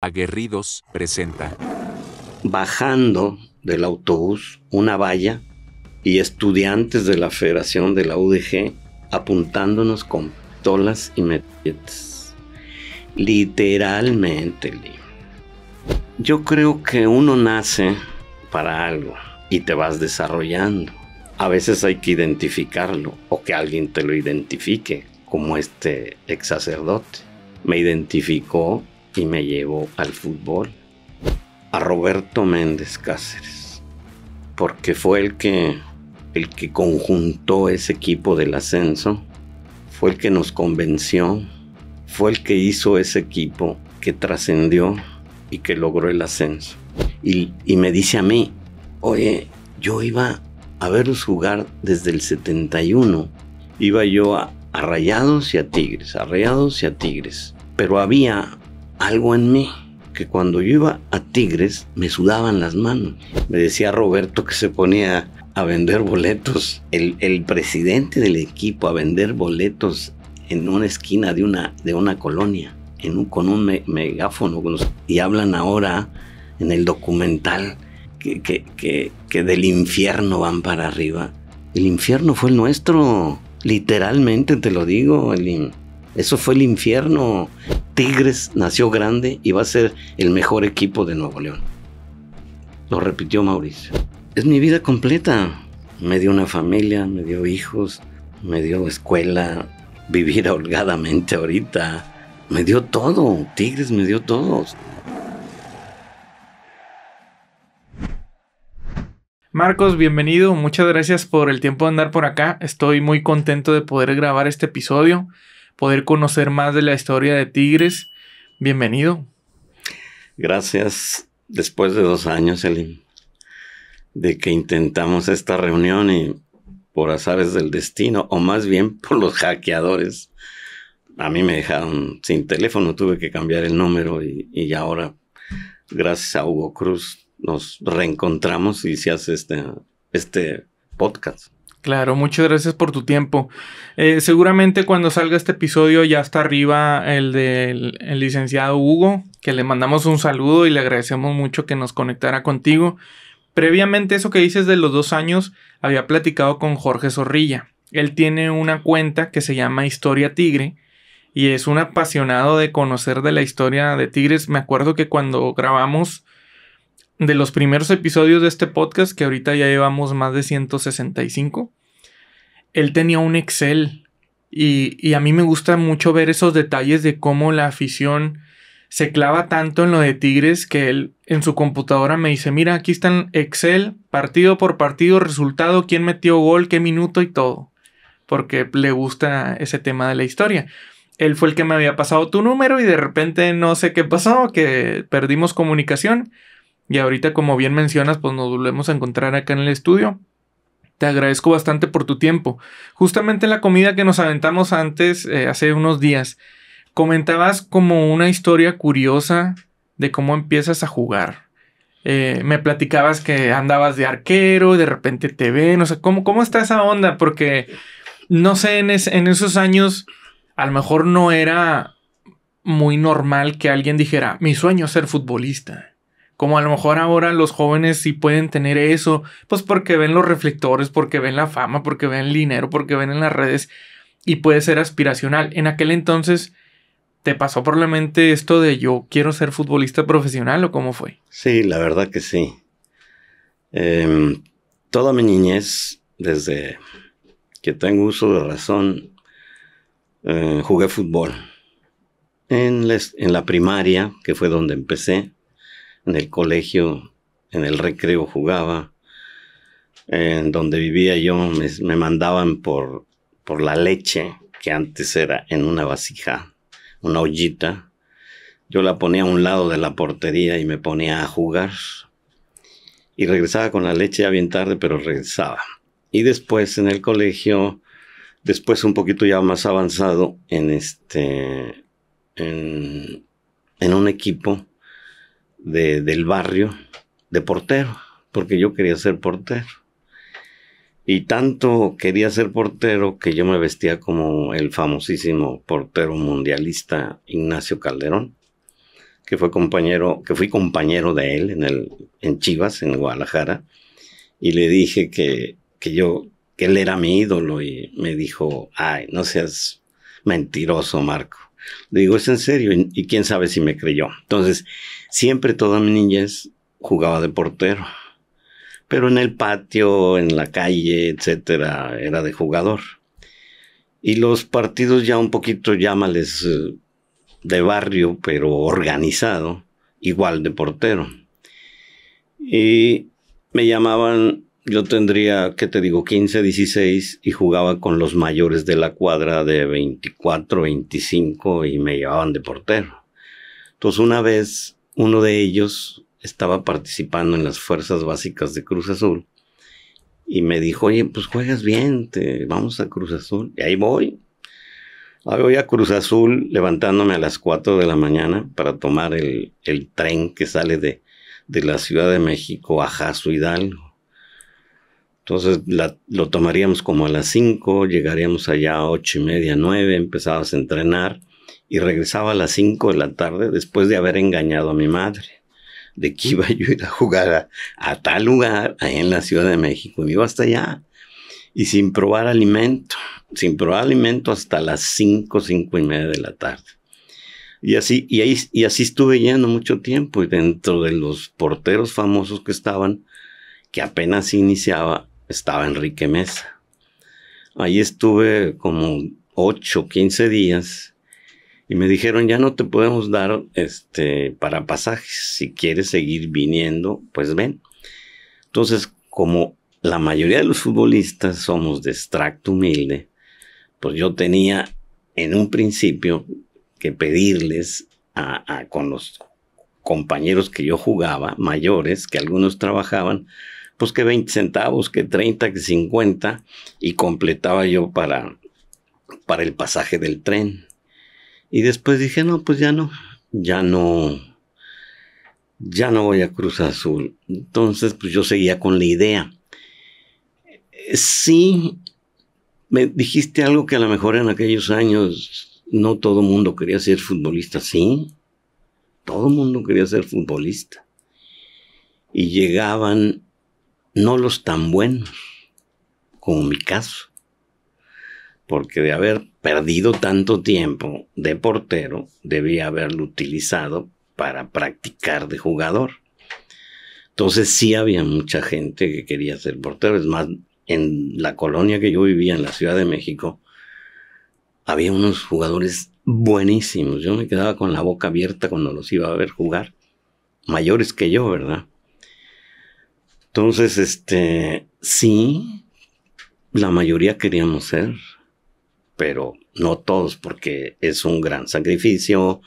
Aguerridos presenta. Bajando del autobús una valla y estudiantes de la Federación de la UDG apuntándonos con tolas y metralletas. Literalmente, Yo creo que uno nace para algo y te vas desarrollando. A veces hay que identificarlo o que alguien te lo identifique, como este ex sacerdote. Me identificó y me llevó al fútbol. A Roberto Méndez Cáceres. Porque fue el que, el que conjuntó ese equipo del ascenso. Fue el que nos convenció. Fue el que hizo ese equipo que trascendió y que logró el ascenso. Y, y me dice a mí, oye, yo iba a verlos jugar desde el 71. Iba yo a, a Rayados y a Tigres, a Rayados y a Tigres. Pero había algo en mí que cuando yo iba a Tigres me sudaban las manos. Me decía Roberto que se ponía a vender boletos, el, presidente del equipo a vender boletos en una esquina de una, de una colonia, en un, con un megáfono. Y hablan ahora en el documental que, que, que, que del infierno van para arriba. El infierno fue el nuestro, literalmente te lo digo, el, eso fue el infierno. Tigres nació grande y va a ser el mejor equipo de Nuevo León. Lo repitió Mauricio. Es mi vida completa. Me dio una familia, me dio hijos, me dio escuela, vivir holgadamente ahorita. Me dio todo. Tigres me dio todo. Marcos, bienvenido. Muchas gracias por el tiempo de andar por acá. Estoy muy contento de poder grabar este episodio poder conocer más de la historia de Tigres. Bienvenido. Gracias. Después de dos años, Elim, de que intentamos esta reunión y por azares del destino, o más bien por los hackeadores, a mí me dejaron sin teléfono, tuve que cambiar el número y, y ahora, gracias a Hugo Cruz, nos reencontramos y se hace este, este podcast. Claro, muchas gracias por tu tiempo. Eh, seguramente cuando salga este episodio ya está arriba el del licenciado Hugo, que le mandamos un saludo y le agradecemos mucho que nos conectara contigo. Previamente eso que dices de los dos años, había platicado con Jorge Zorrilla. Él tiene una cuenta que se llama Historia Tigre y es un apasionado de conocer de la historia de Tigres. Me acuerdo que cuando grabamos de los primeros episodios de este podcast, que ahorita ya llevamos más de 165, él tenía un Excel. Y, a mí me gusta mucho ver esos detalles de cómo la afición se clava tanto en lo de Tigres que él en su computadora me dice, mira, aquí están Excel, partido por partido, resultado, quién metió gol, qué minuto y todo. Porque le gusta ese tema de la historia. Él fue el que me había pasado tu número y de repente no sé qué pasó, que perdimos comunicación. Y ahorita, como bien mencionas, pues nos volvemos a encontrar acá en el estudio. Te agradezco bastante por tu tiempo. Justamente en la comida que nos aventamos antes, eh, hace unos días, comentabas como una historia curiosa de cómo empiezas a jugar. Eh, me platicabas que andabas de arquero, y de repente te ven, o sea, ¿cómo, cómo está esa onda? Porque, no sé, en, en esos años, a lo mejor no era muy normal que alguien dijera, mi sueño es ser futbolista. Como a lo mejor ahora los jóvenes sí pueden tener eso, pues porque ven los reflectores, porque ven la fama, porque ven el dinero, porque ven en las redes y puede ser aspiracional. En aquel entonces, ¿te pasó por la mente esto de yo quiero ser futbolista profesional o cómo fue? Sí, la verdad que sí. Em, toda mi niñez, desde que tengo uso de razón, eh, jugué fútbol. En la primaria, que fue donde empecé, en el colegio, en el recreo jugaba. En donde vivía yo me, mandaban por, por la leche, que antes era en una vasija, una ollita. Yo la ponía a un lado de la portería y me ponía a jugar. Y regresaba con la leche ya bien tarde, pero regresaba. Y después en el colegio, después un poquito ya más avanzado, en este, en, en un equipo del barrio de portero, porque yo quería ser portero. Y tanto quería ser portero que yo me vestía como el famosísimo portero mundialista Ignacio Calderón. que fue compañero, que fui compañero de él en, el, en Chivas, en Guadalajara, y le dije que, que yo, que él era mi ídolo y me dijo, ay, no seas mentiroso, Marco. Le digo, es en serio, y, quién sabe si me creyó. Entonces, siempre toda mi niñez jugaba de portero, pero en el patio, en la calle, etcétera, era de jugador. Y los partidos ya un poquito, llámales eh, de barrio, pero organizado, igual de portero. Y me llamaban yo tendría, ¿qué te digo? 15, 16 y jugaba con los mayores de la cuadra de 24, 25 y me llevaban de portero. Entonces una vez uno de ellos estaba participando en las fuerzas básicas de Cruz Azul y me dijo, oye, pues juegas bien, te, vamos a Cruz Azul. Y ahí voy. Ahí voy a Cruz Azul levantándome a las 4 de la mañana para tomar el, tren que sale de, de la Ciudad de México a Jaso Hidalgo entonces lo tomaríamos como a las 5, llegaríamos allá a ocho y media, 9, empezabas a entrenar y regresaba a las 5 de la tarde después de haber engañado a mi madre de que iba yo a ir a jugar a, tal lugar, ahí en la Ciudad de México. Y iba hasta allá y sin probar alimento, sin probar alimento hasta las 5, 5 y media de la tarde. Y así, y, ahí, y así estuve yendo mucho tiempo y dentro de los porteros famosos que estaban, que apenas iniciaba, estaba Enrique Mesa. Ahí estuve como 8, 15 días y me dijeron, ya no te podemos dar este, para pasajes. Si quieres seguir viniendo, pues ven. Entonces, como la mayoría de los futbolistas somos de extracto humilde, pues yo tenía en un principio que pedirles a, con los compañeros que yo jugaba, mayores, que algunos trabajaban, pues que 20 centavos, que 30, que 50, y completaba yo para, para el pasaje del tren. Y después dije, no, pues ya no, ya no, ya no voy a Cruz Azul. Entonces, pues yo seguía con la idea. Sí, me dijiste algo que a lo mejor en aquellos años no todo mundo quería ser futbolista, sí, todo mundo quería ser futbolista. Y llegaban no los tan buenos, como mi caso. Porque de haber perdido tanto tiempo de portero, debía haberlo utilizado para practicar de jugador. Entonces sí había mucha gente que quería ser portero. Es más, en la colonia que yo vivía, en la Ciudad de México, había unos jugadores buenísimos. Yo me quedaba con la boca abierta cuando los iba a ver jugar. Mayores que yo, ¿verdad? Entonces, este, sí, la mayoría queríamos ser, pero no todos, porque es un gran sacrificio.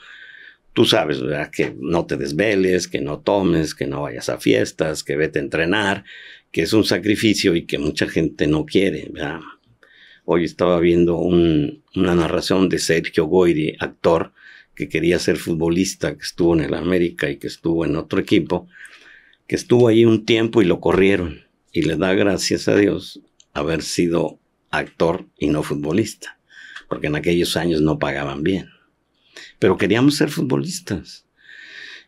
Tú sabes. Que no te desveles, que no tomes, que no vayas a fiestas, que vete a entrenar, que es un sacrificio y que mucha gente no quiere. Hoy estaba viendo una narración de Sergio Goyri, actor, que quería ser futbolista, que estuvo en el América y que estuvo en otro equipo, que estuvo ahí un tiempo y lo corrieron. Y le da gracias a Dios haber sido actor y no futbolista, porque en aquellos años no pagaban bien. Pero queríamos ser futbolistas.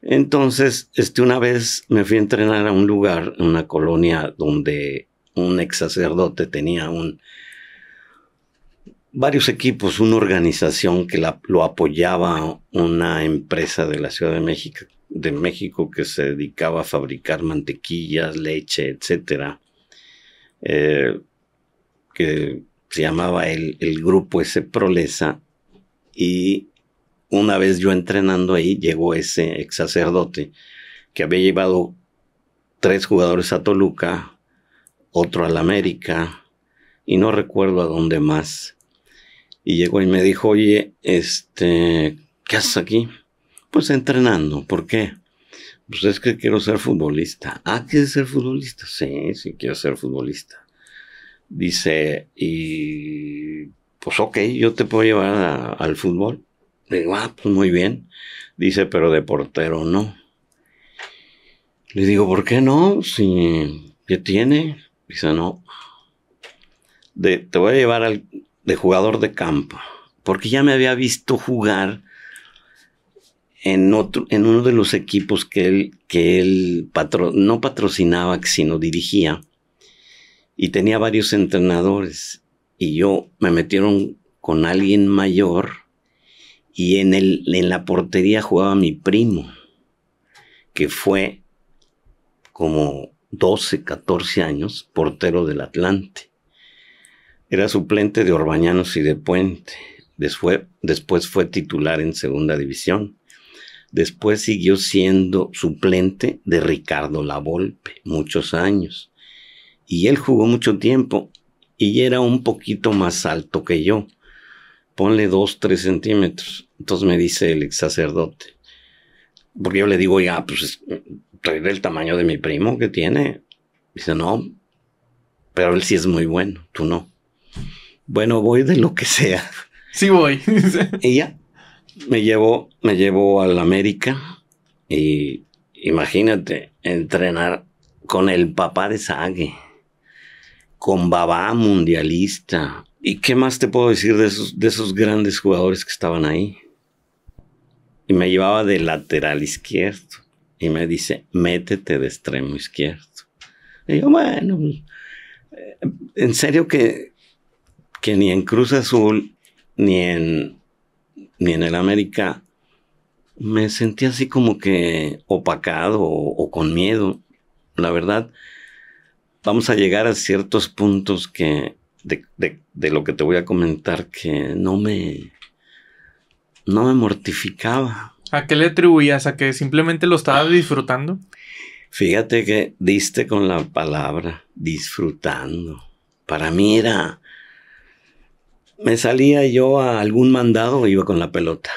Entonces, este, una vez me fui a entrenar a un lugar, una colonia donde un ex sacerdote tenía un, varios equipos, una organización que lo apoyaba una empresa de la Ciudad de México de México que se dedicaba a fabricar mantequillas, leche, etcétera, eh, que se llamaba el, el, grupo ese Prolesa, y una vez yo entrenando ahí, llegó ese ex sacerdote que había llevado tres jugadores a Toluca, otro a la América, y no recuerdo a dónde más. Y llegó y me dijo, oye, este, ¿qué haces aquí? Pues entrenando. ¿Por qué? Pues es que quiero ser futbolista. Ah, ¿quieres ser futbolista? Sí, sí, quiero ser futbolista. Dice, y pues ok, yo te puedo llevar al fútbol. digo, ah, pues muy bien. Dice, pero de portero no. Le digo, ¿por qué no? Si, ¿qué tiene? Dice, no. De, te voy a llevar al, de jugador de campo. Porque ya me había visto jugar en, otro, en uno de los equipos que él, que él no patrocinaba, sino dirigía, y tenía varios entrenadores, y yo me metieron con alguien mayor, y en, el, en la portería jugaba mi primo, que fue como 12, 14 años portero del Atlante. Era suplente de Orbañanos y de Puente. Después, después fue titular en segunda división. Después siguió siendo suplente de Ricardo Lavolpe, muchos años. Y él jugó mucho tiempo y era un poquito más alto que yo. Ponle dos, tres centímetros. Entonces me dice el ex sacerdote. Porque yo le digo, ya, pues trae el tamaño de mi primo que tiene. Dice, no, pero él sí es muy bueno, tú no. Bueno, voy de lo que sea. Sí voy. y ya, me llevó, me llevó al América y imagínate entrenar con el papá de Sague, con Babá mundialista. ¿Y qué más te puedo decir de esos, de esos grandes jugadores que estaban ahí? Y me llevaba de lateral izquierdo y me dice, métete de extremo izquierdo. Y yo, bueno, pues, eh, en serio que, que ni en Cruz Azul, ni en ni en el América, me sentí así como que opacado o, con miedo. La verdad, vamos a llegar a ciertos puntos que de, de, lo que te voy a comentar que no me no me mortificaba. ¿A qué le atribuías? ¿A que simplemente lo estabas disfrutando? Fíjate que diste con la palabra disfrutando. Para mí era me salía yo a algún mandado, iba con la pelota.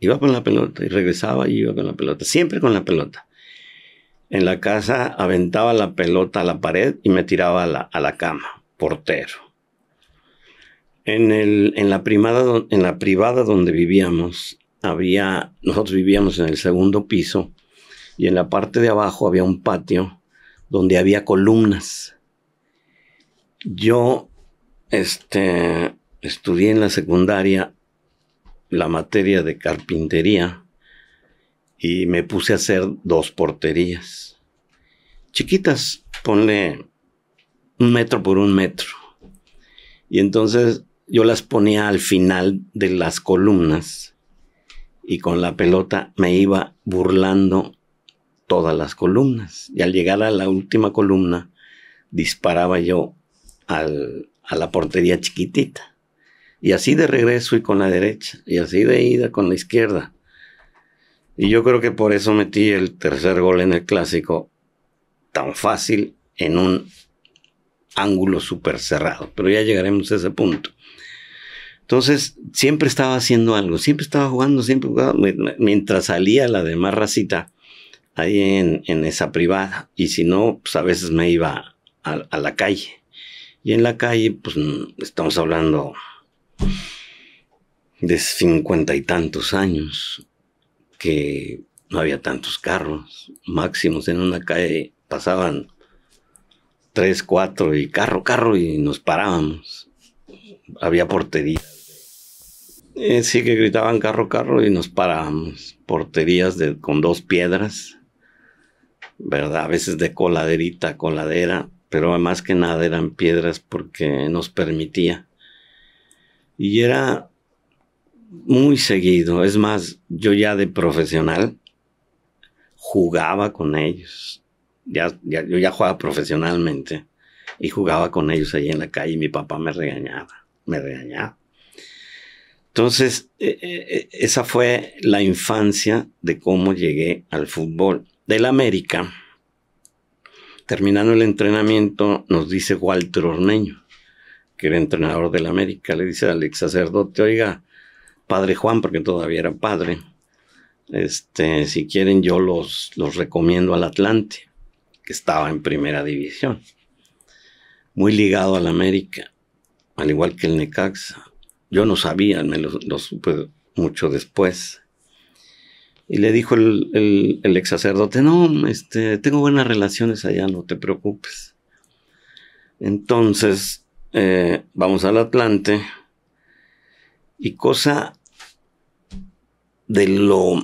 Iba con la pelota y regresaba y iba con la pelota. Siempre con la pelota. En la casa aventaba la pelota a la pared y me tiraba a la, a la cama. Portero. En, el, en, la en la privada donde vivíamos, había, nosotros vivíamos en el segundo piso y en la parte de abajo había un patio donde había columnas. Yo este, estudié en la secundaria la materia de carpintería y me puse a hacer dos porterías. Chiquitas, ponle un metro por un metro. Y entonces yo las ponía al final de las columnas y con la pelota me iba burlando todas las columnas. Y al llegar a la última columna, disparaba yo al, a la portería chiquitita. Y así de regreso y con la derecha, y así de ida con la izquierda. Y yo creo que por eso metí el tercer gol en el clásico tan fácil en un ángulo súper cerrado. Pero ya llegaremos a ese punto. Entonces, siempre estaba haciendo algo, siempre estaba jugando, siempre jugaba, mientras salía la demás racita ahí en, en esa privada. Y si no, pues a veces me iba a la calle. Y en la calle, pues estamos hablando de cincuenta y tantos años, que no había tantos carros, máximos en una calle pasaban tres, cuatro y carro, carro y nos parábamos. Había porterías. Eh, sí que gritaban carro, carro y nos parábamos. Porterías de, con dos piedras, ¿verdad? A veces de coladerita coladera pero más que nada eran piedras porque nos permitía. Y era muy seguido, es más, yo ya de profesional jugaba con ellos. Ya, yo ya jugaba profesionalmente y jugaba con ellos ahí en la calle y mi papá me regañaba, me regañaba. Entonces, e, e, e, esa fue la infancia de cómo llegué al fútbol. Del América, Terminando el entrenamiento, nos dice Walter Orneño, que era entrenador del América, le dice al ex sacerdote, oiga, padre Juan, porque todavía era padre, este, si quieren yo los, los recomiendo al Atlante, que estaba en primera división, muy ligado al América, al igual que el Necaxa. Yo no sabía, me lo supe mucho después. Y le dijo el, ex sacerdote, no, este, tengo buenas relaciones allá, no te preocupes. Entonces, eh, vamos al Atlante y cosa de lo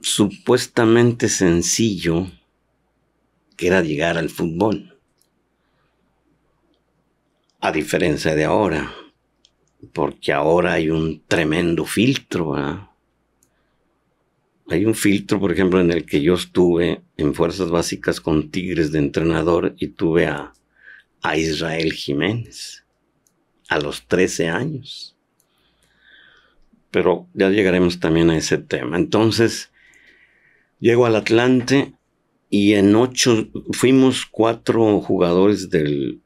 supuestamente sencillo que era llegar al fútbol. A diferencia de ahora, porque ahora hay un tremendo filtro. Hay un filtro, por ejemplo, en el que yo estuve en Fuerzas Básicas con Tigres de entrenador y tuve a, a Israel Jiménez a los 13 años. Pero ya llegaremos también a ese tema. Entonces, llego al Atlante y en ocho, fuimos cuatro jugadores del,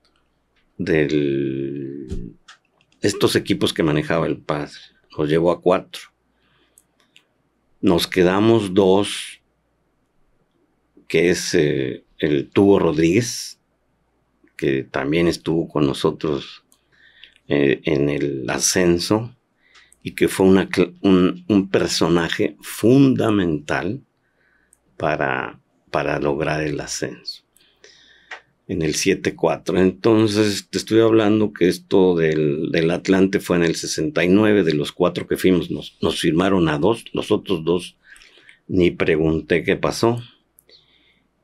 estos equipos que manejaba el padre. Nos llevó a cuatro. Nos quedamos dos, que es eh, el Tubo Rodríguez, que también estuvo con nosotros eh, en el ascenso y que fue un, un personaje fundamental para para lograr el ascenso. En el 7-4. Entonces, te estoy hablando que esto del, Atlante fue en el 69, de los cuatro que fuimos, nos, nos firmaron a dos, los otros dos ni pregunté qué pasó.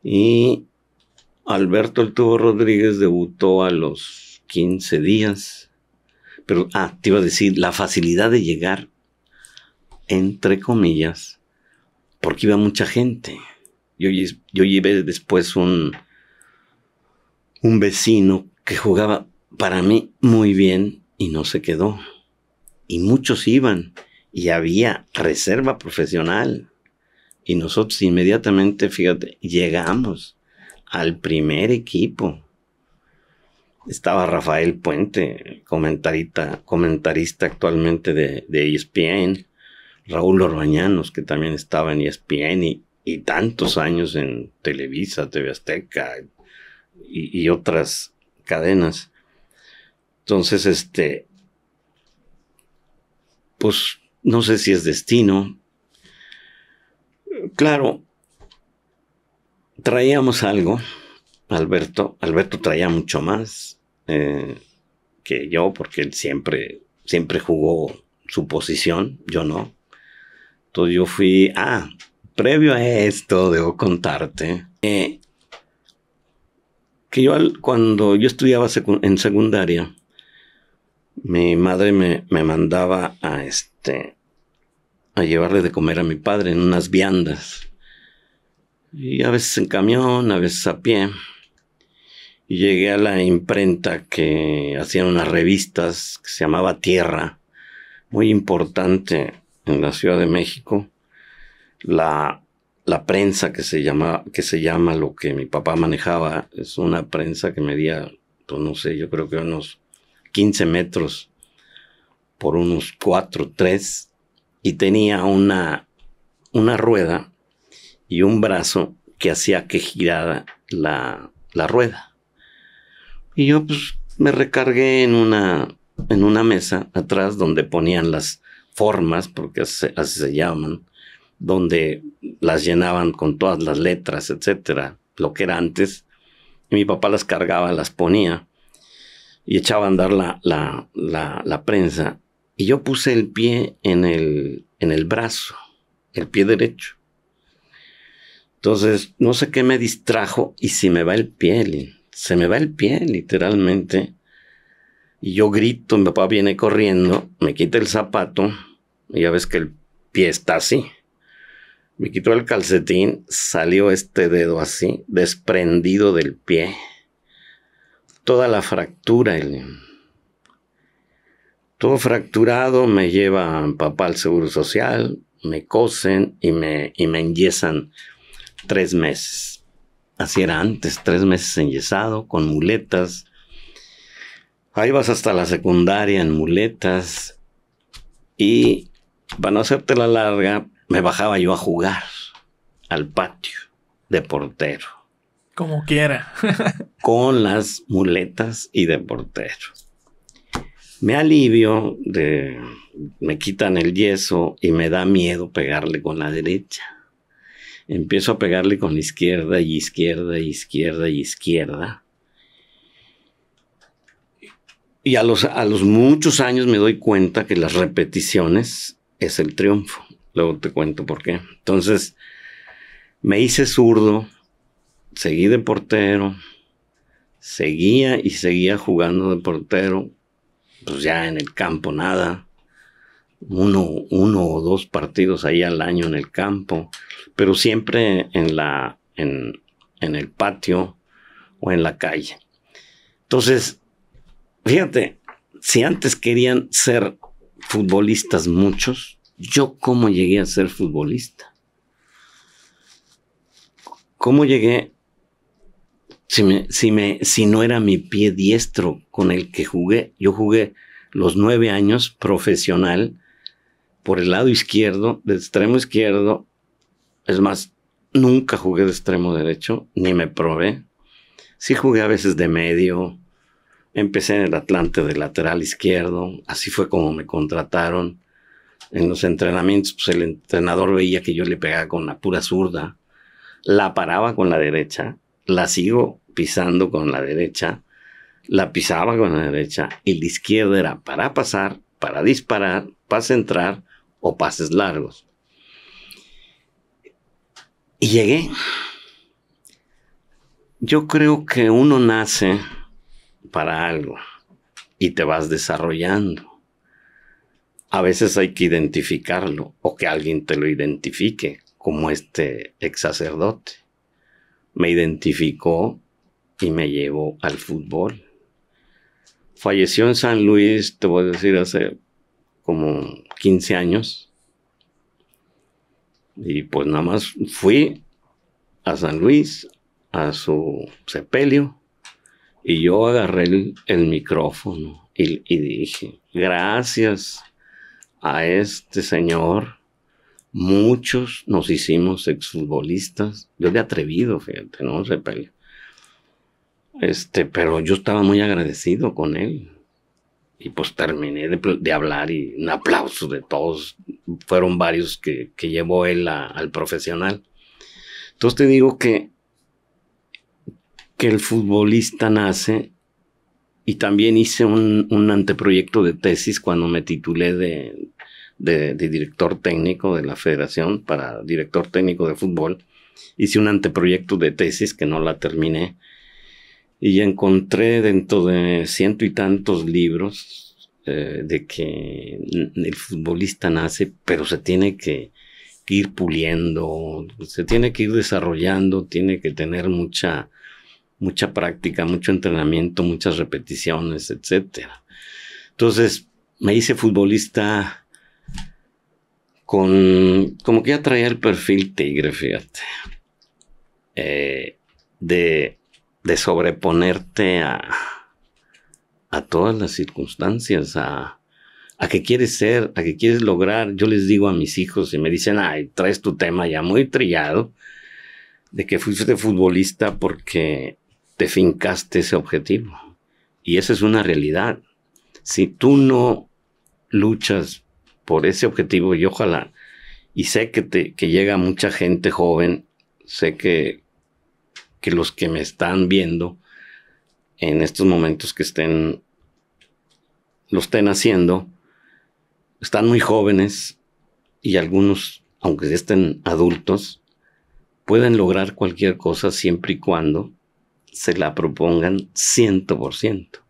Y Alberto El Tubo Rodríguez debutó a los 15 días. Pero, ah, te iba a decir, la facilidad de llegar, entre comillas, porque iba mucha gente. Yo, yo llevé después un, un vecino que jugaba para mí muy bien y no se quedó. Y muchos iban y había reserva profesional. Y nosotros inmediatamente, fíjate, llegamos al primer equipo. Estaba Rafael Puente, comentarista, comentarista actualmente de, ESPN. Raúl Orbañanos, que también estaba en ESPN, y, y tantos años en Televisa, TV Azteca y, otras cadenas. Entonces, este, pues no sé si es destino. Claro, traíamos algo, Alberto. Alberto traía mucho más eh, que yo, porque él siempre, siempre jugó su posición, yo no. Entonces yo fui, ah, previo a esto, debo contarte eh, que yo cuando yo estudiaba en secundaria, mi madre me, mandaba a este a llevarle de comer a mi padre en unas viandas. Y a veces en camión, a veces a pie. Llegué a la imprenta que hacían unas revistas que se llamaba Tierra, muy importante en la Ciudad de México la, la prensa que se, llama, que se llama lo que mi papá manejaba, es una prensa que medía, pues no sé, yo creo que unos 15 metros por unos 4, 3, y tenía una, una rueda y un brazo que hacía que girara la, la rueda. Y yo pues me recargué en una, en una mesa atrás donde ponían las formas, porque así se llaman, donde las llenaban con todas las letras, etcétera, lo que era antes. Y mi papá las cargaba, las ponía y echaba a andar la, la, la, prensa. Y yo puse el pie en el, en el brazo, el pie derecho. Entonces, no sé qué me distrajo y si me va el pie, se me va el pie literalmente. Y yo grito, mi papá viene corriendo, me quita el zapato y ya ves que el pie está así. Me quitó el calcetín, salió este dedo así, desprendido del pie. Toda la fractura, todo fracturado, me lleva papá al Seguro Social, me cosen y me, y me enyesan tres meses. Así era antes, tres meses enyesado, con muletas. Ahí vas hasta la secundaria en muletas. Y para no hacerte la larga, me bajaba yo a jugar al patio de portero. Como quiera. con las muletas y de portero. Me alivio de. Me quitan el yeso y me da miedo pegarle con la derecha. Empiezo a pegarle con izquierda y izquierda y izquierda y izquierda. Y a los, a los muchos años me doy cuenta que las repeticiones es el triunfo Luego te cuento por qué. Entonces, me hice zurdo, seguí de portero, seguía y seguía jugando de portero, pues ya en el campo nada, uno, uno o dos partidos ahí al año en el campo, pero siempre en la, en, en el patio o en la calle. Entonces, fíjate, si antes querían ser futbolistas muchos, yo cómo llegué a ser futbolista. ¿Cómo llegué si, me, si, me, si no era mi pie diestro con el que jugué? Yo jugué los nueve años profesional por el lado izquierdo, de extremo izquierdo. Es más, nunca jugué de extremo derecho, ni me probé. Sí jugué a veces de medio. Empecé en el Atlante de lateral izquierdo. Así fue como me contrataron. En los entrenamientos, pues el entrenador veía que yo le pegaba con la pura zurda. La paraba con la derecha. La sigo pisando con la derecha. La pisaba con la derecha. Y la izquierda era para pasar, para disparar, para centrar o pases largos. Y llegué. Yo creo que uno nace para algo y te vas desarrollando. A veces hay que identificarlo o que alguien te lo identifique, como este ex sacerdote. Me identificó y me llevó al fútbol. Falleció en San Luis, te voy a decir, hace como 15 años. Y pues nada más fui a San Luis, a su sepelio, y yo agarré el, micrófono y, y, dije, gracias a este señor, muchos nos hicimos exfutbolistas. Yo de atrevido, fíjate, no sepelio. Este, pero yo estaba muy agradecido con él y pues terminé de, hablar y un aplauso de todos. Fueron varios que, llevó él al profesional. Entonces te digo que, que el futbolista nace y también hice un, anteproyecto de tesis cuando me titulé de, de, director técnico de la federación para director técnico de fútbol. Hice un anteproyecto de tesis que no la terminé y encontré dentro de ciento y tantos libros eh, de que el futbolista nace, pero se tiene que, ir puliendo, se tiene que ir desarrollando, tiene que tener mucha, mucha práctica, mucho entrenamiento, muchas repeticiones, etc. Entonces me hice futbolista con, como que ya traía el perfil tigre, fíjate, eh, de de sobreponerte a, a todas las circunstancias, a, a qué quieres ser, a qué quieres lograr. Yo les digo a mis hijos y me dicen, ay, traes tu tema ya muy trillado, de que fuiste futbolista porque te fincaste ese objetivo. Y esa es una realidad. Si tú no luchas por ese objetivo, y ojalá, y sé que, te, que llega mucha gente joven, sé que que los que me están viendo en estos momentos que estén, lo estén haciendo, están muy jóvenes y algunos, aunque estén adultos, pueden lograr cualquier cosa siempre y cuando se la propongan ciento por ciento.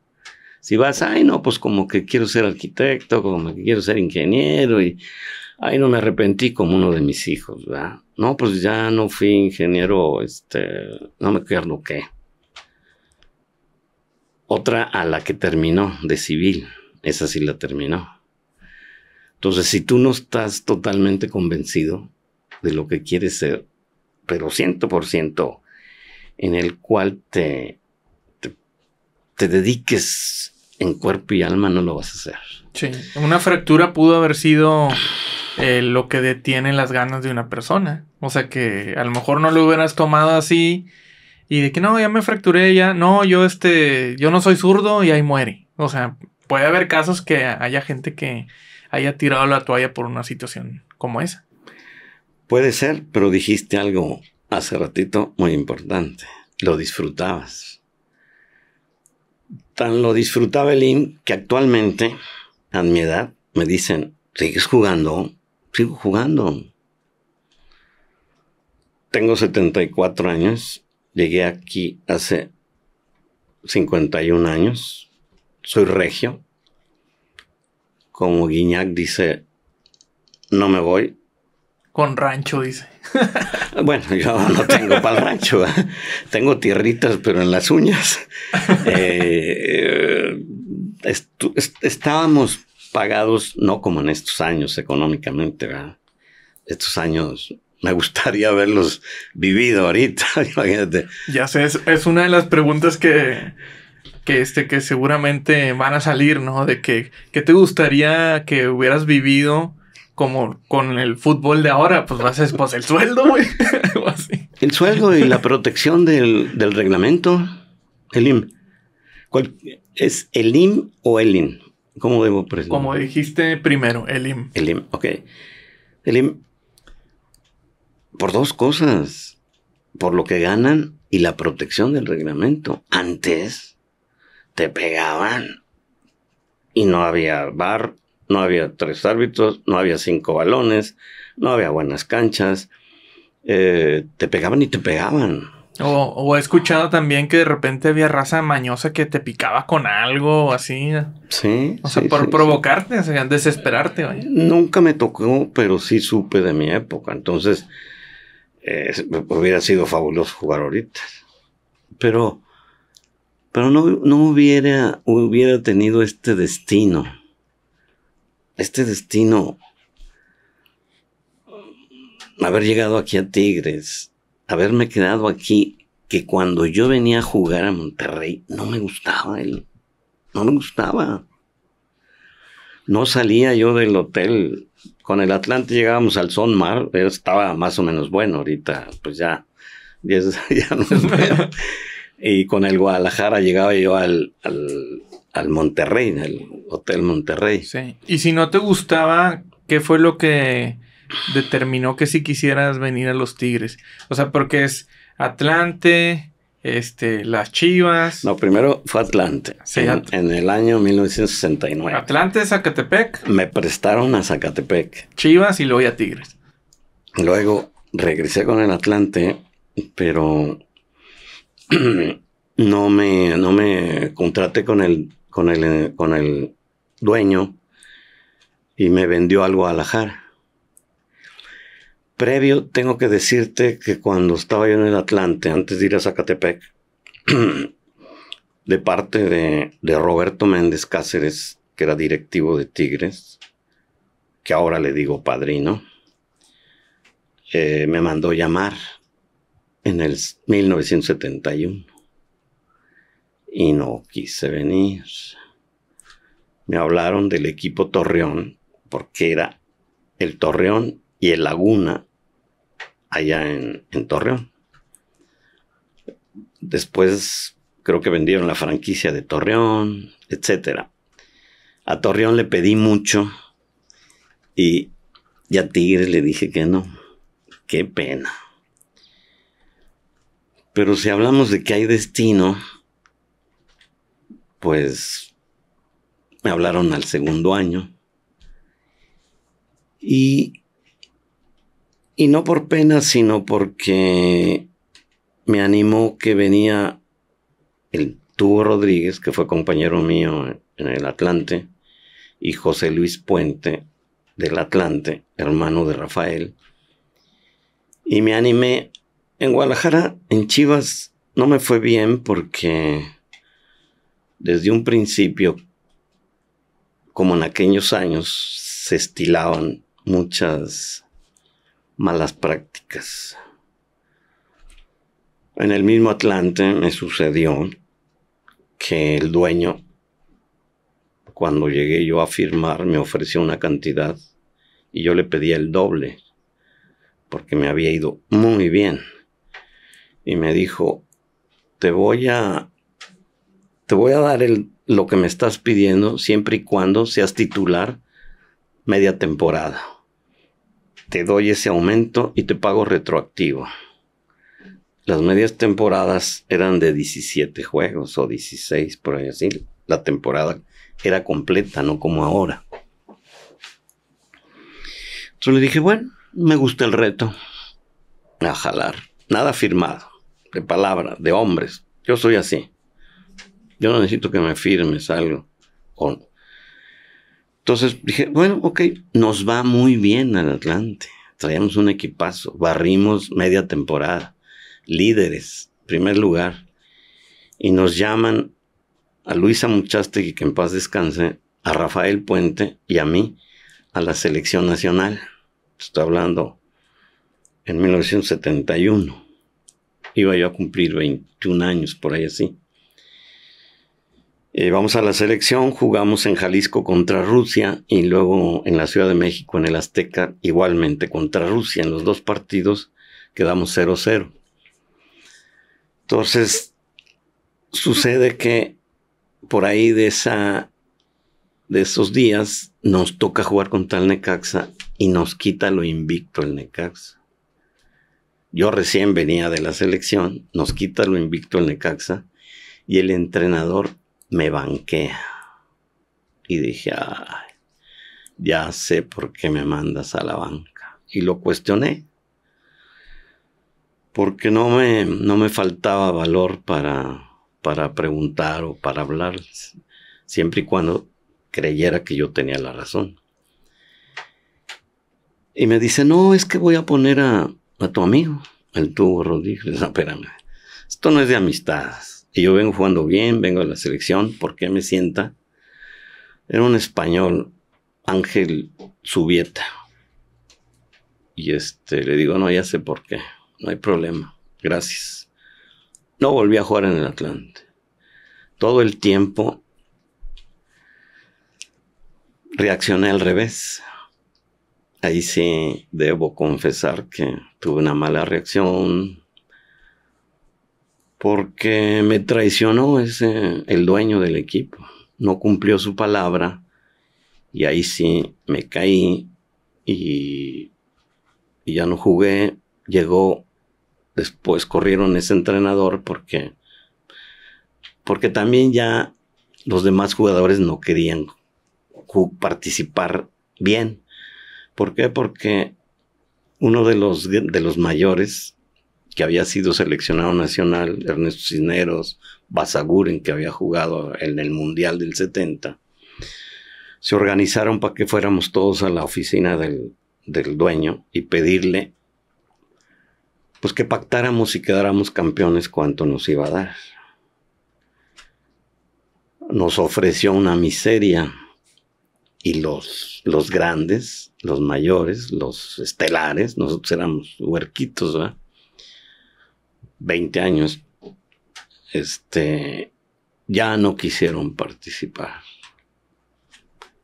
Si vas, ay, no, pues como que quiero ser arquitecto, como que quiero ser ingeniero y, ay, no me arrepentí como uno de mis hijos, ¿verdad? No, pues ya no fui ingeniero, este, no me acuerdo qué. Otra a la que terminó, de civil, esa sí la terminó. Entonces, si tú no estás totalmente convencido de lo que quieres ser, pero ciento por ciento en el cual te, te, te, dediques en cuerpo y alma, no lo vas a hacer. Sí, una fractura pudo haber sido eh, lo que detiene las ganas de una persona. O sea que a lo mejor no lo hubieras tomado así y de que no, ya me fracturé, ya, no, yo este, yo no soy zurdo y ahí muere. O sea, puede haber casos que haya gente que haya tirado la toalla por una situación como esa. Puede ser, pero dijiste algo hace ratito muy importante. Lo disfrutabas. Tan lo disfrutaba el IN que actualmente, a mi edad, me dicen, ¿sigues jugando? Sigo jugando. Tengo 74 años, llegué aquí hace 51 años, soy regio. Como Guiñac dice, no me voy. Con rancho, dice. bueno, yo no tengo para el rancho, ¿eh? tengo tierritas, pero en las uñas. Eh, estábamos pagados, no como en estos años económicamente, ¿verdad? Estos años me gustaría haberlos vivido ahorita, imagínate. Ya sé, es, una de las preguntas que, que, este, que seguramente van a salir, ¿no? De que, ¿qué te gustaría que hubieras vivido como con el fútbol de ahora? Pues vas a pues el sueldo, güey. el sueldo y la protección del, del reglamento, el IM. ¿Es el IM o el IM? ¿Cómo debo presentar? Como dijiste primero, el IM. El IM, ok. El IM por dos cosas. Por lo que ganan y la protección del reglamento. Antes te pegaban y no había bar, no había tres árbitros, no había cinco balones, no había buenas canchas. Eh, te pegaban y te pegaban. O, he escuchado también que de repente había raza mañosa que te picaba con algo o así. Sí. O sea, por provocarte, o sea, desesperarte. Nunca me tocó, pero sí supe de mi época. Entonces, eh, hubiera sido fabuloso jugar ahorita. Pero, pero no, no hubiera, hubiera tenido este destino. Este destino. Haber llegado aquí a Tigres, haberme quedado aquí, que cuando yo venía a jugar a Monterrey, no me gustaba él. No me gustaba. No salía yo del hotel con el Atlante llegábamos al Son Mar, estaba más o menos bueno, ahorita pues ya, y con el Guadalajara llegaba yo al, al, Monterrey, al Hotel Monterrey. Sí. Y si no te gustaba, ¿qué fue lo que determinó que si quisieras venir a los Tigres? O sea, porque es Atlante, este, las Chivas. No, primero fue Atlante. en, el año 1969. Atlante, Zacatepec. Me prestaron a Zacatepec. Chivas y luego a Tigres. Luego regresé con el Atlante, pero no me, no me contraté con el, con el, con el dueño y me vendió algo a Guadalajara. Previo, tengo que decirte que cuando estaba yo en el Atlante, antes de ir a Zacatepec, de parte de, Roberto Méndez Cáceres, que era directivo de Tigres, que ahora le digo padrino, eh, me mandó llamar en el 1971 y no quise venir. Me hablaron del equipo Torreón, porque era el Torreón y el Laguna allá en, Torreón. Después creo que vendieron la franquicia de Torreón, etc. A Torreón le pedí mucho y, ya a Tigres le dije que no. Qué pena. Pero si hablamos de que hay destino, pues me hablaron al segundo año. Y y no por pena, sino porque me animó que venía el Tubo Rodríguez, que fue compañero mío en el Atlante, y José Luis Puente del Atlante, hermano de Rafael. Y me animé. En Guadalajara, en Chivas, no me fue bien porque desde un principio, como en aquellos años, se estilaban muchas malas prácticas. En el mismo Atlante me sucedió que el dueño, cuando llegué yo a firmar, me ofreció una cantidad y yo le pedía el doble, porque me había ido muy bien. Y me dijo, te voy a, te voy a dar lo que me estás pidiendo siempre y cuando seas titular media temporada te doy ese aumento y te pago retroactivo. Las medias temporadas eran de 17 juegos o 16, por ahí así. La temporada era completa, no como ahora. Entonces le dije, bueno, me gusta el reto. A jalar. Nada firmado. De palabra, de hombres. Yo soy así. Yo no necesito que me firmes algo. Entonces dije, bueno, ok, nos va muy bien al Atlante. Traíamos un equipazo. Barrimos media temporada. Líderes, primer lugar. Y nos llaman a Luisa Muchastegui, que en paz descanse, a Rafael Puente y a mí a la selección nacional. Estoy hablando en 1971. Iba yo a cumplir 21 años, por ahí así. Eh, vamos a la selección, jugamos en Jalisco contra Rusia y luego en la Ciudad de México, en el Azteca, igualmente contra Rusia. En los dos partidos quedamos 0-0. Entonces, sucede que por ahí de esa de esos días nos toca jugar contra el Necaxa y nos quita lo invicto el Necaxa. Yo recién venía de la selección, nos quita lo invicto el Necaxa y el entrenador me banquea. Y dije, ya sé por qué me mandas a la banca. Y lo cuestioné. Porque no me, no me faltaba valor para, para preguntar o para hablar, siempre y cuando creyera que yo tenía la razón. Y me dice, no, es que voy a poner a, tu amigo, el tubo Rodríguez. No, espérame, esto no es de amistades. Y yo vengo jugando bien, vengo de la selección, ¿por qué me sienta? Era un español, Ángel Subieta. Y este, le digo, no, ya sé por qué, no hay problema, gracias. No volví a jugar en el Atlante. Todo el tiempo reaccioné al revés. Ahí sí debo confesar que tuve una mala reacción porque me traicionó ese, el dueño del equipo. No cumplió su palabra y ahí sí me caí y, y ya no jugué. Llegó después, corrieron ese entrenador porque, porque también ya los demás jugadores no querían participar bien. ¿Por qué? Porque uno de los, de los mayores que había sido seleccionado nacional, Ernesto Cisneros, Basaguren, que había jugado en el Mundial del 70, se organizaron para que fuéramos todos a la oficina del, del dueño y pedirle pues que pactáramos y quedáramos campeones cuánto nos iba a dar. Nos ofreció una miseria y los, los grandes, los mayores, los estelares, nosotros éramos huerquitos, ¿verdad? 20 años, este, ya no quisieron participar.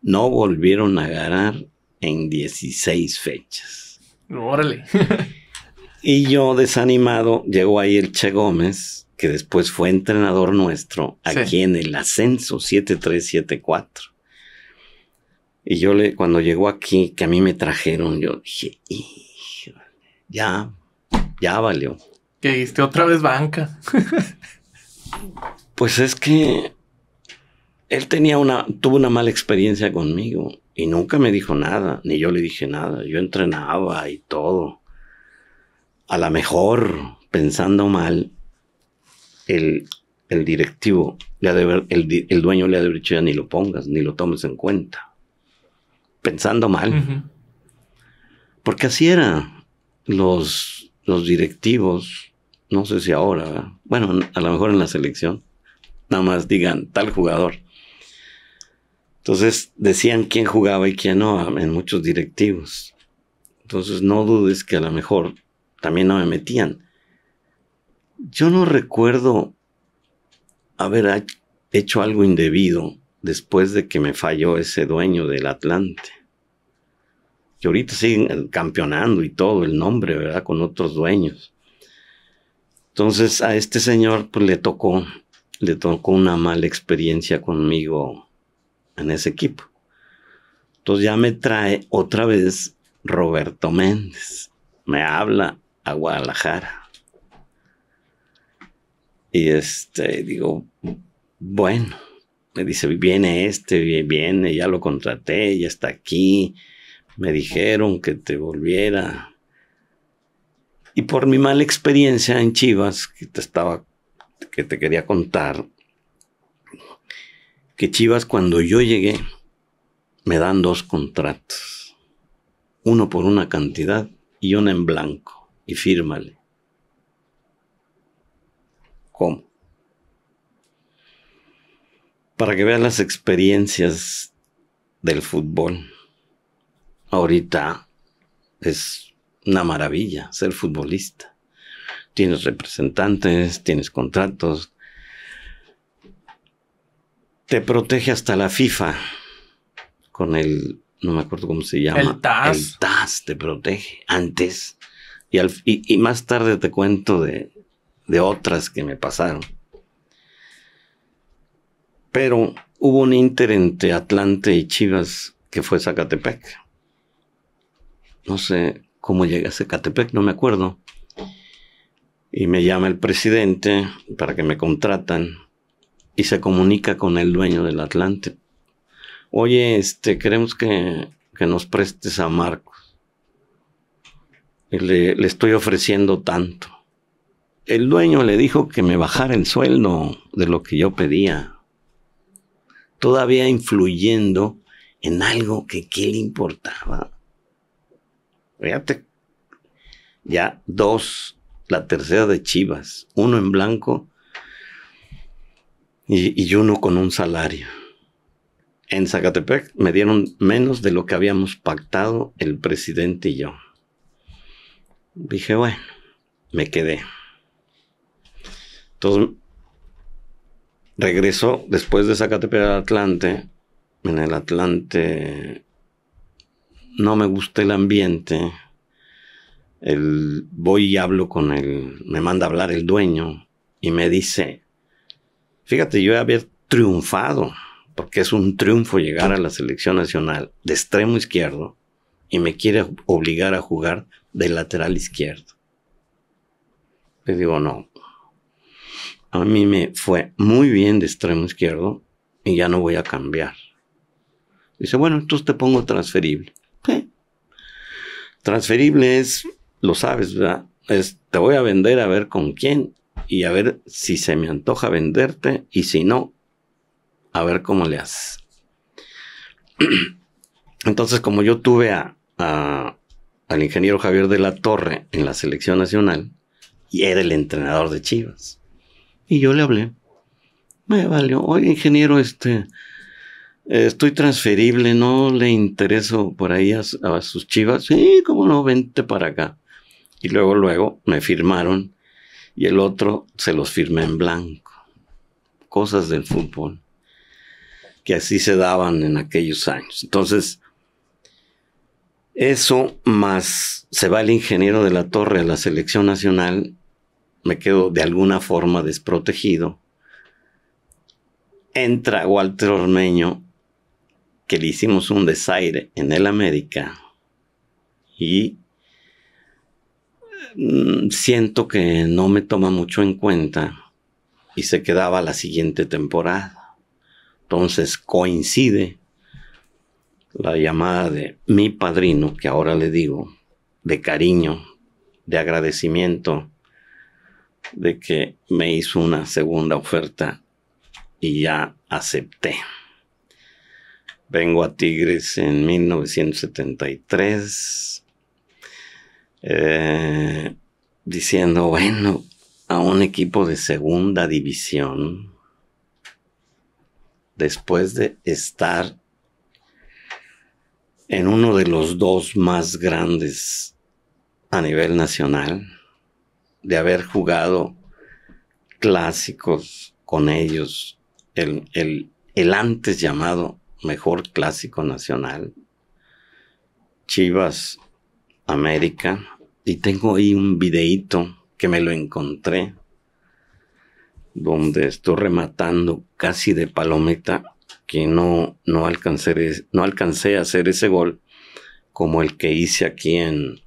No volvieron a ganar en 16 fechas. Órale. y yo desanimado, llegó ahí el Che Gómez, que después fue entrenador nuestro aquí en el ascenso 7374. Y yo le, cuando llegó aquí, que a mí me trajeron, yo dije, ya, ya valió. Que diste otra vez banca. pues es que él tenía una, tuvo una mala experiencia conmigo y nunca me dijo nada, ni yo le dije nada. Yo entrenaba y todo. A lo mejor, pensando mal, el, el directivo, le el, el dueño le ha dicho ya ni lo pongas, ni lo tomes en cuenta pensando mal. Porque así eran los, los directivos, no sé si ahora, bueno, a lo mejor en la selección, nada más digan tal jugador. Entonces decían quién jugaba y quién no en muchos directivos. Entonces no dudes que a lo mejor también no me metían. Yo no recuerdo haber hecho algo indebido después de que me falló ese dueño del Atlante. Que ahorita siguen campeonando y todo el nombre, ¿verdad? Con otros dueños. Entonces a este señor pues le tocó, le tocó una mala experiencia conmigo en ese equipo. Entonces ya me trae otra vez Roberto Méndez. Me habla a Guadalajara. Y este, digo, bueno, me dice, viene este, viene, ya lo contraté, ya está aquí, Me dijeron que te volviera. Y por mi mala experiencia en Chivas, que te estaba, que te quería contar, que Chivas cuando yo llegué me dan dos contratos. Uno por una cantidad y uno en blanco. Y fírmale. ¿Cómo? Para que vean las experiencias del fútbol. Ahorita es una maravilla ser futbolista. Tienes representantes, tienes contratos. Te protege hasta la FIFA con el, no me acuerdo cómo se llama. El TAS. El TAS te protege antes. Y, al, y, y más tarde te cuento de, de otras que me pasaron. Pero hubo un Inter entre Atlante y Chivas que fue Zacatepec. No sé cómo llegué a Zacatepec, no me acuerdo. Y me llama el presidente para que me contratan y se comunica con el dueño del Atlante. Oye, este, queremos que, que nos prestes a Marcos. Y le, le estoy ofreciendo tanto. El dueño le dijo que me bajara el sueldo de lo que yo pedía. Todavía influyendo en algo que qué le importaba. Fíjate, ya dos, la tercera de Chivas, uno en blanco y, uno con un salario. En Zacatepec me dieron menos de lo que habíamos pactado el presidente y yo. Dije, bueno, me quedé. Entonces, regreso después de Zacatepec al Atlante. En el Atlante no me gusta el ambiente. El, voy y hablo con el, me manda a hablar el dueño y me dice, fíjate, yo haber triunfado, porque es un triunfo llegar a la selección nacional de extremo izquierdo y me quiere obligar a jugar de lateral izquierdo. Le digo, no, a mí me fue muy bien de extremo izquierdo y ya no voy a cambiar. Dice, bueno, entonces te pongo transferible. Transferible es, lo sabes, ¿verdad? Te voy a vender a ver con quién y a ver si se me antoja venderte y si no, a ver cómo le haces. Entonces, como yo tuve a, a, al ingeniero Javier de la Torre en la selección nacional y era el entrenador de Chivas. Y yo le hablé. Me valió. Oye, ingeniero, este. Estoy transferible, no le intereso por ahí a, sus chivas. Sí, cómo no, vente para acá. Y luego, luego me firmaron y el otro se los firmé en blanco. Cosas del fútbol que así se daban en aquellos años. Entonces, eso más se va el ingeniero de la torre a la selección nacional me quedo de alguna forma desprotegido. Entra Walter Ormeño, que le hicimos un desaire en el América, y mm, siento que no me toma mucho en cuenta y se quedaba la siguiente temporada. Entonces coincide la llamada de mi padrino, que ahora le digo, de cariño, de agradecimiento de que me hizo una segunda oferta y ya acepté. Vengo a Tigres en 1973 eh, diciendo, bueno, a un equipo de segunda división, después de estar en uno de los dos más grandes a nivel nacional, de haber jugado clásicos con ellos, el, antes llamado mejor clásico nacional, Chivas América, y tengo ahí un videíto que me lo encontré, donde estoy rematando casi de palometa, que no, no, alcancé, no alcancé a hacer ese gol como el que hice aquí en,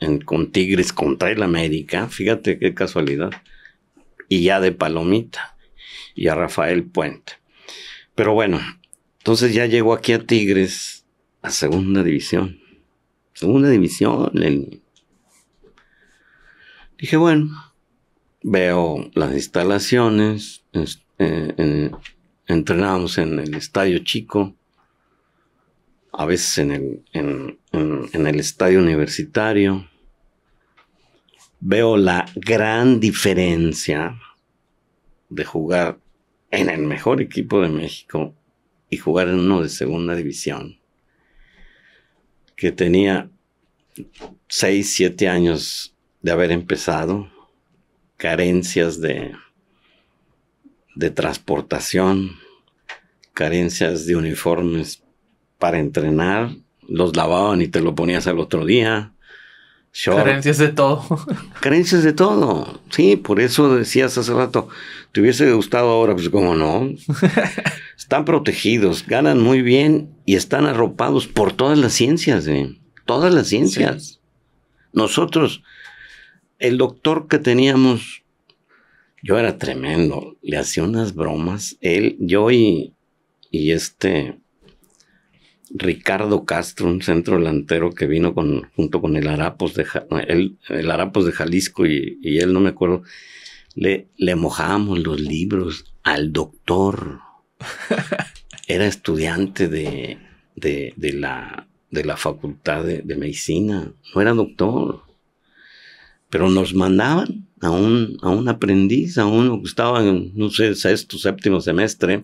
en, con Tigres contra el América, fíjate qué casualidad, y ya de Palomita, y a Rafael Puente. Pero bueno, entonces ya llegó aquí a Tigres, a segunda división, segunda división. Dije, bueno, veo las instalaciones, eh, entrenábamos en el estadio chico, a veces en en el estadio universitario. Veo la gran diferencia de jugar en el mejor equipo de México y jugar en uno de segunda división, que tenía 6, 7 años de haber empezado, carencias de, de transportación, carencias de uniformes para entrenar, los lavaban y te lo ponías al otro día. Carencias de todo. Carencias de todo. Sí, por eso decías hace rato, ¿te hubiese gustado ahora? Pues como no. están protegidos, ganan muy bien y están arropados por todas las ciencias, ¿eh? Todas las ciencias. Nosotros, el doctor que teníamos, yo era tremendo, le hacía unas bromas, él, yo y, y este, Ricardo Castro, un centro delantero que vino con, junto con el Arapos de, el, el Arapos de Jalisco y, él, no me acuerdo, le, le mojábamos los libros al doctor. Era estudiante de, de, de, la, de la facultad de, de, medicina, no era doctor. Pero nos mandaban a un, a un aprendiz, a uno que estaba en, no sé, sexto, séptimo semestre,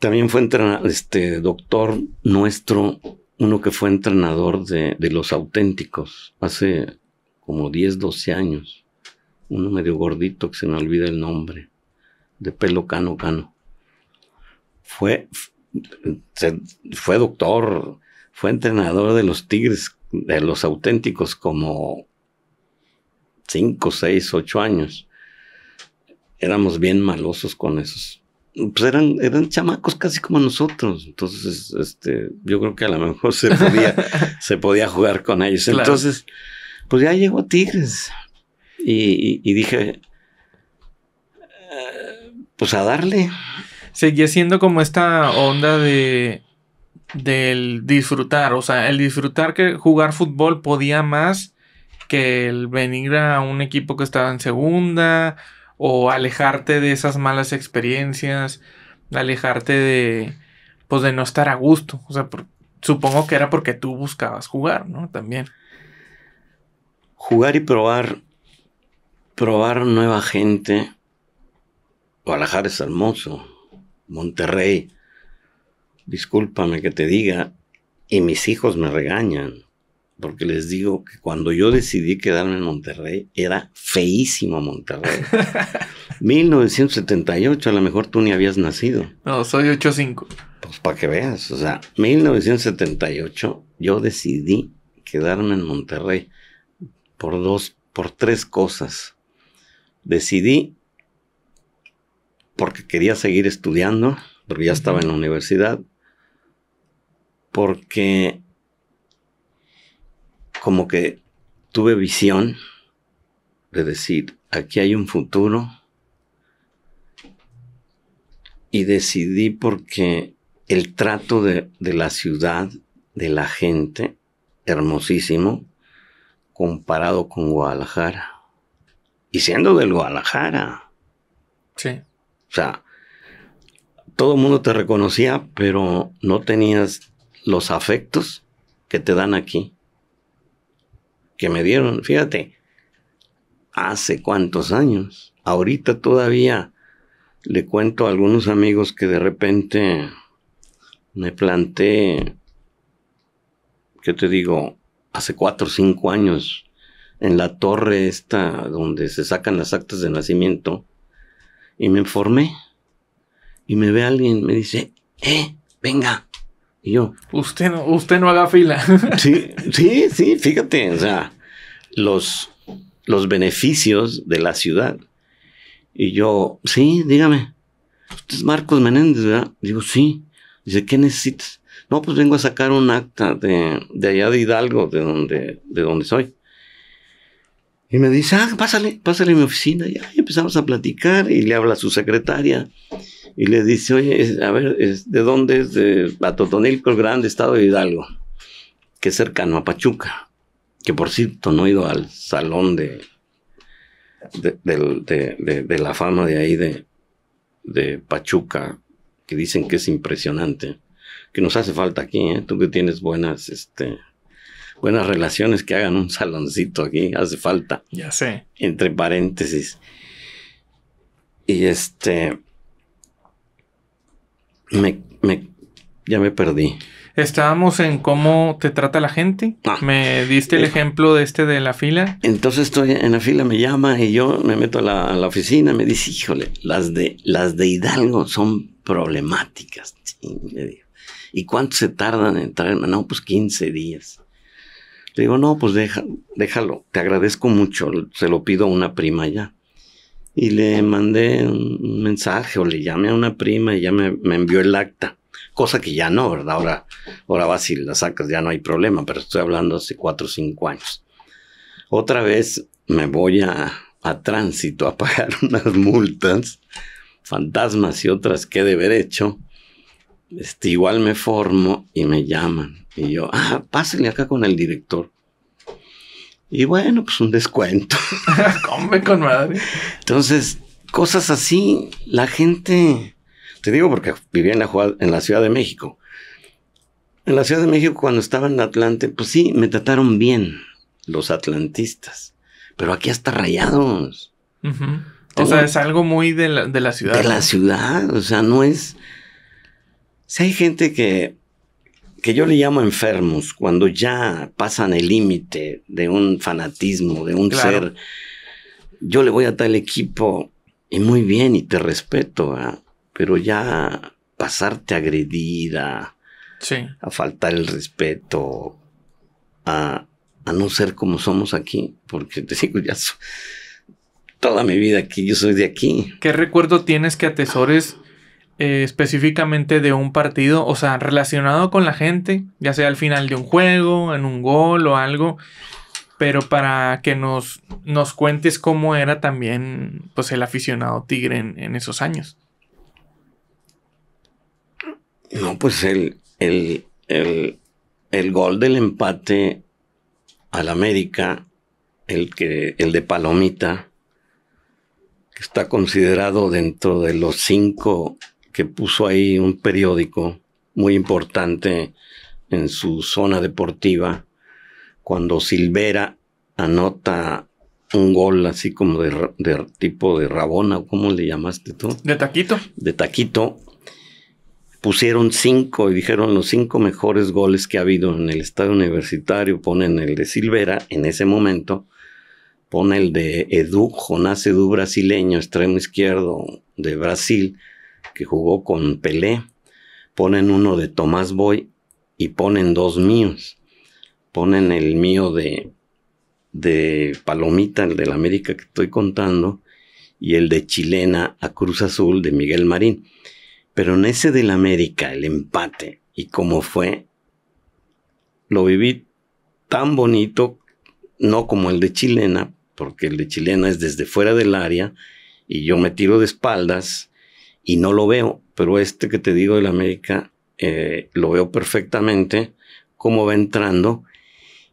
también fue este doctor nuestro, uno que fue entrenador de, los auténticos hace como 10, 12 años. Uno medio gordito que se me olvida el nombre, de pelo cano cano. Fue, fue doctor, fue entrenador de los Tigres, de los auténticos como 5, 6, 8 años. Éramos bien malosos con esos pues eran, eran chamacos casi como nosotros. Entonces, este, yo creo que a lo mejor se podía, se podía jugar con ellos. Entonces, pues ya llegó Tigres. Y, dije, eh, pues a darle. Seguía siendo como esta onda de del disfrutar. O sea, el disfrutar que jugar fútbol podía más que el venir a un equipo que estaba en segunda o alejarte de esas malas experiencias, alejarte de, pues de no estar a gusto. O sea, supongo que era porque tú buscabas jugar, ¿no? También. Jugar y probar, probar nueva gente. Guadalajara es hermoso. Monterrey, discúlpame que te diga, y mis hijos me regañan porque les digo que cuando yo decidí quedarme en Monterrey, era feísimo Monterrey. 1978, a lo mejor tú ni habías nacido. No, soy 85. Pues para que veas, o sea, 1978 yo decidí quedarme en Monterrey por dos, por tres cosas. Decidí porque quería seguir estudiando, porque ya estaba en la universidad, porque como que tuve visión de decir, aquí hay un futuro. Y decidí porque el trato de, la ciudad, de la gente, hermosísimo, comparado con Guadalajara. Y siendo del Guadalajara. Sí. O sea, todo el mundo te reconocía, pero no tenías los afectos que te dan aquí que me dieron, fíjate, hace cuántos años. Ahorita todavía le cuento a algunos amigos que de repente me planté, ¿qué te digo? Hace cuatro o cinco años en la torre esta donde se sacan las actas de nacimiento y me informé y me ve alguien, me dice, eh, venga, y yo. Usted no, usted no haga fila. Sí, sí, sí, fíjate, o sea, los, los beneficios de la ciudad. Y yo, sí, dígame. Usted es Marcos Menéndez, ¿verdad? Digo, sí. Dice, ¿qué necesitas? No, pues vengo a sacar un acta de, de allá de Hidalgo, de donde, de donde soy. Y me dice, ah, pásale, pásale a mi oficina. Y ahí empezamos a platicar y le habla a su secretaria y le dice, oye, a ver, ¿de dónde es? De Atotonilco, el grande estado de Hidalgo. que es cercano a Pachuca. Que por cierto, no he ido al salón de, de, de- de la fama de ahí de, de Pachuca, que dicen que es impresionante. Que nos hace falta aquí, ¿eh? Tú que tienes buenas, este, buenas relaciones, que hagan un saloncito aquí, hace falta Ya sé. entre paréntesis. Y este. Me, me- ya me perdí. Estábamos en cómo te trata la gente. Ah. Me diste el Eh. ejemplo de este de la fila. Entonces estoy en la fila, me llama y yo me meto a la, a la oficina, me dice, híjole, las de, las de Hidalgo son problemáticas. Sí, le digo. ¿Y cuánto se tardan en traerme? No, pues 15 días. Le digo, no, pues deja- déjalo, te agradezco mucho, se lo pido a una prima ya. Y le mandé un mensaje o le llamé a una prima y ya me, me envió el acta. Cosa que ya no, ¿verdad? Ahora, ahora vas y la sacas, ya no hay problema, pero estoy hablando hace cuatro o cinco años. Otra vez me voy a, a tránsito a pagar unas multas, fantasmas y otras que de haber hecho. Este, igual me formo y me llaman. Y yo, ah, pásale acá con el director. Y bueno, pues un descuento. Come con madre. Entonces, cosas así, la gente, te digo porque vivía en la, en la Ciudad de México. En la Ciudad de México, cuando estaba en Atlante, pues sí, me trataron bien los atlantistas. Pero aquí hasta rayados. O sea, es algo muy de la, de la ciudad. De la ciudad, o sea, no es... Si hay gente que, que yo le llamo enfermos, cuando ya pasan el límite de un fanatismo, de un Claro. ser, yo le voy a tal equipo y muy bien y te respeto, ¿verdad? pero ya pasarte a agredir, a, Sí. a faltar el respeto, a, a no ser como somos aquí, porque te digo, ya so- toda mi vida aquí, yo soy de aquí. ¿Qué recuerdo tienes que atesores eh, específicamente de un partido? O sea, relacionado con la gente, ya sea al final de un juego, en un gol o algo. Pero para que nos, nos cuentes cómo era también pues, el aficionado tigre en, en esos años. No, pues el, el, el, el gol del empate al América, el, que, el de Palomita, que está considerado dentro de los cinco que puso ahí un periódico muy importante en su zona deportiva, cuando Silvera anota un gol así como de, tipo de Rabona, o ¿cómo le llamaste tú? De taquito. de Taquito, pusieron cinco y dijeron los cinco mejores goles que ha habido en el estadio universitario. Ponen el de Silvera en ese momento, pone el de Edu, Jonás Edu brasileño, extremo izquierdo de Brasil, que jugó con Pelé. Ponen uno de Tomás Boy y ponen dos míos. Ponen el mío de, de Palomita, el de la América que estoy contando, y el de Chilena a Cruz Azul de Miguel Marín. Pero en ese del América, el empate y cómo fue, lo viví tan bonito, no como el de Chilena, porque el de Chilena es desde fuera del área y yo me tiro de espaldas y no lo veo, pero este que te digo del América eh, lo veo perfectamente cómo va entrando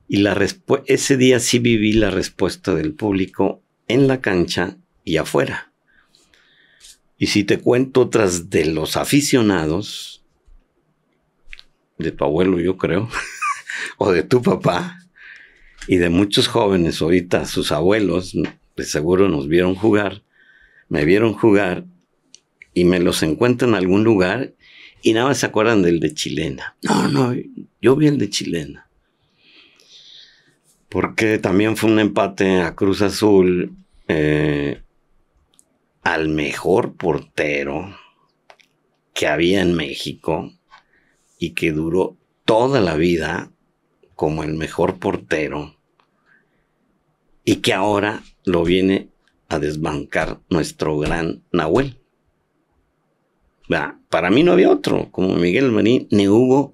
y la ese día sí viví la respuesta del público en la cancha y afuera. Y si te cuento otras de los aficionados, de tu abuelo yo creo, o de tu papá, y de muchos jóvenes ahorita, sus abuelos, de seguro nos vieron jugar, me vieron jugar, y me los encuentro en algún lugar, y nada más se acuerdan del de Chilena. No, no, yo vi el de Chilena. Porque también fue un empate a Cruz Azul. eh, al mejor portero que había en México y que duró toda la vida como el mejor portero y que ahora lo viene a desbancar nuestro gran Nahuel. Para mí no había otro, como Miguel Marín, ni Hugo,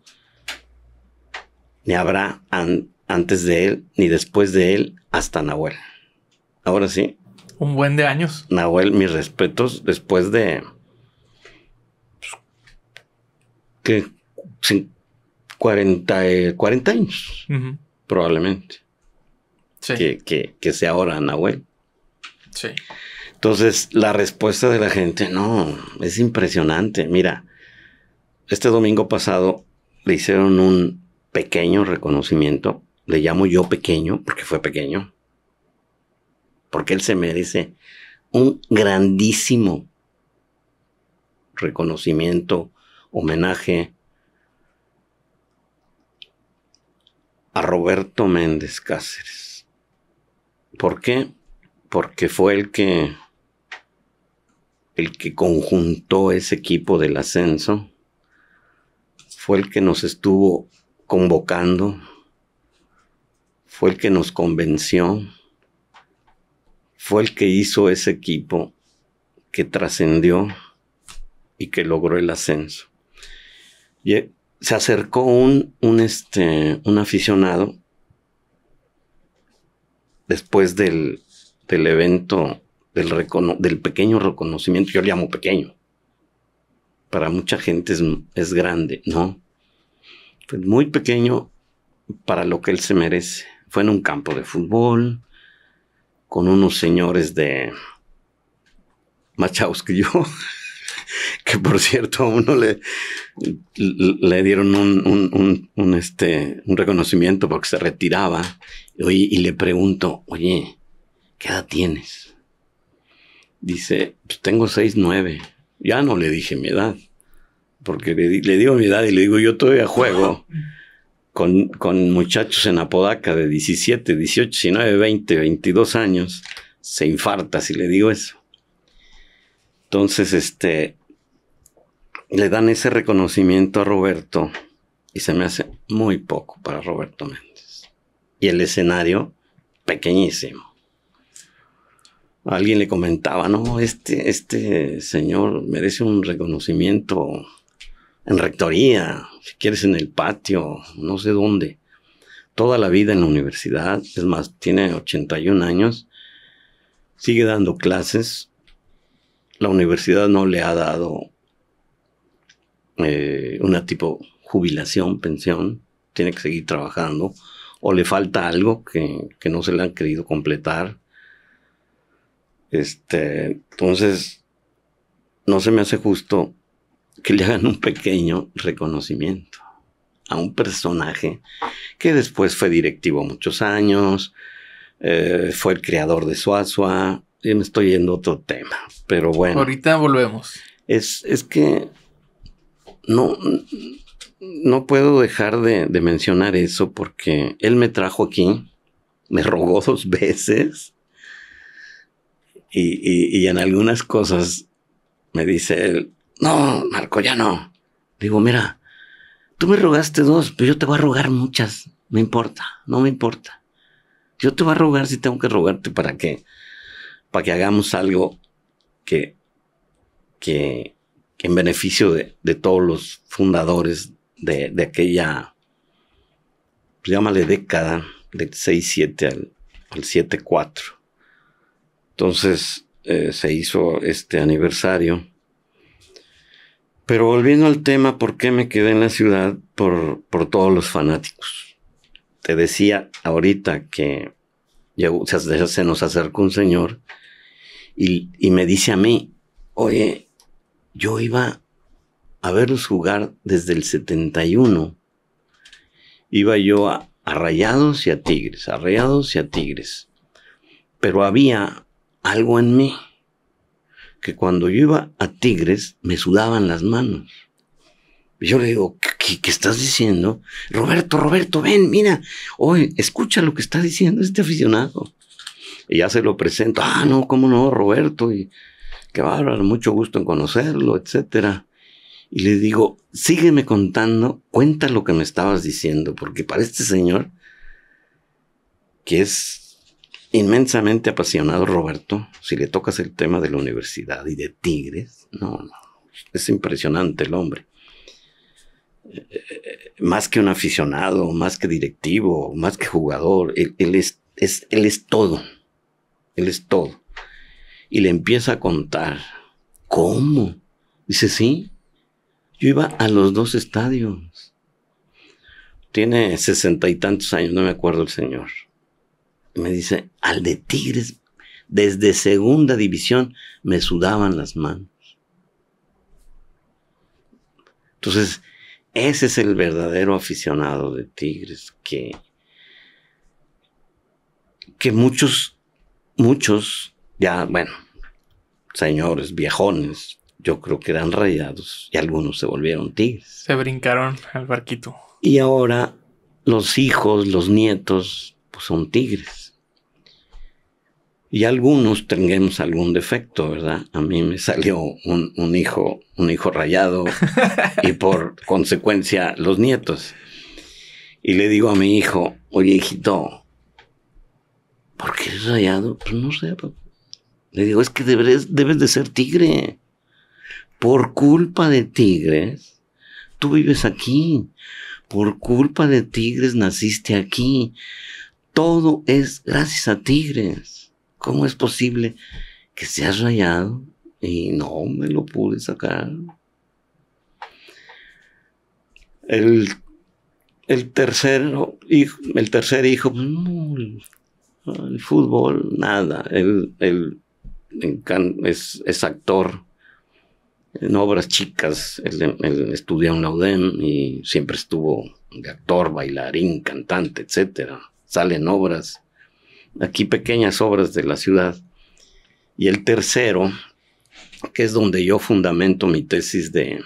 ni habrá an- antes de él, ni después de él, hasta Nahuel. Ahora sí, Un buen de años. Nahuel, mis respetos, después de. que. cin- 40, eh, 40 años, probablemente, Sí. que, que, que sea ahora Nahuel. Sí. Entonces, la respuesta de la gente, no, es impresionante. Mira, este domingo pasado le hicieron un pequeño reconocimiento. Le llamo yo pequeño porque fue pequeño. Porque él se merece un grandísimo reconocimiento, homenaje a Roberto Méndez Cáceres. ¿Por qué? Porque fue el que el que conjuntó ese equipo del ascenso, fue el que nos estuvo convocando, fue el que nos convenció, fue el que hizo ese equipo que trascendió y que logró el ascenso. Y eh, se acercó este, un aficionado después del evento del, pequeño reconocimiento, yo le llamo pequeño. Para mucha gente es, es grande, ¿no? Fue muy pequeño para lo que él se merece. Fue en un campo de fútbol, con unos señores de machaos que yo, que por cierto a uno le, le dieron un, un, este, un reconocimiento porque se retiraba. Y le pregunto, oye, ¿qué edad tienes? Dice, pues tengo seis, nueve. Ya no le dije mi edad, porque le, le, digo mi edad y le digo, yo todavía juego con, con muchachos en Apodaca de 17, 18, 19, 20, 22 años. Se infarta si le digo eso. Entonces, este, le dan ese reconocimiento a Roberto y se me hace muy poco para Roberto Méndez. Y el escenario, pequeñísimo. Alguien le comentaba, no, este, este señor merece un reconocimiento en rectoría, si quieres en el patio, no sé dónde. Toda la vida en la universidad, es más, tiene 81 años, sigue dando clases. La universidad no le ha dado eh, una tipo jubilación, pensión, tiene que seguir trabajando, o le falta algo que, que no se le han querido completar. Este, entonces, no se me hace justo que le hagan un pequeño reconocimiento a un personaje que después fue directivo muchos años, eh, fue el creador de Suazua, y me estoy yendo a otro tema, pero bueno. Ahorita volvemos. Es, es que no, no puedo dejar de, de mencionar eso porque él me trajo aquí, me rogó dos veces y, y, y, en algunas cosas me dice él, no, Marco, ya no. Digo, mira, tú me rogaste dos, pero yo te voy a rogar muchas. No importa, no me importa. Yo te voy a rogar si tengo que rogarte para que, para que hagamos algo que, que, que en beneficio de, de, todos los fundadores de, de aquella, pues llámale década, del 6-7 al, al 7-4. Entonces eh, se hizo este aniversario. Pero volviendo al tema, ¿por qué me quedé en la ciudad? Por, por todos los fanáticos. Te decía ahorita que se, nos acercó un señor y, y me dice a mí, oye, yo iba a verlos jugar desde el 71. Iba yo a, a Rayados y a Tigres, a Rayados y a Tigres. Pero había algo en mí que cuando yo iba a Tigres me sudaban las manos. Y yo le digo, ¿qué, ¿qué, estás diciendo? Roberto, Roberto, ven, mira, oye, escucha lo que está diciendo este aficionado. Y ya se lo presento, ah, no, cómo no, Roberto, y qué bárbaro, mucho gusto en conocerlo, etcétera. Y le digo, sígueme contando, cuenta lo que me estabas diciendo, porque para este señor, que es inmensamente apasionado Roberto, si le tocas el tema de la universidad y de Tigres, no, no, es impresionante el hombre. Eh, más que un aficionado, más que directivo, más que jugador, él, es, es, él es todo, él es todo. Y le empieza a contar, ¿cómo? Dice, sí, yo iba a los dos estadios. tiene sesenta y tantos años, no me acuerdo el señor. Me dice, al de Tigres, desde segunda división, me sudaban las manos. Entonces, ese es el verdadero aficionado de Tigres, que, que muchos, muchos, ya, bueno, señores, viejones, yo creo que eran rayados y algunos se volvieron tigres. Se brincaron al barquito. Y ahora los hijos, los nietos, pues son tigres. Y algunos tenemos algún defecto, ¿verdad? A mí me salió un, un hijo, un hijo rayado y por consecuencia los nietos. Y le digo a mi hijo, oye hijito, ¿por qué eres rayado? Pues no sé, papá. Le digo, es que debes, debes de ser tigre. Por culpa de tigres, tú vives aquí. Por culpa de tigres naciste aquí. Todo es gracias a tigres. ¿Cómo es posible que seas rayado? Y no me lo pude sacar. El, el tercero hijo, el tercer hijo, el, fútbol, nada. El, el, es, actor en obras chicas. Él, él, estudió en la UDEM y siempre estuvo de actor, bailarín, cantante, etc. Salen obras, aquí pequeñas obras de la ciudad. Y el tercero, que es donde yo fundamento mi tesis de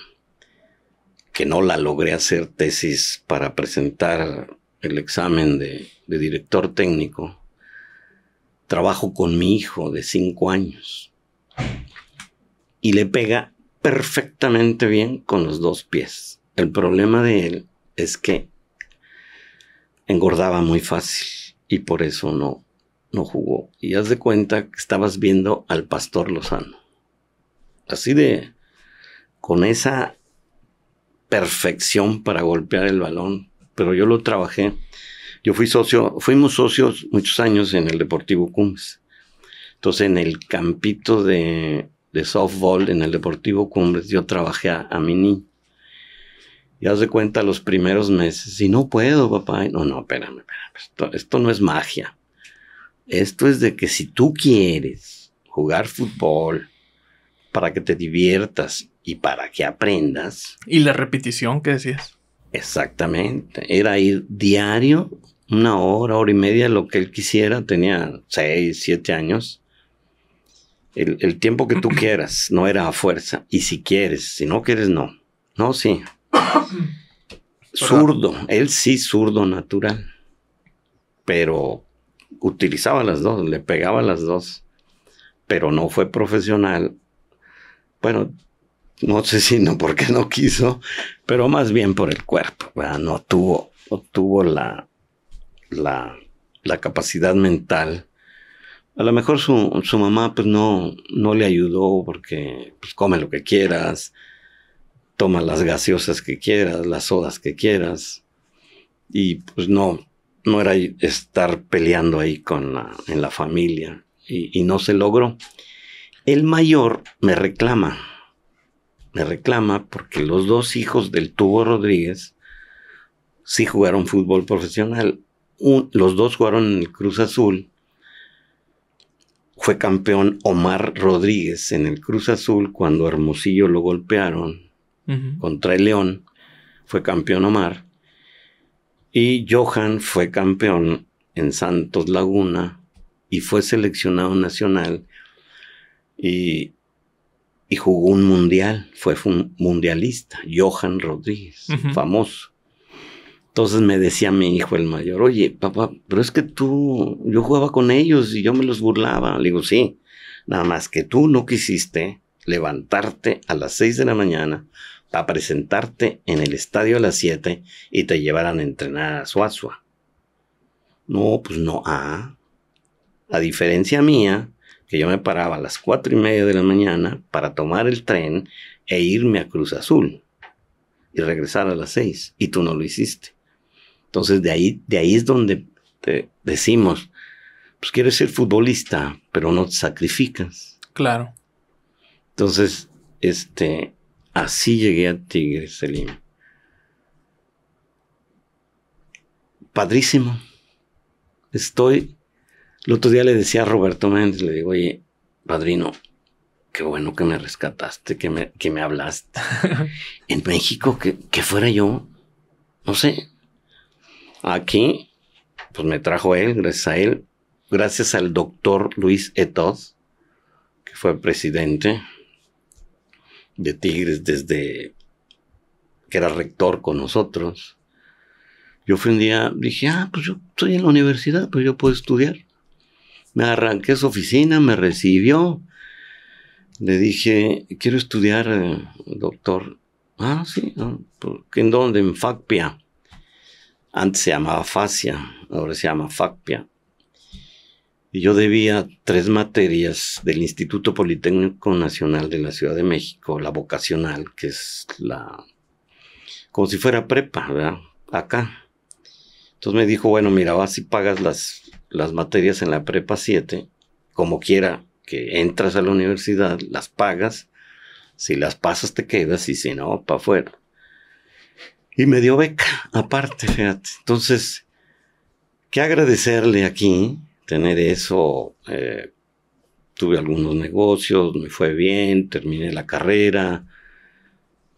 que no la logré hacer tesis para presentar el examen de, de director técnico, trabajo con mi hijo de cinco años y le pega perfectamente bien con los dos pies. El problema de él es que engordaba muy fácil y por eso no, no jugó. Y haz de cuenta que estabas viendo al pastor Lozano. Así de, con esa perfección para golpear el balón. Pero yo lo trabajé yo fui socio, fuimos socios muchos años en el Deportivo Cumbres. Entonces, en el campito de, de softball en el Deportivo Cumbres, yo trabajé a, a mi. Y haz de cuenta los primeros meses, y no puedo, papá. No, no, espérame, espérame. Esto, esto no es magia. Esto es de que si tú quieres jugar fútbol para que te diviertas y para que aprendas. Y la repetición que decías. Exactamente. Era ir diario una hora, hora y media, lo que él quisiera. Tenía seis, siete años. El, el, tiempo que tú quieras, no era a fuerza. Y si quieres, si no quieres, no. No, sí. Zurdo, él sí zurdo natural. Pero utilizaba las dos, le pegaba las dos. Pero no fue profesional. Bueno, no sé si no porque no quiso, pero más bien por el cuerpo. No tuvo, no tuvo la, la, la capacidad mental. A lo mejor su, su, mamá pues no, no le ayudó porque pues come lo que quieras, toma las gaseosas que quieras, las sodas que quieras. Y pues no, no era estar peleando ahí con la, en la familia. Y, no se logró. El mayor me reclama. Me reclama porque los dos hijos del Tubo Rodríguez sí jugaron fútbol profesional los dos jugaron en el Cruz Azul. Fue campeón Omar Rodríguez en el Cruz Azul cuando Hermosillo lo golpearon uh -huh. contra el León. Fue campeón Omar. Y Johan fue campeón en Santos Laguna y fue seleccionado nacional y, y jugó un mundial, fue un mundialista, Johan Rodríguez, uh -huh. famoso. Entonces me decía mi hijo el mayor, oye, papá, pero es que tú, yo jugaba con ellos y yo me los burlaba. Le digo, sí, nada más que tú no quisiste levantarte a las seis de la mañana para presentarte en el estadio a las siete y te llevaran a entrenar a Suazua. No, pues no, ah. A diferencia mía, que yo me paraba a las cuatro y media de la mañana para tomar el tren e irme a Cruz Azul y regresar a las seis, y tú no lo hiciste. Entonces de ahí, de ahí es donde te decimos, pues quieres ser futbolista, pero no te sacrificas. Claro. Entonces, este, así llegué a Tigres, Selim. padrísimo. Estoy. El otro día le decía a Roberto Méndez, le digo, oye, padrino, qué bueno que me rescataste, que me, que me hablaste. en México, que, que fuera yo, no sé. Aquí, pues me trajo él, gracias a él, gracias al doctor Luis Etos, que fue presidente de Tigres desde que era rector con nosotros. Yo fui un día, dije, ah, pues yo estoy en la universidad, pues yo puedo estudiar. Me arranqué su oficina, me recibió. Le dije, quiero estudiar, eh, doctor. Ah, sí, ah, ¿en dónde? En FACPIA. Antes se llamaba FACIA, ahora se llama FACPIA. Y yo debía tres materias del Instituto Politécnico Nacional de la Ciudad de México, la vocacional, que es la... como si fuera prepa, ¿verdad? Acá. Entonces me dijo, bueno, mira, vas y pagas las, las materias en la prepa 7, como quiera que entras a la universidad, las pagas, si las pasas te quedas y si no, para afuera. Y me dio beca, aparte, fíjate. Entonces, qué agradecerle aquí, tener eso. Eh, tuve algunos negocios, me fue bien, terminé la carrera.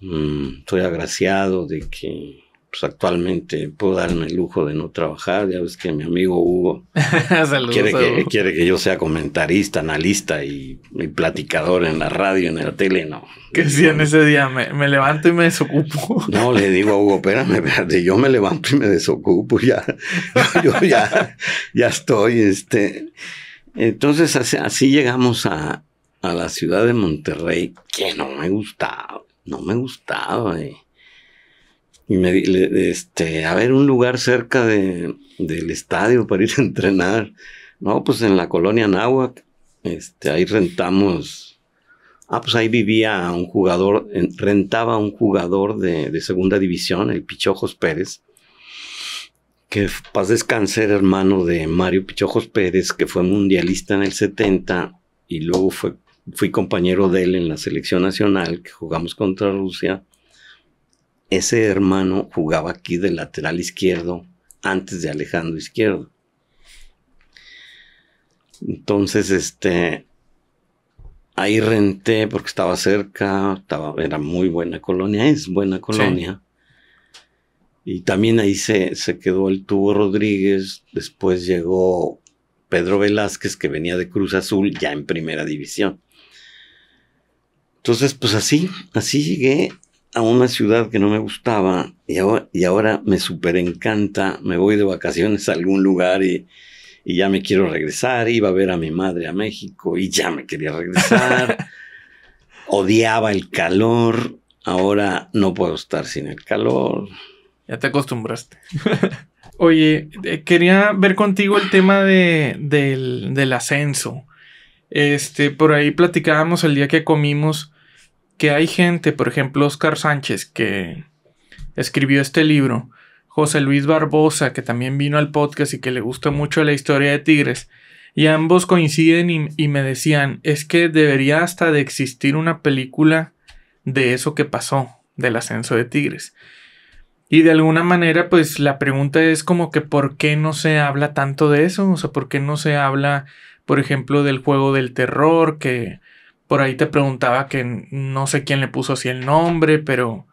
Mm, estoy agraciado de que pues actualmente puedo darme el lujo de no trabajar. Ya ves que mi amigo Hugo quiere, que, quiere que yo sea comentarista, analista y, platicador en la radio, en la tele. No. Que si en ese día me, levanto y me desocupo. No, le digo a Hugo, espérame, espérate, yo me levanto y me desocupo. Ya, yo, ya, ya estoy. Este. Entonces así, así llegamos a, a la ciudad de Monterrey, que no me gustaba, no me gustaba. Eh y me este, a ver un lugar cerca de, del estadio para ir a entrenar. No, pues en la colonia Náhuac, este, ahí rentamos. Ah, pues ahí vivía un jugador, rentaba un jugador de, de segunda división, el Pichojos Pérez, que paz descanse hermano de Mario Pichojos Pérez, que fue mundialista en el 70 y luego fue, fui compañero de él en la selección nacional, que jugamos contra Rusia ese hermano jugaba aquí de lateral izquierdo antes de Alejandro Izquierdo. Entonces, este, ahí renté porque estaba cerca, estaba, era muy buena colonia, es buena colonia. Y también ahí se, se quedó el tubo Rodríguez, después llegó Pedro Velázquez que venía de Cruz Azul ya en primera división. Entonces, pues así, así llegué a una ciudad que no me gustaba y ahora, y ahora me super encanta, me voy de vacaciones a algún lugar y, y, ya me quiero regresar, iba a ver a mi madre a México y ya me quería regresar, odiaba el calor, ahora no puedo estar sin el calor. Ya te acostumbraste. Oye, eh, quería ver contigo el tema de, del, del ascenso. Este, por ahí platicábamos el día que comimos que hay gente, por ejemplo, Oscar Sánchez, que escribió este libro, José Luis Barbosa, que también vino al podcast y que le gusta mucho la historia de Tigres, y ambos coinciden y, y me decían, es que debería hasta de existir una película de eso que pasó, del ascenso de Tigres. Y de alguna manera, pues la pregunta es como que ¿por qué no se habla tanto de eso? O sea, ¿por qué no se habla, por ejemplo, del juego del terror, que por ahí te preguntaba que no sé quién le puso así el nombre, pero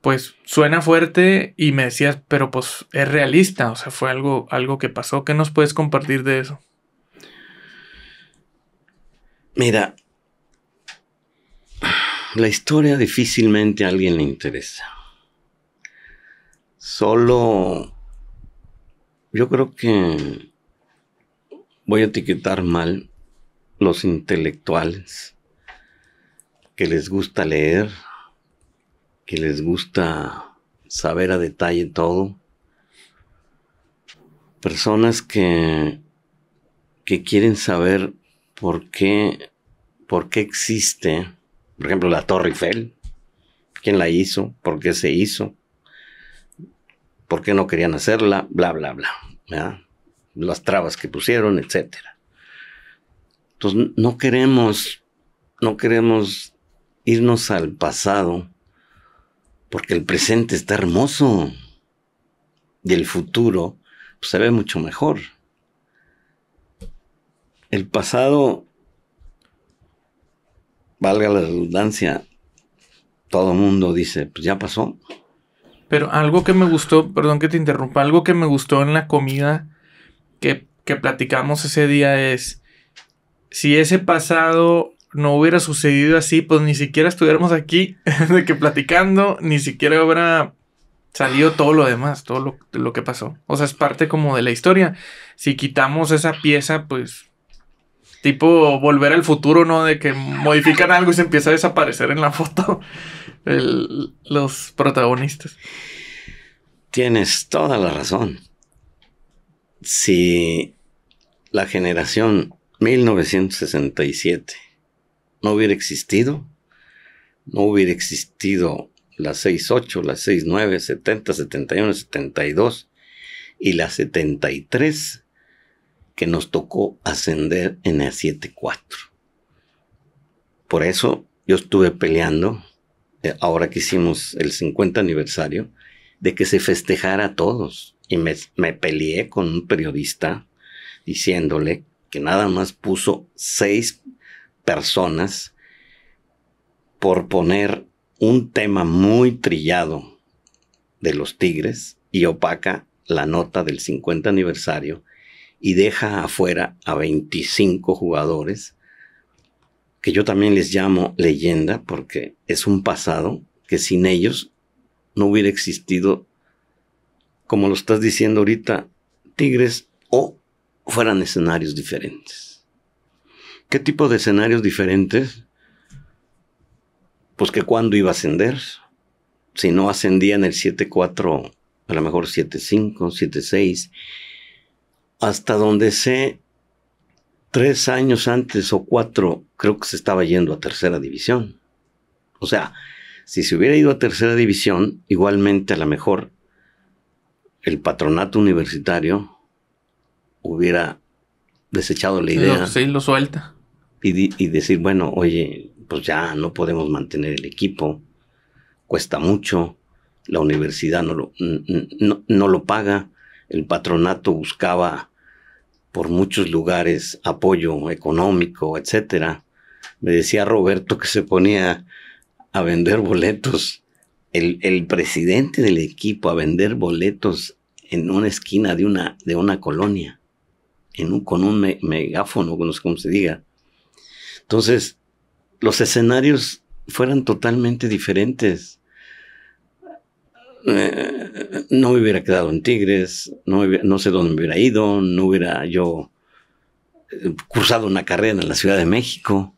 pues suena fuerte y me decías, pero pues es realista, o sea, fue algo, algo que pasó. ¿Qué nos puedes compartir de eso? Mira, la historia difícilmente a alguien le interesa. Solo yo creo que voy a etiquetar mal los intelectuales que les gusta leer, que les gusta saber a detalle todo, personas que, que quieren saber por qué, por qué existe, por ejemplo, la Torre Eiffel, quién la hizo, por qué se hizo, por qué no querían hacerla, bla, bla, bla, las trabas que pusieron, etcétera. Entonces, no queremos, no queremos irnos al pasado, porque el presente está hermoso. y el futuro pues, se ve mucho mejor. El pasado, valga la redundancia, todo mundo dice, pues ya pasó. Pero algo que me gustó, perdón que te interrumpa, algo que me gustó en la comida que, que platicamos ese día es, si ese pasado no hubiera sucedido así, pues ni siquiera estuviéramos aquí de que platicando, ni siquiera hubiera salido todo lo demás, todo lo, lo, que pasó. O sea, es parte como de la historia. Si quitamos esa pieza, pues tipo volver al futuro, ¿no? De que modifican algo y se empieza a desaparecer en la foto los protagonistas. Tienes toda la razón. Si la generación 1967 no hubiera existido, no hubiera existido la 68, la 69, 70, 71, 72 y la 73 que nos tocó ascender en el 7-4. Por eso yo estuve peleando, eh, ahora que hicimos el 50 aniversario, de que se festejara a todos. Y me peleé con un periodista diciéndole que nada más puso seis personas por poner un tema muy trillado de los Tigres y opaca la nota del 50 aniversario y deja afuera a 25 jugadores que yo también les llamo leyenda porque es un pasado que sin ellos no hubiera existido, como lo estás diciendo ahorita, Tigres o fueran escenarios diferentes. ¿Qué tipo de escenarios diferentes? Pues que cuando iba a ascender, si no ascendía en el 7-4, a lo mejor 7-5, 7-6, hasta donde sé, tres años antes o cuatro, creo que se estaba yendo a tercera división. O sea, si se hubiera ido a tercera división, igualmente a lo mejor el patronato universitario hubiera desechado la idea. sí, lo suelta. Y, decir, bueno, oye, pues ya no podemos mantener el equipo, cuesta mucho, la universidad no lo, no, lo paga, el patronato buscaba por muchos lugares apoyo económico, etcétera. Me decía Roberto que se ponía a vender boletos, el, el, presidente del equipo a vender boletos en una esquina de una, de una colonia con un megáfono, no sé cómo se diga. Entonces, los escenarios fueran totalmente diferentes. Eh, no me hubiera quedado en Tigres, no, sé dónde me hubiera ido, no hubiera yo eh, cursado una carrera en la Ciudad de México.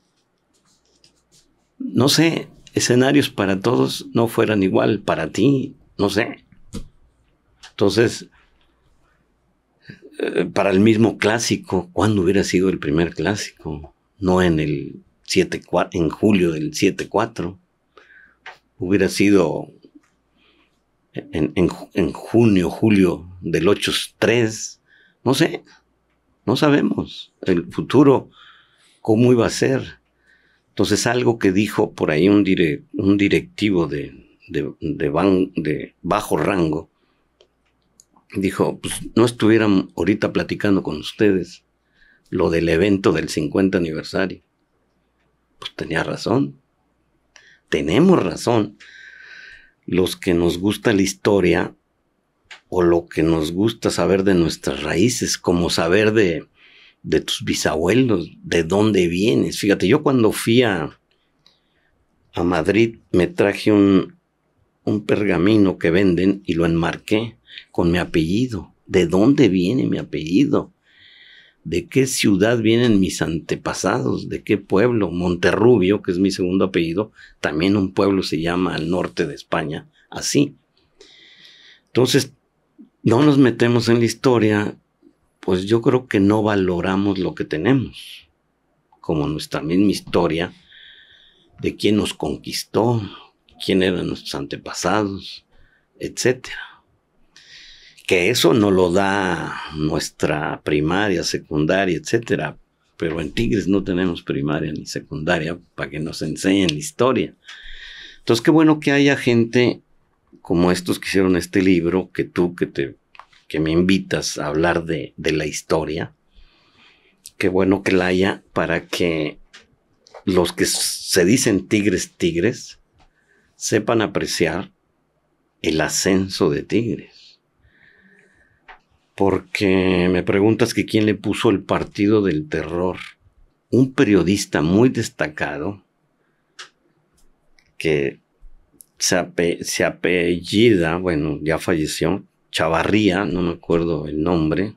No sé, escenarios para todos no fueran igual, para ti, no sé. Entonces, eh, para el mismo clásico, ¿cuándo hubiera sido el primer clásico? No en el 7 en julio del 7-4. Hubiera sido en, en, junio, julio del 8-3. No sé, no sabemos el futuro, cómo iba a ser. Entonces algo que dijo por ahí un, un directivo de, de, de bajo rango, dijo, pues no estuvieran ahorita platicando con ustedes lo del evento del 50 aniversario. Pues tenía razón. Tenemos razón. Los que nos gusta la historia o lo que nos gusta saber de nuestras raíces, como saber de, de tus bisabuelos, de dónde vienes. Fíjate, yo cuando fui a, a Madrid me traje un, un pergamino que venden y lo enmarqué con mi apellido. ¿De dónde viene mi apellido? ¿De qué ciudad vienen mis antepasados? ¿De qué pueblo? Monterrubio, que es mi segundo apellido, también un pueblo se llama al norte de España, así. Entonces, no nos metemos en la historia, pues yo creo que no valoramos lo que tenemos, como nuestra misma historia de quién nos conquistó, quién eran nuestros antepasados, etcétera que eso no lo da nuestra primaria, secundaria, etcétera. Pero en Tigres no tenemos primaria ni secundaria para que nos enseñen la historia. Entonces, qué bueno que haya gente como estos que hicieron este libro, que tú que te que me invitas a hablar de, de la historia. Qué bueno que la haya para que los que se dicen tigres tigres sepan apreciar el ascenso de tigres. Porque me preguntas que quién le puso el partido del terror. Un periodista muy destacado que se, apellida, bueno, ya falleció, Chavarría, no me acuerdo el nombre,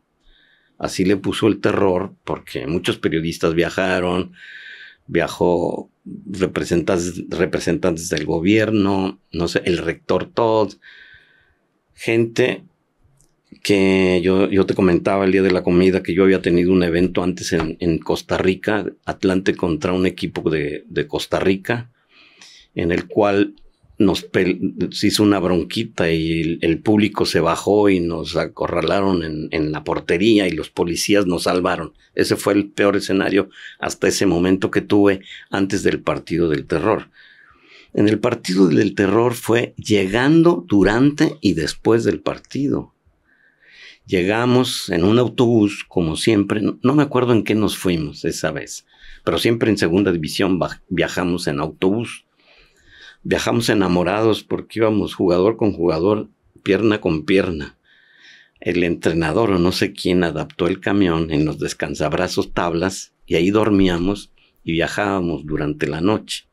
así le puso el terror porque muchos periodistas viajaron, viajó representantes, representantes del gobierno, no sé, el rector Todd, gente que yo, yo, te comentaba el día de la comida que yo había tenido un evento antes en, en Costa Rica, Atlante contra un equipo de, de Costa Rica, en el cual nos hizo una bronquita y el, público se bajó y nos acorralaron en, en, la portería y los policías nos salvaron. Ese fue el peor escenario hasta ese momento que tuve antes del partido del terror. En el partido del terror fue llegando durante y después del partido. Llegamos en un autobús, como siempre, no me acuerdo en qué nos fuimos esa vez, pero siempre en segunda división viajamos en autobús Viajamos enamorados porque íbamos jugador con jugador, pierna con pierna. El entrenador o no sé quién adaptó el camión en los descansabrazos tablas y ahí dormíamos y viajábamos durante la noche,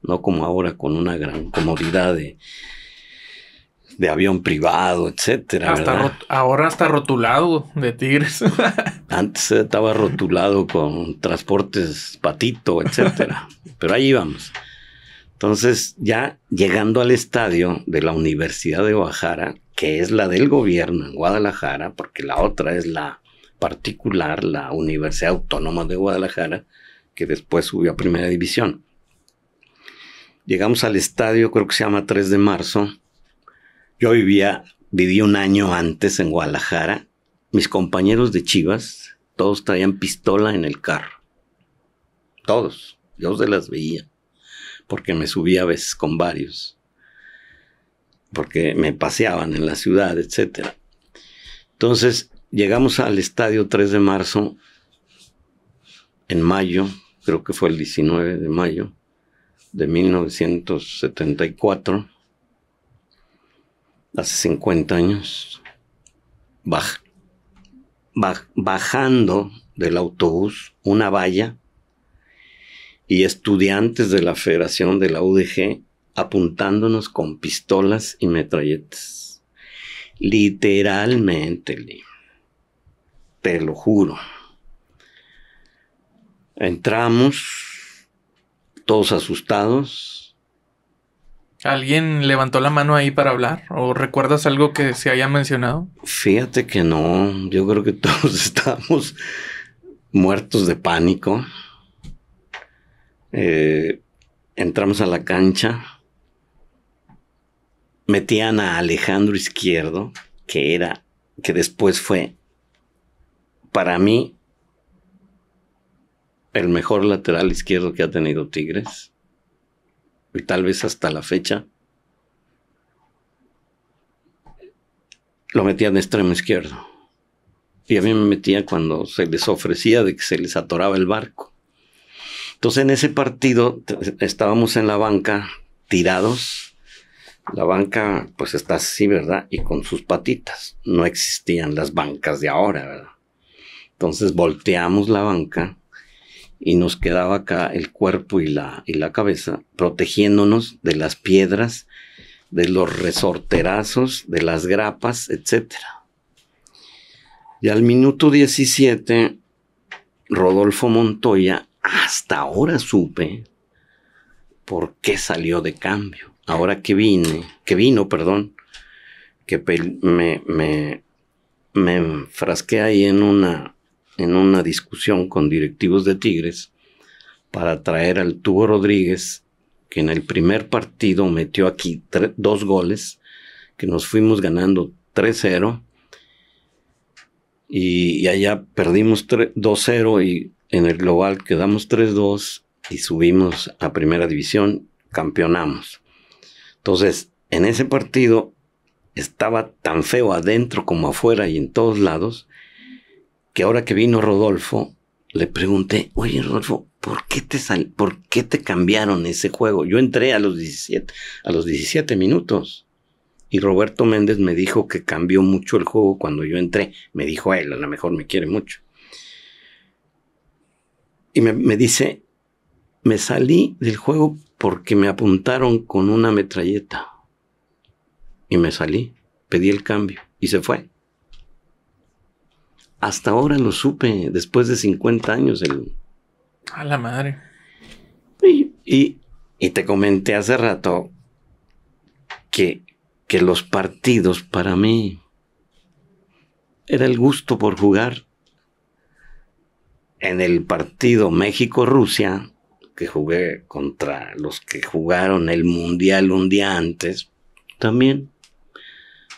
no como ahora con una gran comodidad de, de avión privado, etcétera. ahora está rotulado de Tigres. Antes estaba rotulado con transportes patito, etcétera. Pero ahí íbamos. Entonces, ya llegando al estadio de la Universidad de Guadalajara, que es la del gobierno en Guadalajara, porque la otra es la particular, la Universidad Autónoma de Guadalajara, que después subió a Primera División. Llegamos al estadio, creo que se llama 3 de marzo. Yo vivía, viví un año antes en Guadalajara. Mis compañeros de Chivas, todos traían pistola en el carro. Todos. Yo se las veía porque me subía a veces con varios, porque me paseaban en la ciudad, etc. Entonces, llegamos al estadio 3 de marzo, en mayo, creo que fue el 19 de mayo de 1974, hace 50 años, bajando del autobús una valla y estudiantes de la Federación de la UDG apuntándonos con pistolas y metralletas. Literalmente, te lo juro. Entramos, todos asustados. ¿Alguien levantó la mano ahí para hablar? ¿O recuerdas algo que se haya mencionado? Fíjate que no, yo creo que todos estábamos muertos de pánico. Eh, entramos a la cancha, metían a Alejandro Izquierdo, que era, que después fue, para mí, el mejor lateral izquierdo que ha tenido Tigres, y tal vez hasta la fecha. Lo metían de extremo izquierdo. Y a mí me metía cuando se les ofrecía de que se les atoraba el barco. Entonces en ese partido estábamos en la banca tirados. La banca pues está así, ¿verdad? Y con sus patitas. No existían las bancas de ahora, ¿verdad? Entonces volteamos la banca y nos quedaba acá el cuerpo y la, y la cabeza protegiéndonos de las piedras, de los resorterazos, de las grapas, etc. Y al minuto 17, Rodolfo Montoya hasta ahora supe por qué salió de cambio. Ahora que vine, que vino, perdón, que me, me, me enfrasqué ahí en una, en una discusión con directivos de Tigres para traer al Tubo Rodríguez, que en el primer partido metió aquí dos goles, que nos fuimos ganando 3-0, y, y, allá perdimos 2-0 y en el global quedamos 3-2 y subimos a primera división, campeonamos. Entonces, en ese partido estaba tan feo adentro como afuera y en todos lados, que ahora que vino Rodolfo, le pregunté, oye Rodolfo, ¿por qué te, sal ¿por qué te cambiaron ese juego? Yo entré a los 17, a los 17 minutos. Y Roberto Méndez me dijo que cambió mucho el juego cuando yo entré. Me dijo él, a lo mejor me quiere mucho. Y me, me dice, me salí del juego porque me apuntaron con una metralleta. Y me salí, pedí el cambio y se fue. Hasta ahora lo supe, después de 50 años. El... A la madre. Y, y, y te comenté hace rato que, que los partidos para mí era el gusto por jugar. En el partido México-Rusia, que jugué contra los que jugaron el Mundial un día antes, también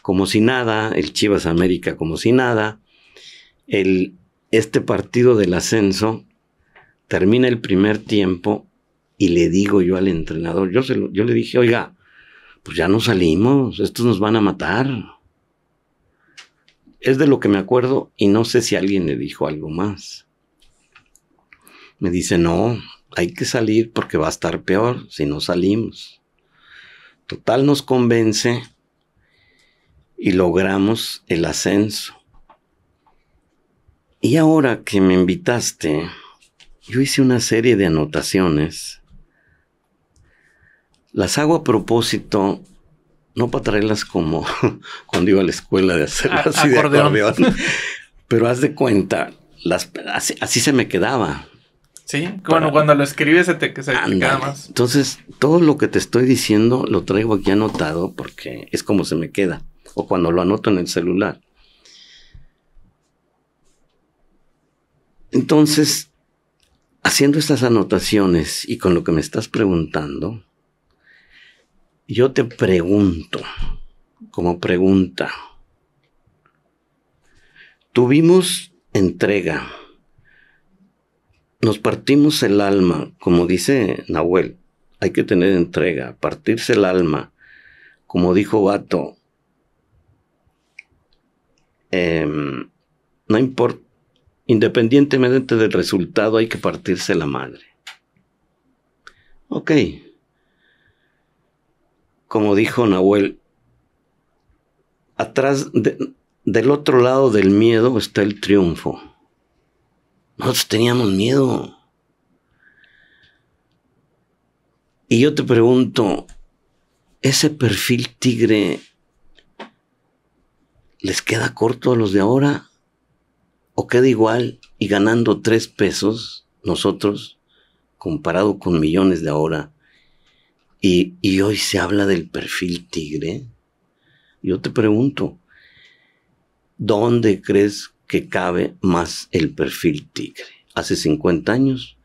como si nada, el Chivas América como si nada, este partido del ascenso termina el primer tiempo y le digo yo al entrenador, yo le dije, oiga, pues ya no salimos, estos nos van a matar. Es de lo que me acuerdo y no sé si alguien le dijo algo más. Me dice, no, hay que salir porque va a estar peor si no salimos. Total nos convence y logramos el ascenso. Y ahora que me invitaste, yo hice una serie de anotaciones. Las hago a propósito, no para traerlas como cuando iba a la escuela de hacerlas así de acordeón, pero haz de cuenta, las, así, se me quedaba. Sí, bueno, cuando lo escribes se te, se te queda más. Entonces, todo lo que te estoy diciendo lo traigo aquí anotado porque es como se me queda o cuando lo anoto en el celular. Entonces, haciendo estas anotaciones y con lo que me estás preguntando, yo te pregunto, como pregunta, tuvimos entrega, nos partimos el alma, como dice Nahuel, hay que tener entrega, partirse el alma, como dijo Vato, Em, no importa, independientemente del resultado, hay que partirse la madre. Ok. Como dijo Nahuel, atrás del otro lado del miedo está el triunfo. Nosotros teníamos miedo. Y yo te pregunto, ese perfil tigre ¿les queda corto a los de ahora? ¿O queda igual y ganando tres pesos nosotros, comparado con millones de ahora? Y, hoy se habla del perfil tigre. Yo te pregunto, ¿dónde crees que cabe más el perfil tigre? ¿Hace 50 años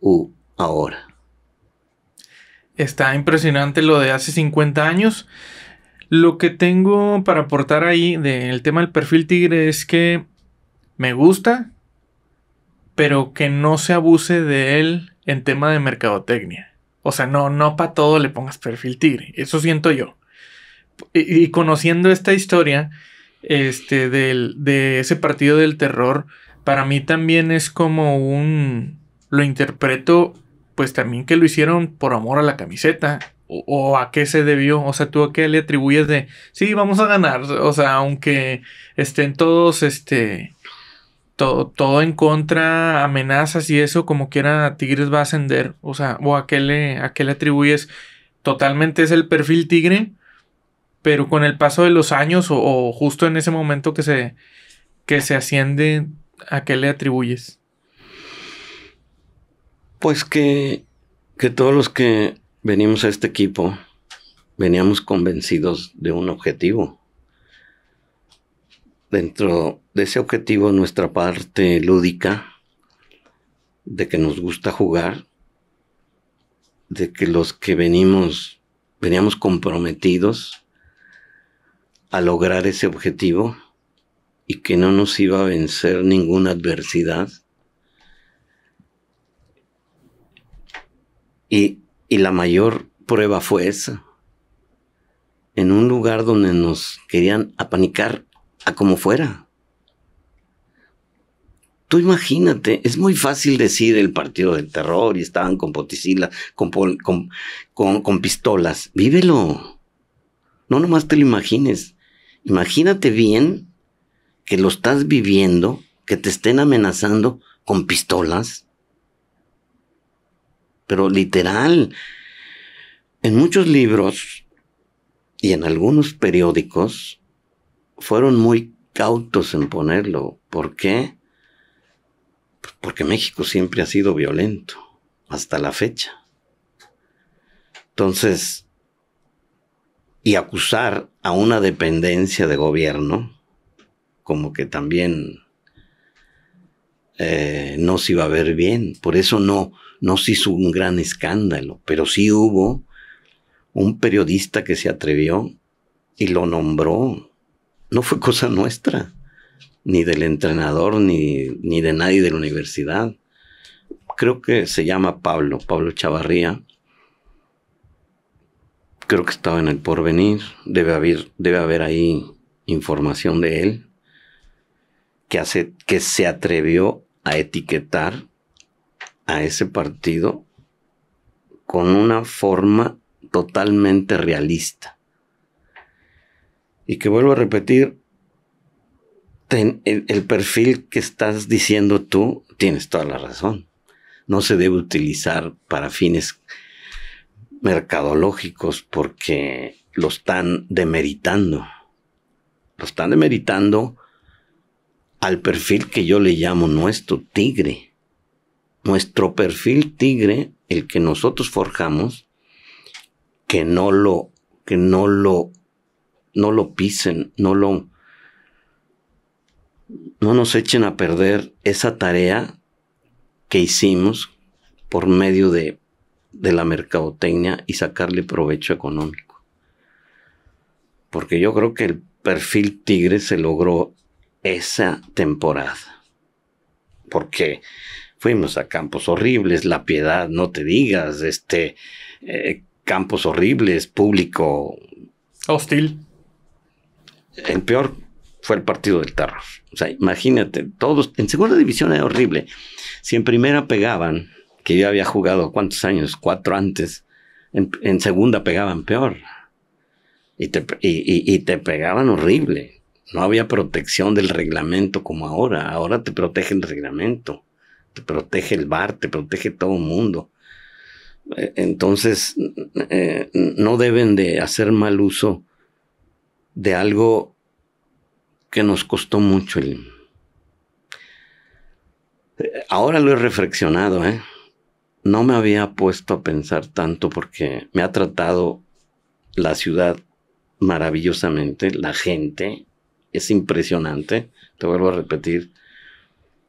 o ahora? Está impresionante lo de hace 50 años. Lo que tengo para aportar ahí del tema del perfil tigre es que me gusta, pero que no se abuse de él en tema de mercadotecnia. O sea, no, no para todo le pongas perfil tigre. Eso siento yo. Y, conociendo esta historia, este, del, de ese partido del terror, para mí también es como un. Lo interpreto, pues también que lo hicieron por amor a la camiseta o, a qué se debió, o sea, tú a qué le atribuyes de, sí, vamos a ganar, o sea, aunque estén todos, este, todo, todo en contra, amenazas y eso, como quiera, Tigres va a ascender, o sea, o a qué le, a qué le atribuyes, totalmente es el perfil Tigre, pero con el paso de los años o, justo en ese momento que se, que se asciende, ¿a qué le atribuyes? Pues que, que todos los que venimos a este equipo, veníamos convencidos de un objetivo. Dentro de ese objetivo, nuestra parte lúdica, de que nos gusta jugar, de que los que venimos, veníamos comprometidos a lograr ese objetivo y que no nos iba a vencer ninguna adversidad. Y y la mayor prueba fue esa. en un lugar donde nos querían apanicar a como fuera. Tú imagínate, es muy fácil decir el partido del terror y estaban con poticilas, con, con, con, pistolas. Vívelo. No nomás te lo imagines. Imagínate bien que lo estás viviendo, que te estén amenazando con pistolas. Pero literal, en muchos libros y en algunos periódicos fueron muy cautos en ponerlo. ¿Por qué? Porque México siempre ha sido violento, hasta la fecha. Entonces, y acusar a una dependencia de gobierno, como que también eh, no se iba a ver bien. Por eso no, no se hizo un gran escándalo, pero sí hubo un periodista que se atrevió y lo nombró. No fue cosa nuestra ni del entrenador, ni, ni de nadie de la universidad. Creo que se llama Pablo, Pablo Chavarría. Creo que estaba en el porvenir. Debe haber, debe haber ahí información de él. Que, hace, que se atrevió a etiquetar a ese partido con una forma totalmente realista. Y que vuelvo a repetir, el, perfil que estás diciendo tú, tienes toda la razón. No se debe utilizar para fines mercadológicos porque lo están demeritando. Lo están demeritando al perfil que yo le llamo nuestro tigre. Nuestro perfil tigre, el que nosotros forjamos, que no lo, que no lo, no lo pisen, no lo, no nos echen a perder esa tarea que hicimos por medio de, de la mercadotecnia y sacarle provecho económico. Porque yo creo que el perfil tigre se logró esa temporada. Porque fuimos a campos horribles, la piedad, no te digas, este, eh, campos horribles, público. Hostil. El peor fue el partido del terror. O sea, imagínate, todos, en segunda división era horrible. Si en primera pegaban, que yo había jugado cuántos años, cuatro antes, en, segunda pegaban peor. Y te, y, te pegaban horrible. No había protección del reglamento como ahora. Ahora te protege el reglamento, te protege el bar, te protege todo el mundo. Eh, entonces, eh, no deben de hacer mal uso de algo que nos costó mucho el... Ahora lo he reflexionado, ¿eh? No me había puesto a pensar tanto porque me ha tratado la ciudad maravillosamente, la gente es impresionante, te vuelvo a repetir,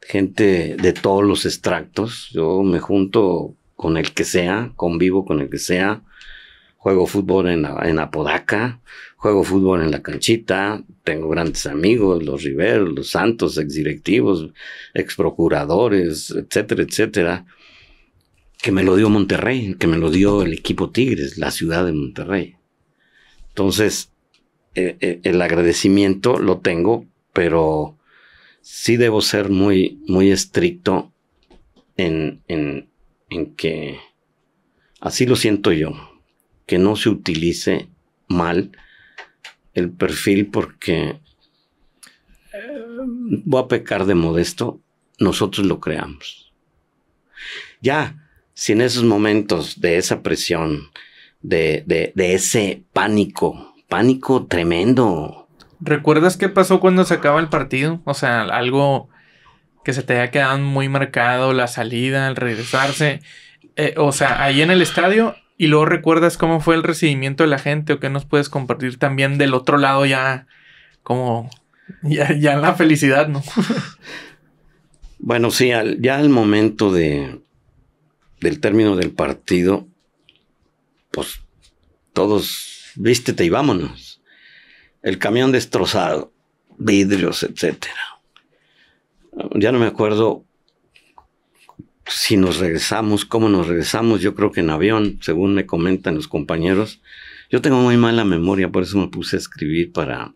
gente de todos los extractos, yo me junto con el que sea, convivo con el que sea, juego fútbol en, en Apodaca, juego fútbol en la canchita, tengo grandes amigos, los Riveros, los Santos, exdirectivos, exprocuradores, etcétera, etcétera, que me lo dio Monterrey, que me lo dio el equipo Tigres, la ciudad de Monterrey. Entonces, eh, eh, el agradecimiento lo tengo, pero sí debo ser muy, muy estricto en, en, en que así lo siento yo, que no se utilice mal el perfil porque eh, voy a pecar de modesto, nosotros lo creamos. Ya, si en esos momentos de esa presión, de, de, ese pánico, pánico tremendo. ¿Recuerdas qué pasó cuando se acaba el partido? O sea, algo que se te haya quedado muy marcado, la salida, el regresarse. Eh, o sea, ahí en el estadio y luego recuerdas cómo fue el recibimiento de la gente o qué nos puedes compartir también del otro lado ya como ya, ya la felicidad, ¿no? bueno, sí, ya al momento de del término del partido, pues todos vístete y vámonos. El camión destrozado, vidrios, etcétera. Ya no me acuerdo si nos regresamos, cómo nos regresamos, yo creo que en avión, según me comentan los compañeros. Yo tengo muy mala memoria, por eso me puse a escribir para,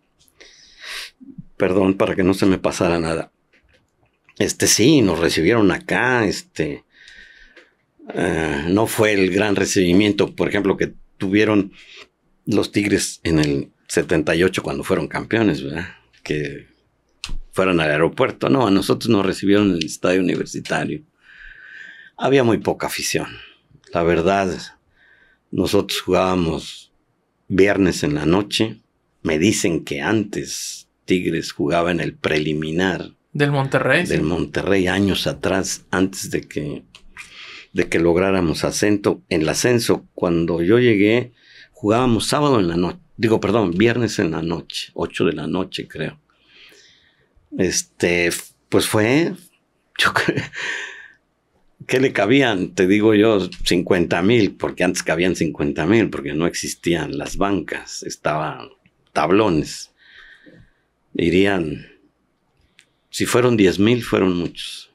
perdón, para que no se me pasara nada. Este sí, nos recibieron acá, este, eh, no fue el gran recibimiento, por ejemplo, que tuvieron los Tigres en el 78 cuando fueron campeones, ¿verdad? Que fueron al aeropuerto. No, a nosotros nos recibieron en el estadio universitario. Había muy poca afición. La verdad, nosotros jugábamos viernes en la noche. Me dicen que antes Tigres jugaba en el preliminar. Del Monterrey. Del Monterrey años atrás, antes de que, de que lográramos ascenso. En el ascenso, cuando yo llegué, jugábamos sábado en la noche. Digo, perdón, viernes en la noche, 8 de la noche creo. Este, pues fue, yo creo, ¿qué le cabían? Te digo yo, 50 mil, porque antes cabían 50 mil, porque no existían las bancas, estaban tablones. Irían, si fueron 10 mil, fueron muchos.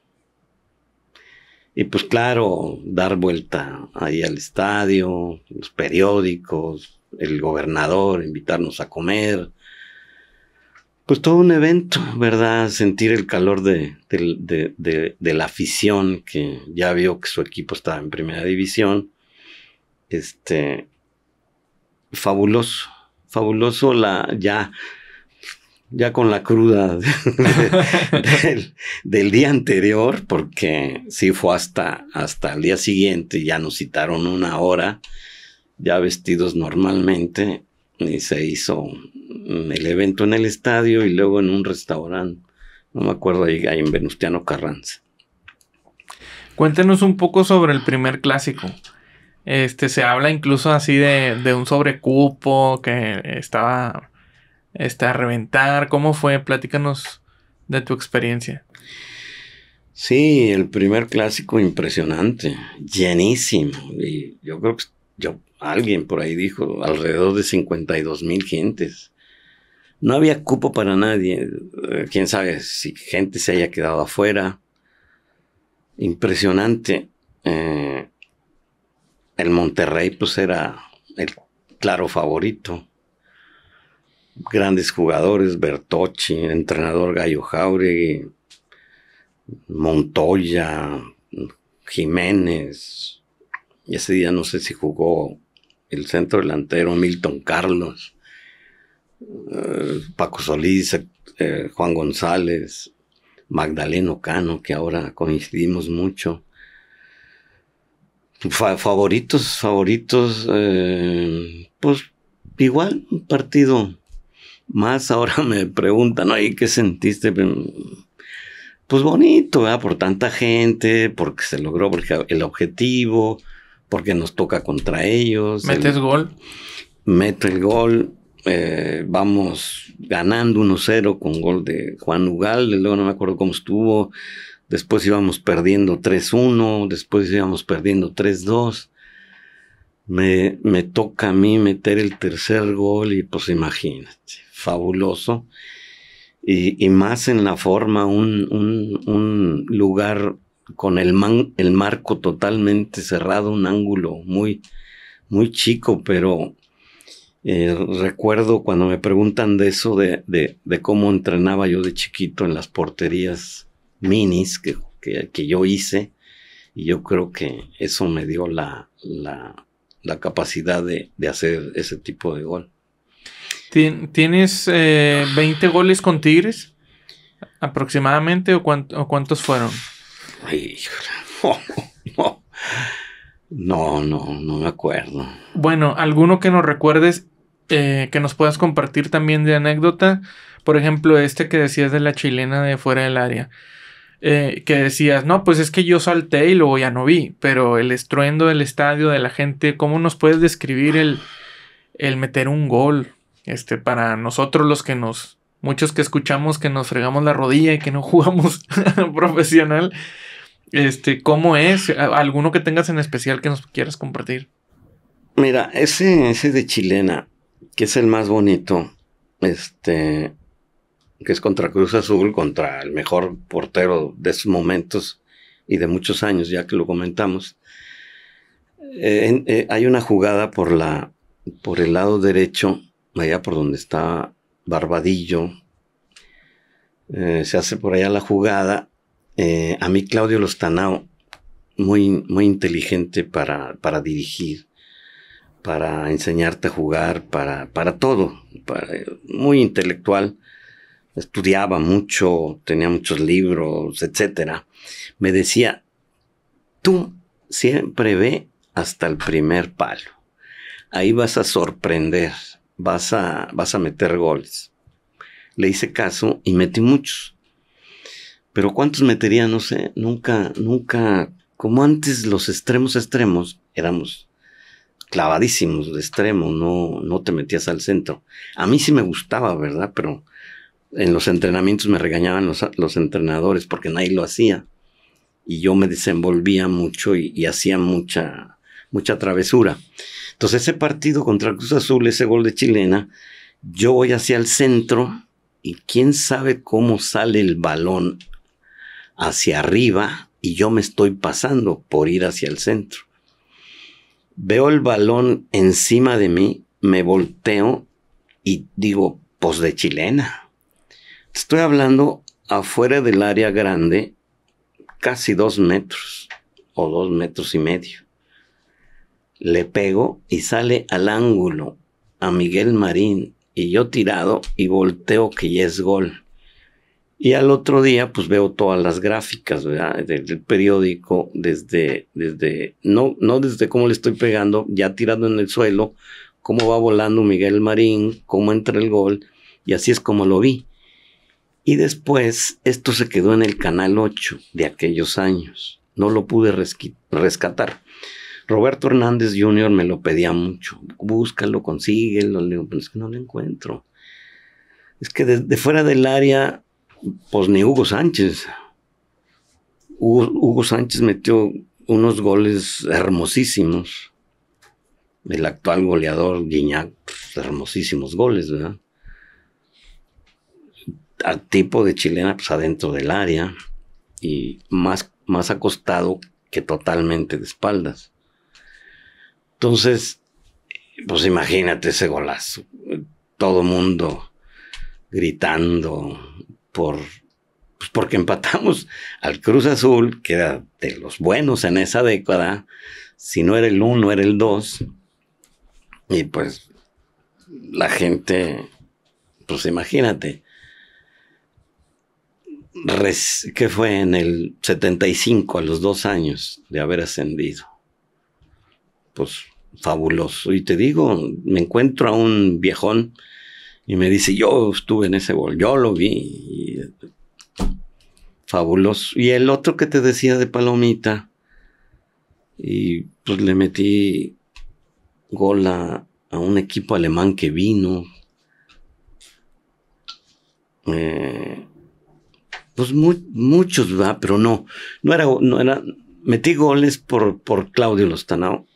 Y pues claro, dar vuelta ahí al estadio, los periódicos, el gobernador, invitarnos a comer, pues todo un evento, ¿verdad? Sentir el calor de, la afición que ya vio que su equipo estaba en primera división. Este, fabuloso, fabuloso la, ya, ya con la cruda del, día anterior, porque sí fue hasta, hasta el día siguiente, ya nos citaron una hora, ya vestidos normalmente, y se hizo el evento en el estadio y luego en un restaurante. No me acuerdo ahí, en Venustiano Carranza. Cuéntenos un poco sobre el primer clásico. Este, se habla incluso así de, de un sobrecupo que estaba este, a reventar. ¿Cómo fue? Platícanos de tu experiencia. Sí, el primer clásico impresionante, llenísimo. Y yo creo que yo, alguien por ahí dijo, alrededor de 52 mil gentes. No había cupo para nadie. Eh, quién sabe si gente se haya quedado afuera. Impresionante. Eh, el Monterrey, pues era el claro favorito. Grandes jugadores, Bertocci, entrenador Gallo Jauregui, Montoya, Jiménez, y ese día no sé si jugó el centro delantero Milton Carlos, eh, Paco Solís, eh, Juan González, Magdaleno Cano, que ahora coincidimos mucho. favoritos, favoritos, eh, pues igual, un partido más. Ahora me preguntan, ¿y qué sentiste? Pues bonito, ¿verdad? Por tanta gente, porque se logró el objetivo, porque nos toca contra ellos. ¿Metes gol? Meto el gol. Eh, vamos ganando 1-0 con gol de Juan Ugal. Luego no me acuerdo cómo estuvo. Después íbamos perdiendo 3-1. Después íbamos perdiendo 3-2. Me, me, toca a mí meter el tercer gol y pues imagínate, fabuloso. Y, y más en la forma, un, un, un lugar con el, el marco totalmente cerrado, un ángulo muy, muy chico, pero eh, recuerdo cuando me preguntan de eso, de, de, cómo entrenaba yo de chiquito en las porterías minis que, que, yo hice, y yo creo que eso me dio la, la, la capacidad de, de, hacer ese tipo de gol. ¿Tienes eh, 20 goles con Tigres? ¿Aproximadamente o, o cuántos fueron? no, no, no, me acuerdo. Bueno, alguno que nos recuerdes, eh, que nos puedas compartir también de anécdota. Por ejemplo, este que decías de la chilena de fuera del área. Eh, que decías, no, pues es que yo salté y luego ya no vi, pero el estruendo del estadio, de la gente, ¿cómo nos puedes describir el, el meter un gol? Este, para nosotros los que nos, muchos que escuchamos que nos fregamos la rodilla y que no jugamos profesional, este, ¿cómo es? ¿Alguno que tengas en especial que nos quieras compartir? Mira, ese, ese de chilena, que es el más bonito, este, que es contra Cruz Azul, contra el mejor portero de esos momentos, y de muchos años, ya que lo comentamos. Eh, eh, hay una jugada por, la, por el lado derecho, allá por donde está Barbadillo. Eh, se hace por allá la jugada. A mí Claudio Lostanao, muy, muy inteligente para, para dirigir, para enseñarte a jugar, para, para todo, muy intelectual estudiaba mucho, tenía muchos libros, etcétera, me decía, tú siempre ve hasta el primer palo. Ahí vas a sorprender, vas a, vas a meter goles. Le hice caso y metí muchos. Pero ¿cuántos metería? No sé, nunca, nunca, como antes los extremos extremos éramos clavadísimos de extremo, no, no te metías al centro. A mí sí me gustaba, ¿verdad? Pero en los entrenamientos me regañaban los, entrenadores porque nadie lo hacía. Y yo me desenvolvía mucho y, hacía mucha, mucha travesura. Entonces ese partido contra Cruz Azul, ese gol de chilena, yo voy hacia el centro y quién sabe cómo sale el balón hacia arriba y yo me estoy pasando por ir hacia el centro. Veo el balón encima de mí, me volteo y digo, pues de chilena. Estoy hablando afuera del área grande, casi dos metros o dos metros y medio. Le pego y sale al ángulo a Miguel Marín y yo tirado y volteo que ya es gol. Y al otro día, pues veo todas las gráficas. Del, periódico, desde, desde, no, no desde cómo le estoy pegando, ya tirado en el suelo, cómo va volando Miguel Marín, cómo entra el gol, y así es como lo vi. Y después esto se quedó en el canal 8 de aquellos años. No lo pude rescatar. Roberto Hernández Jr. me lo pedía mucho. Búscalo, consíguelo. Le digo, pero es que no lo encuentro. Es que de, fuera del área, pues ni Hugo Sánchez. Hugo, Sánchez metió unos goles hermosísimos. El actual goleador Guiñac, pues, hermosísimos goles, ¿verdad? al tipo de chilena pues adentro del área y más, más acostado que totalmente de espaldas. Entonces, pues imagínate ese golazo. Todo mundo gritando por pues porque empatamos al Cruz Azul, que era de los buenos en esa década. Si no era el uno, era el dos. Y pues la gente, pues imagínate, que fue en el 75, a los dos años de haber ascendido. Pues fabuloso. Y te digo, me encuentro a un viejón y me dice, yo estuve en ese gol, yo lo vi. fabuloso. Y el otro que te decía de Palomita, y pues le metí gol a, un equipo alemán que vino. Eh, pues muchos, va, pero no. No era, no era. Metí goles por, por Claudio Lostanao.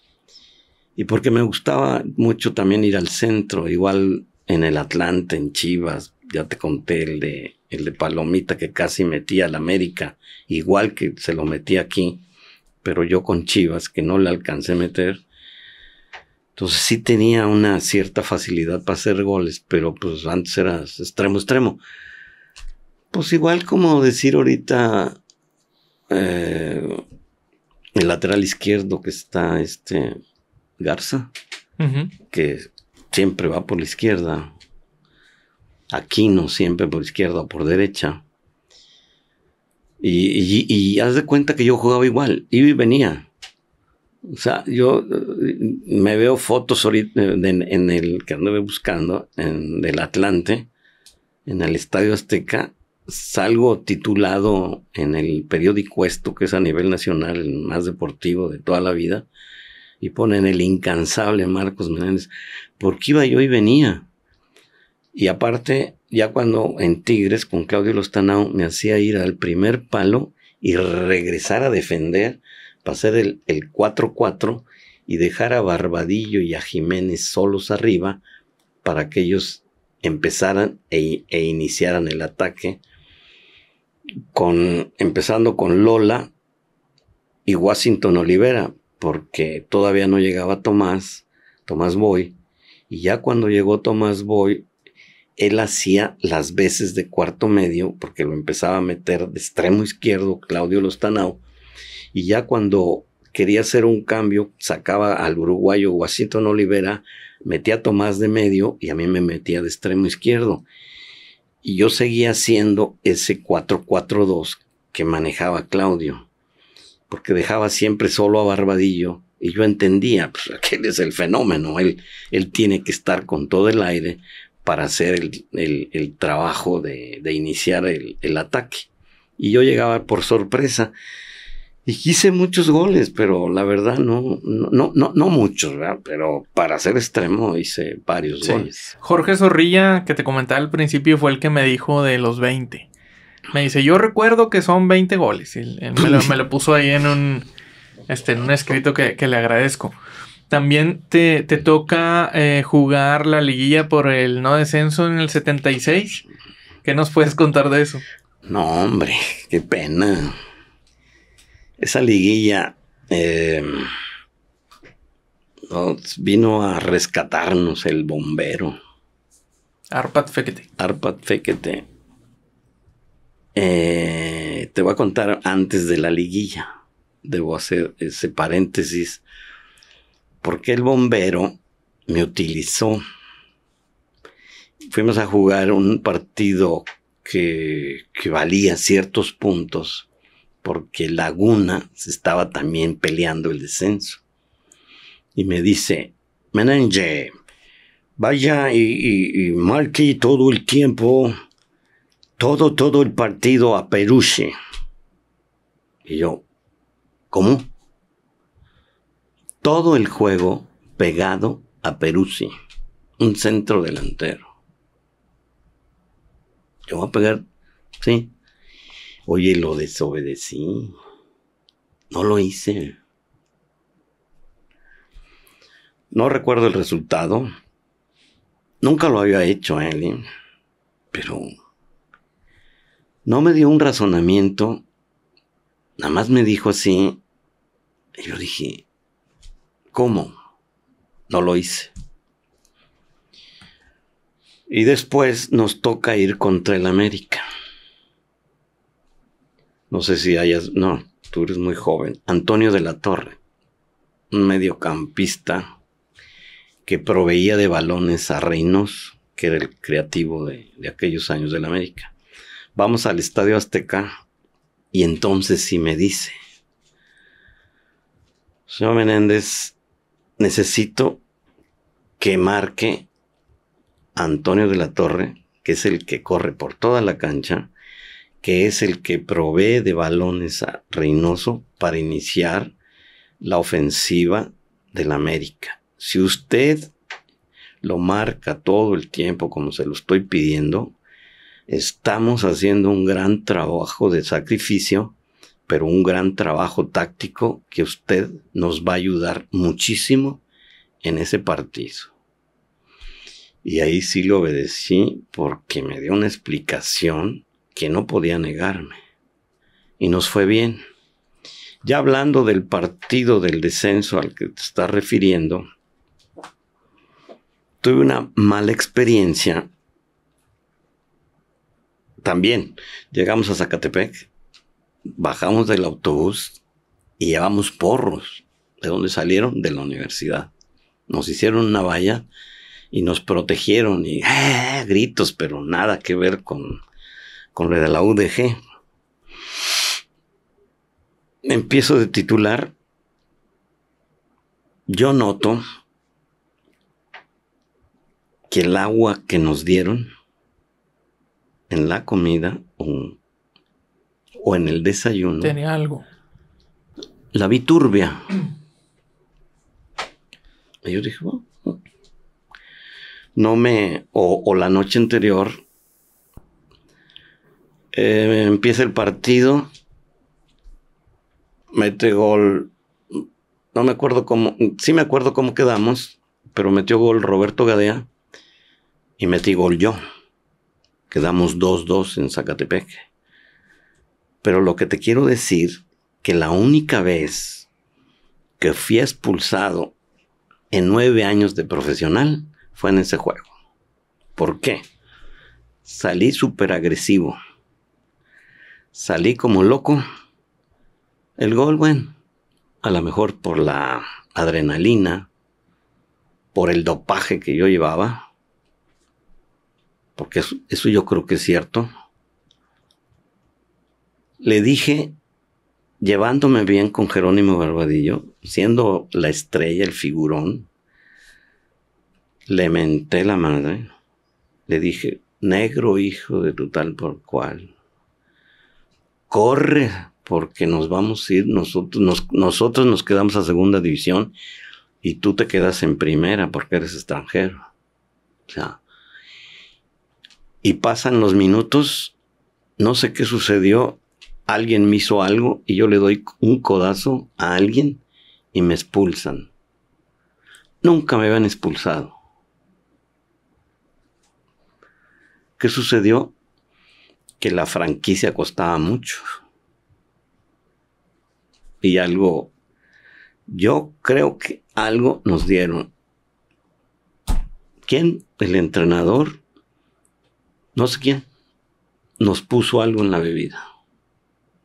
Y porque me gustaba mucho también ir al centro, igual en el Atlante, en Chivas, ya te conté el de, el de Palomita que casi metía al América, igual que se lo metí aquí, pero yo con Chivas que no le alcancé a meter. Entonces sí tenía una cierta facilidad para hacer goles, pero pues antes eras extremo extremo. Pues igual como decir ahorita eh, el lateral izquierdo que está este Garza, que siempre va por la izquierda. Aquino siempre por izquierda o por derecha. Y, haz de cuenta que yo jugaba igual, iba y venía. O sea, yo eh, me veo fotos ahorita en, el que anduve buscando, en el Atlante, en el Estadio Azteca, salgo titulado en el periódico Esto, que es a nivel nacional el más deportivo de toda la vida, y ponen el incansable Marcos Menéndez, porque iba yo y venía. Y aparte, ya cuando en Tigres con Claudio Lostanao me hacía ir al primer palo y regresar a defender para hacer el 4-4 y dejar a Barbadillo y a Jiménez solos arriba para que ellos empezaran e, e iniciaran el ataque con, empezando con Lola y Washington Olivera, porque todavía no llegaba Tomás, Tomás Boy, y ya cuando llegó Tomás Boy, él hacía las veces de cuarto medio, porque lo empezaba a meter de extremo izquierdo Claudio Lostanao, y ya cuando quería hacer un cambio, sacaba al uruguayo Washington Olivera, metía a Tomás de medio y a mí me metía de extremo izquierdo. Y yo seguía haciendo ese 4-4-2 que manejaba Claudio, porque dejaba siempre solo a Barbadillo y yo entendía, pues aquel es el fenómeno, él, él tiene que estar con todo el aire para hacer el, trabajo de, iniciar el, el ataque. Y yo llegaba por sorpresa y hice muchos goles, pero la verdad no, no, no, no muchos, ¿verdad? Pero para ser extremo hice varios goles. Jorge Zorrilla, que te comentaba al principio, fue el que me dijo de los 20. Me dice, yo recuerdo que son 20 goles. me, lo, puso ahí en un, este, en un escrito que, le agradezco. También te, te toca eh, jugar la liguilla por el no descenso en el 76. ¿Qué nos puedes contar de eso? No, hombre, qué pena. Esa liguilla eh, vino a rescatarnos el bombero. Arpad Fekete. Arpad Fekete. Eh, te voy a contar antes de la liguilla. Debo hacer ese paréntesis. Porque el bombero me utilizó. Fuimos a jugar un partido que, que valía ciertos puntos porque Laguna se estaba también peleando el descenso. Y me dice, Menenge, vaya y, marque todo el tiempo, todo, todo el partido a Peruche. Y yo, ¿cómo? Todo el juego pegado a Peruzzi, un centro delantero. Yo voy a pegar, sí, Oye, lo desobedecí. No lo hice. No recuerdo el resultado. Nunca lo había hecho, Eli. Pero no me dio un razonamiento. Nada más me dijo así. Y yo dije, ¿cómo? No lo hice. Y después nos toca ir contra el América no sé si hayas, no, tú eres muy joven, Antonio de la Torre, un mediocampista que proveía de balones a Reynos, que era el creativo de, aquellos años del América. Vamos al Estadio Azteca y entonces si me dice, señor Menéndez, necesito que marque Antonio de la Torre, que es el que corre por toda la cancha, que es el que provee de balones a Reynoso para iniciar la ofensiva del América. Si usted lo marca todo el tiempo como se lo estoy pidiendo, estamos haciendo un gran trabajo de sacrificio, pero un gran trabajo táctico que usted nos va a ayudar muchísimo en ese partido. Y ahí sí lo obedecí porque me dio una explicación que no podía negarme. Y nos fue bien. Ya hablando del partido del descenso al que te estás refiriendo, tuve una mala experiencia. También llegamos a Zacatepec, bajamos del autobús y llevamos porros. ¿De dónde salieron? De la universidad. Nos hicieron una valla y nos protegieron y ¡eh! gritos, pero nada que ver con con lo de la UDG. Empiezo de titular. Yo noto que el agua que nos dieron en la comida o, en el desayuno tenía algo. La vi turbia. Y yo dije, no me, o la noche anterior eh, empieza el partido, mete gol, no me acuerdo cómo, sí me acuerdo cómo quedamos, pero metió gol Roberto Gadea y metí gol yo. Quedamos 2-2 en Zacatepec. Pero lo que te quiero decir que la única vez que fui expulsado en nueve años de profesional fue en ese juego. ¿Por qué? Salí súper agresivo. Salí como loco. El gol, bueno, a lo mejor por la adrenalina, por el dopaje que yo llevaba, porque eso, yo creo que es cierto. Le dije, llevándome bien con Jerónimo Barbadillo, siendo la estrella, el figurón, le menté la madre. Le dije, negro hijo de tu tal por cual, corre porque nos vamos a ir, nosotros nos, nosotros nos quedamos a segunda división y tú te quedas en primera porque eres extranjero. O sea, y pasan los minutos, no sé qué sucedió, alguien me hizo algo y yo le doy un codazo a alguien y me expulsan. Nunca me habían expulsado. ¿Qué sucedió? Que la franquicia costaba mucho. Y algo, yo creo que algo nos dieron. ¿Quién? El entrenador, no sé quién, nos puso algo en la bebida.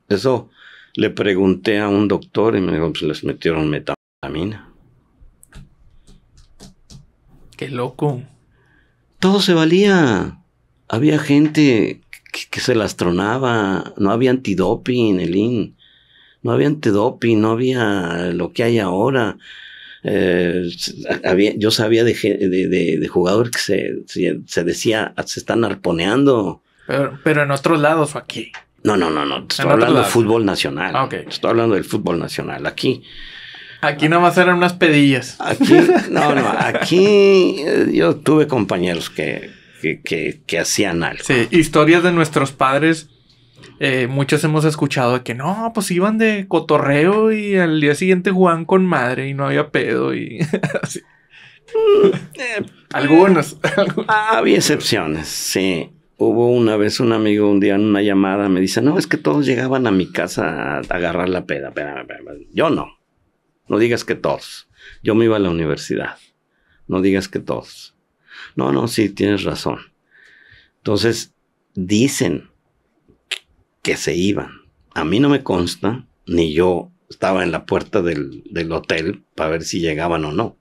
Eso le pregunté a un doctor y me dijo, pues les metieron metamina. Qué loco. Todo se valía había gente que, se las tronaba, no había antidoping, Elín, no había antidoping, no había lo que hay ahora. Eh, había, yo sabía de, de, de, jugadores que se, se, decía, se están arponeando. Pero, pero en otros lados o aquí. No, no, no, no. Estoy hablando del fútbol nacional. Ah, Estoy hablando del fútbol nacional. Aquí. Aquí nomás eran unas pedillas. Aquí, no, no, aquí eh, yo tuve compañeros que, que, hacían algo. Sí, historias de nuestros padres. Eh, muchos hemos escuchado de que no, pues iban de cotorreo y al día siguiente jugaban con madre y no había pedo y así. Eh, algunos. había excepciones, sí. Hubo una vez un amigo un día en una llamada me dice, no, es que todos llegaban a mi casa a agarrar la peda. Yo no. No digas que todos. Yo me iba a la universidad. No digas que todos. No, no, sí, tienes razón. Entonces, dicen que se iban. A mí no me consta, ni yo estaba en la puerta del, del hotel para ver si llegaban o no.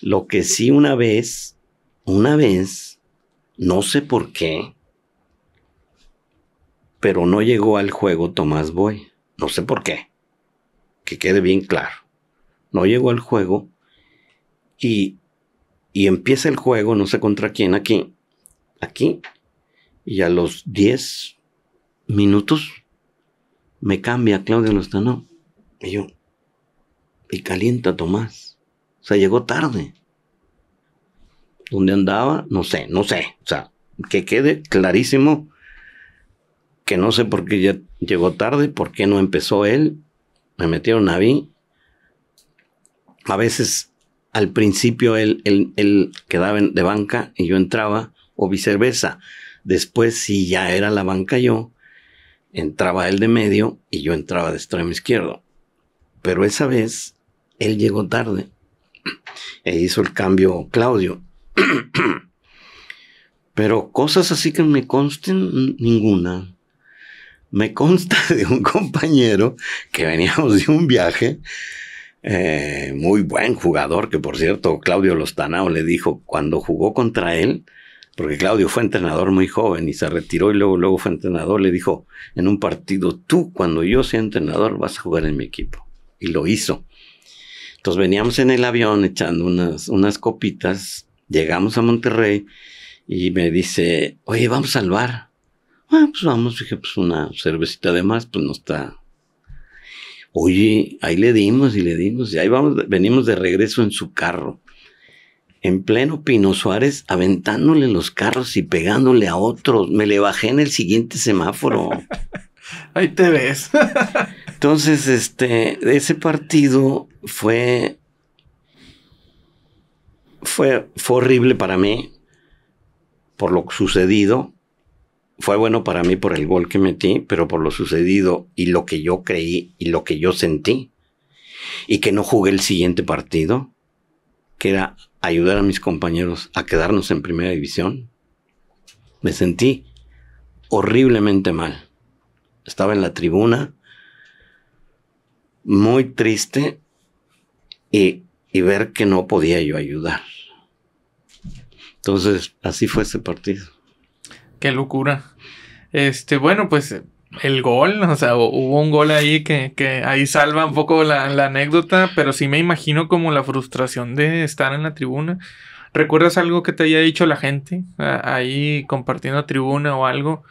Lo que sí una vez, una vez, no sé por qué, pero no llegó al juego Tomás Boy. No sé por qué. Que quede bien claro. No llegó al juego y y empieza el juego, no sé contra quién, aquí, aquí, y a los 10 minutos me cambia Claudio Lozano. Y yo, y calienta Tomás. O sea, llegó tarde. ¿Dónde andaba? No sé, no sé. O sea, que quede clarísimo que no sé por qué ya llegó tarde, por qué no empezó él. Me metieron a mí. A veces al principio él, él, quedaba de banca y yo entraba, o viceversa. Después, si ya era la banca yo, entraba él de medio y yo entraba de extremo izquierdo. Pero esa vez él llegó tarde e hizo el cambio Claudio. Pero cosas así que me consten, ninguna. Me consta de un compañero que veníamos de un viaje eh, muy buen jugador, que por cierto Claudio Lostanao le dijo cuando jugó contra él, porque Claudio fue entrenador muy joven y se retiró y luego, luego fue entrenador, le dijo en un partido, tú cuando yo sea entrenador vas a jugar en mi equipo. Y lo hizo. Entonces veníamos en el avión echando unas, unas copitas, llegamos a Monterrey y me dice, oye, vamos al bar. Ah, pues vamos, dije, pues una cervecita de más, pues no está, Oye, ahí le dimos y le dimos, y ahí vamos, venimos de regreso en su carro. En pleno Pino Suárez, aventándole los carros y pegándole a otros. Me le bajé en el siguiente semáforo. ahí te ves. Entonces, este, ese partido fue, fue, fue horrible para mí por lo sucedido. fue bueno para mí por el gol que metí, pero por lo sucedido y lo que yo creí y lo que yo sentí. Y que no jugué el siguiente partido, que era ayudar a mis compañeros a quedarnos en primera división. Me sentí horriblemente mal. Estaba en la tribuna, muy triste, y, y ver que no podía yo ayudar. Entonces, así fue ese partido. Qué locura. Este, bueno, pues el gol, o sea, hubo un gol ahí que, que ahí salva un poco la, la, anécdota, pero sí me imagino como la frustración de estar en la tribuna. ¿Recuerdas algo que te haya dicho la gente ahí compartiendo tribuna o algo?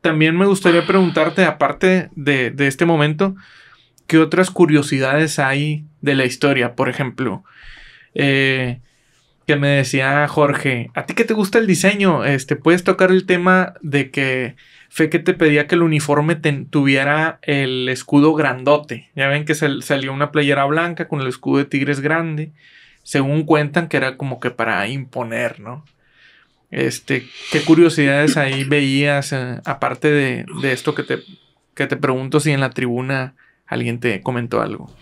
También me gustaría preguntarte, aparte de, de este momento, ¿qué otras curiosidades hay de la historia? Por ejemplo, eh, que me decía Jorge, ¿a ti que te gusta el diseño? Este, puedes tocar el tema de que fue que te pedía que el uniforme tuviera el escudo grandote. Ya ven que salió una playera blanca con el escudo de Tigres grande. Según cuentan que era como que para imponer, ¿no? Este, ¿qué curiosidades ahí veías, eh, aparte de, de, esto que te, que te pregunto si en la tribuna alguien te comentó algo?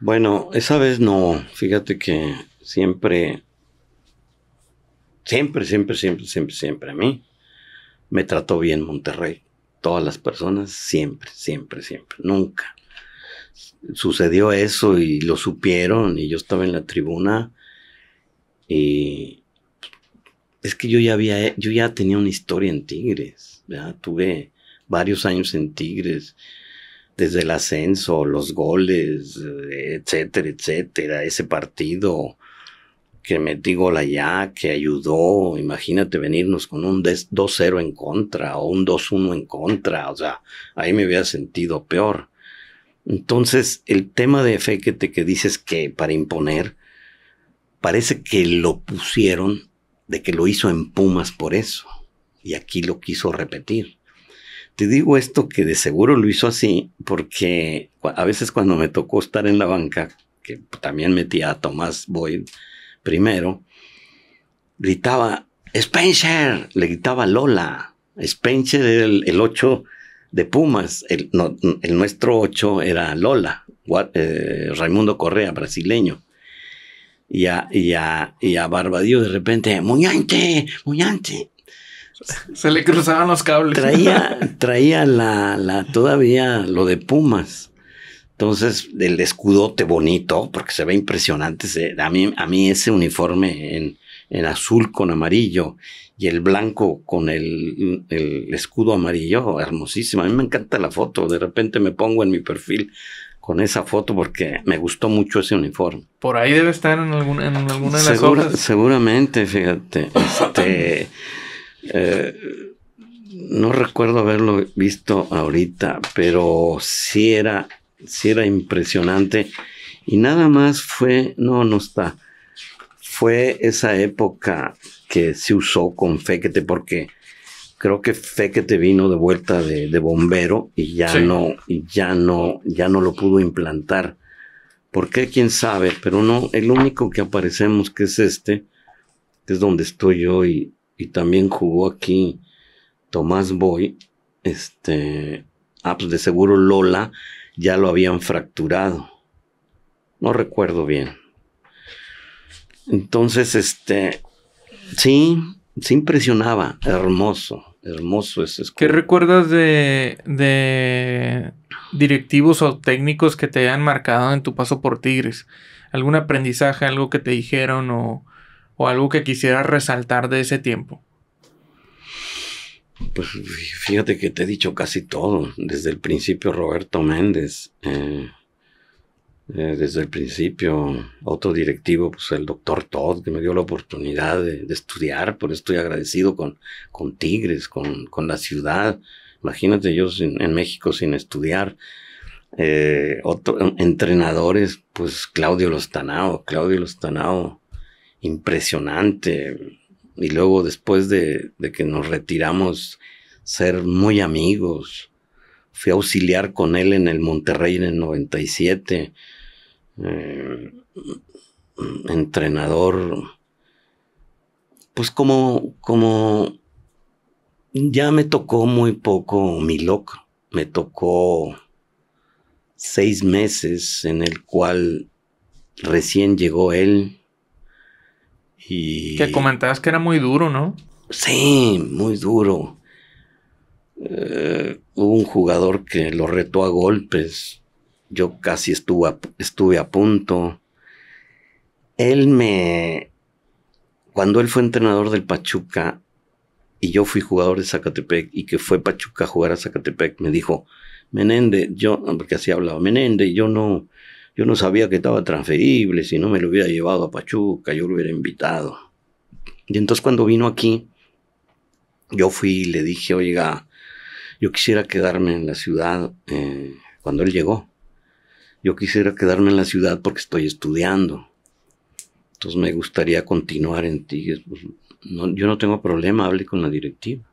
Bueno, esa vez no, fíjate que siempre, siempre, siempre, siempre, siempre, siempre a mí me trató bien Monterrey. Todas las personas, siempre, siempre, siempre, nunca. Sucedió eso y lo supieron y yo estaba en la tribuna y es que yo ya había, yo ya tenía una historia en Tigres, tuve varios años en Tigres, desde el ascenso, los goles, etcétera, etcétera, ese partido, que metí gol allá, que ayudó, imagínate venirnos con un 2-0 en contra o un 2-1 en contra, o sea, ahí me hubiera sentido peor. Entonces, el tema de Fekete que dices que para imponer, parece que lo pusieron de que lo hizo en Pumas por eso, y aquí lo quiso repetir. Te digo esto que de seguro lo hizo así, porque a veces cuando me tocó estar en la banca, que también metía a Tomás Boyd, primero, gritaba, Spencer, le gritaba Lola. Spencer era el, 8 de Pumas, el, nuestro 8 era Lola, eh, Raimundo Correa, brasileño. Y a, y a, y a Barbadillo de repente, Muñante, Muñante. Se le cruzaban los cables. Traía, traía la, la, todavía lo de Pumas. Entonces, el escudote bonito, porque se ve impresionante. a, mí, a mí ese uniforme en, en, azul con amarillo y el blanco con el, el, escudo amarillo, hermosísimo. A mí me encanta la foto. De repente me pongo en mi perfil con esa foto porque me gustó mucho ese uniforme. Por ahí debe estar en alguna, en alguna de las hojas. Seguramente, fíjate. Este, eh, no recuerdo haberlo visto ahorita, pero sí era sí era impresionante. Y nada más fue, no, no está. Fue esa época que se usó con Féquete porque creo que Féquete vino de vuelta de, bombero y ya no, y ya no, ya no lo pudo implantar. ¿Por qué? Quién sabe, pero no, el único que aparecemos que es este, que es donde estoy yo y, y también jugó aquí Tomás Boy, este, ah, pues de seguro Lola, ya lo habían fracturado. No recuerdo bien. Entonces, este, sí, se impresionaba, hermoso, hermoso ese escudo. ¿Qué recuerdas de, directivos o técnicos que te hayan marcado en tu paso por Tigres? ¿Algún aprendizaje, algo que te dijeron o, o algo que quisieras resaltar de ese tiempo? Pues fíjate que te he dicho casi todo. Desde el principio Roberto Méndez. Eh, eh, desde el principio otro directivo, pues el doctor Todd, que me dio la oportunidad de, estudiar. Por eso estoy agradecido con, con Tigres, con, con la ciudad. Imagínate yo en México sin estudiar. Eh, otro, entrenadores, pues Claudio Lostanao, Claudio Lostanao, impresionante y luego después de, que nos retiramos, ser muy amigos. Fui a auxiliar con él en el Monterrey en el 97. Eh, entrenador, pues como, como, Ya me tocó muy poco mi loco. Me tocó seis meses en el cual recién llegó él. Y... Que comentabas que era muy duro, ¿no? Sí, muy duro. Eh, hubo un jugador que lo retó a golpes. Yo casi estuve a, estuve a punto. Él me... Cuando él fue entrenador del Pachuca y yo fui jugador de Zacatepec y que fue Pachuca a jugar a Zacatepec, me dijo, Menende, yo, porque así hablaba, Menende, yo no, yo no sabía que estaba transferible, si no me lo hubiera llevado a Pachuca, yo lo hubiera invitado. Y entonces cuando vino aquí, yo fui y le dije, oiga, yo quisiera quedarme en la ciudad eh, cuando él llegó. Yo quisiera quedarme en la ciudad porque estoy estudiando. Entonces me gustaría continuar en Tigres. Pues, yo no tengo problema, hable con la directiva.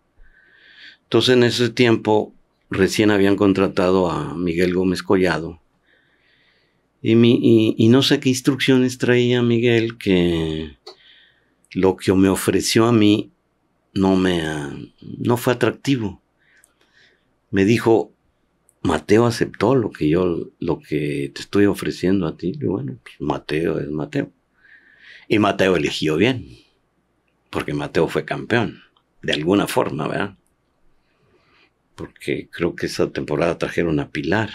Entonces en ese tiempo recién habían contratado a Miguel Gómez Collado. Y, y no sé qué instrucciones traía Miguel que lo que me ofreció a mí no me no fue atractivo. Me dijo, Mateo aceptó lo que yo, lo que te estoy ofreciendo a ti. Y bueno, pues Mateo es Mateo. Y Mateo eligió bien, porque Mateo fue campeón, de alguna forma, ¿verdad? Porque creo que esa temporada trajeron a Pilar.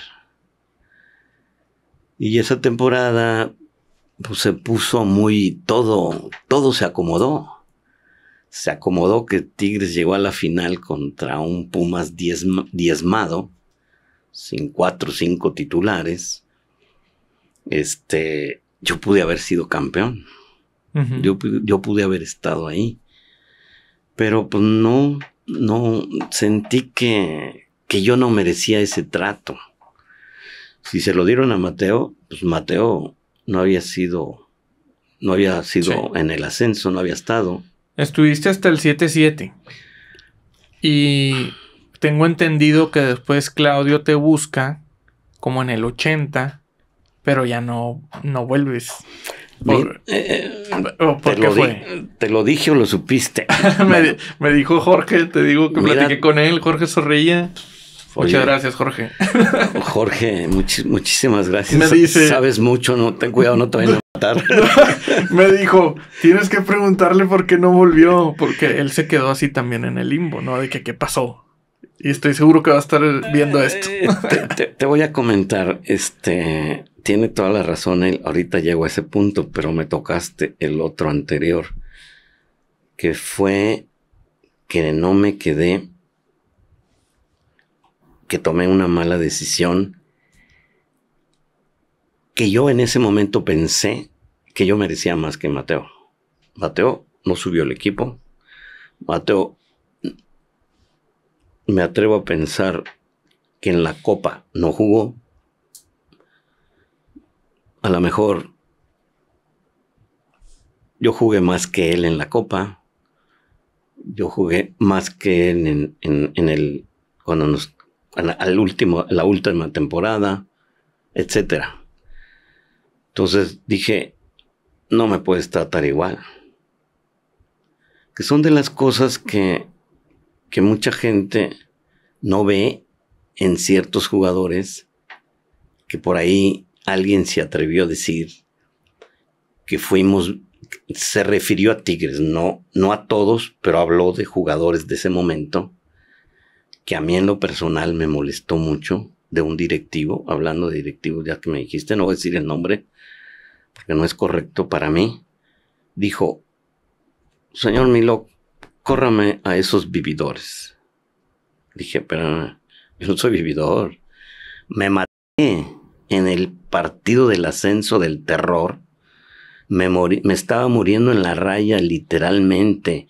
Y esa temporada pues, se puso muy todo, todo se acomodó se acomodó que Tigres llegó a la final contra un Pumas diezmado, sin cuatro o cinco titulares. Este, yo pude haber sido campeón. yo, yo, pude haber estado ahí. Pero pues no, no, sentí que, que yo no merecía ese trato. Si se lo dieron a Mateo, pues Mateo no había sido, no había sido en el ascenso, no había estado. Estuviste hasta el 7-7. Y tengo entendido que después Claudio te busca como en el 80, pero ya no, no vuelves. Eh, eh, te, lo fue? te, lo dije o lo supiste. me, dijo Jorge, te digo que platiqué con él, Jorge Muchas gracias, Jorge. Jorge, muchísimas gracias. Me dice, Sabes mucho, no ten cuidado, no te vayan a matar. me dijo, tienes que preguntarle por qué no volvió, porque él se quedó así también en el limbo, ¿no? De que qué pasó. Y estoy seguro que va a estar viendo esto. Eh, te, voy a comentar, este, tiene toda la razón él. Ahorita llego a ese punto, pero me tocaste el otro anterior, que fue que no me quedé que tomé una mala decisión, que yo en ese momento pensé que yo merecía más que Mateo. Mateo no subió el equipo. Mateo, me atrevo a pensar que en la copa no jugó. A lo mejor yo jugué más que él en la copa. Yo jugué más que él en, en el cuando nos al último, la última temporada, etc. Entonces dije, no me puedes tratar igual. Que son de las cosas que, que mucha gente no ve en ciertos jugadores, que por ahí alguien se atrevió a decir que fuimos, se refirió a Tigres, no, no a todos, pero habló de jugadores de ese momento que a mí en lo personal me molestó mucho de un directivo, hablando de directivos ya que me dijiste, no voy a decir el nombre, porque no es correcto para mí, dijo, señor Milo, córrame a esos vividores. Dije, pero yo no soy vividor. Me maté en el partido del ascenso del terror. Me, me estaba muriendo en la raya literalmente,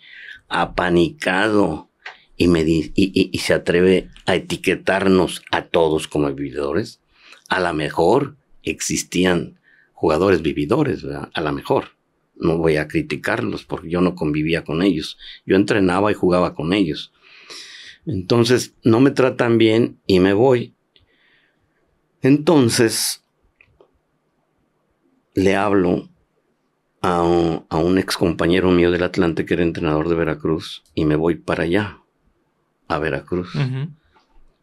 apanicado, y, me y, se atreve a etiquetarnos a todos como vividores, a lo mejor existían jugadores vividores, a lo mejor. No voy a criticarlos porque yo no convivía con ellos. Yo entrenaba y jugaba con ellos. Entonces no me tratan bien y me voy. Entonces le hablo a un, a un ex compañero mío del Atlante que era entrenador de Veracruz y me voy para allá a Veracruz.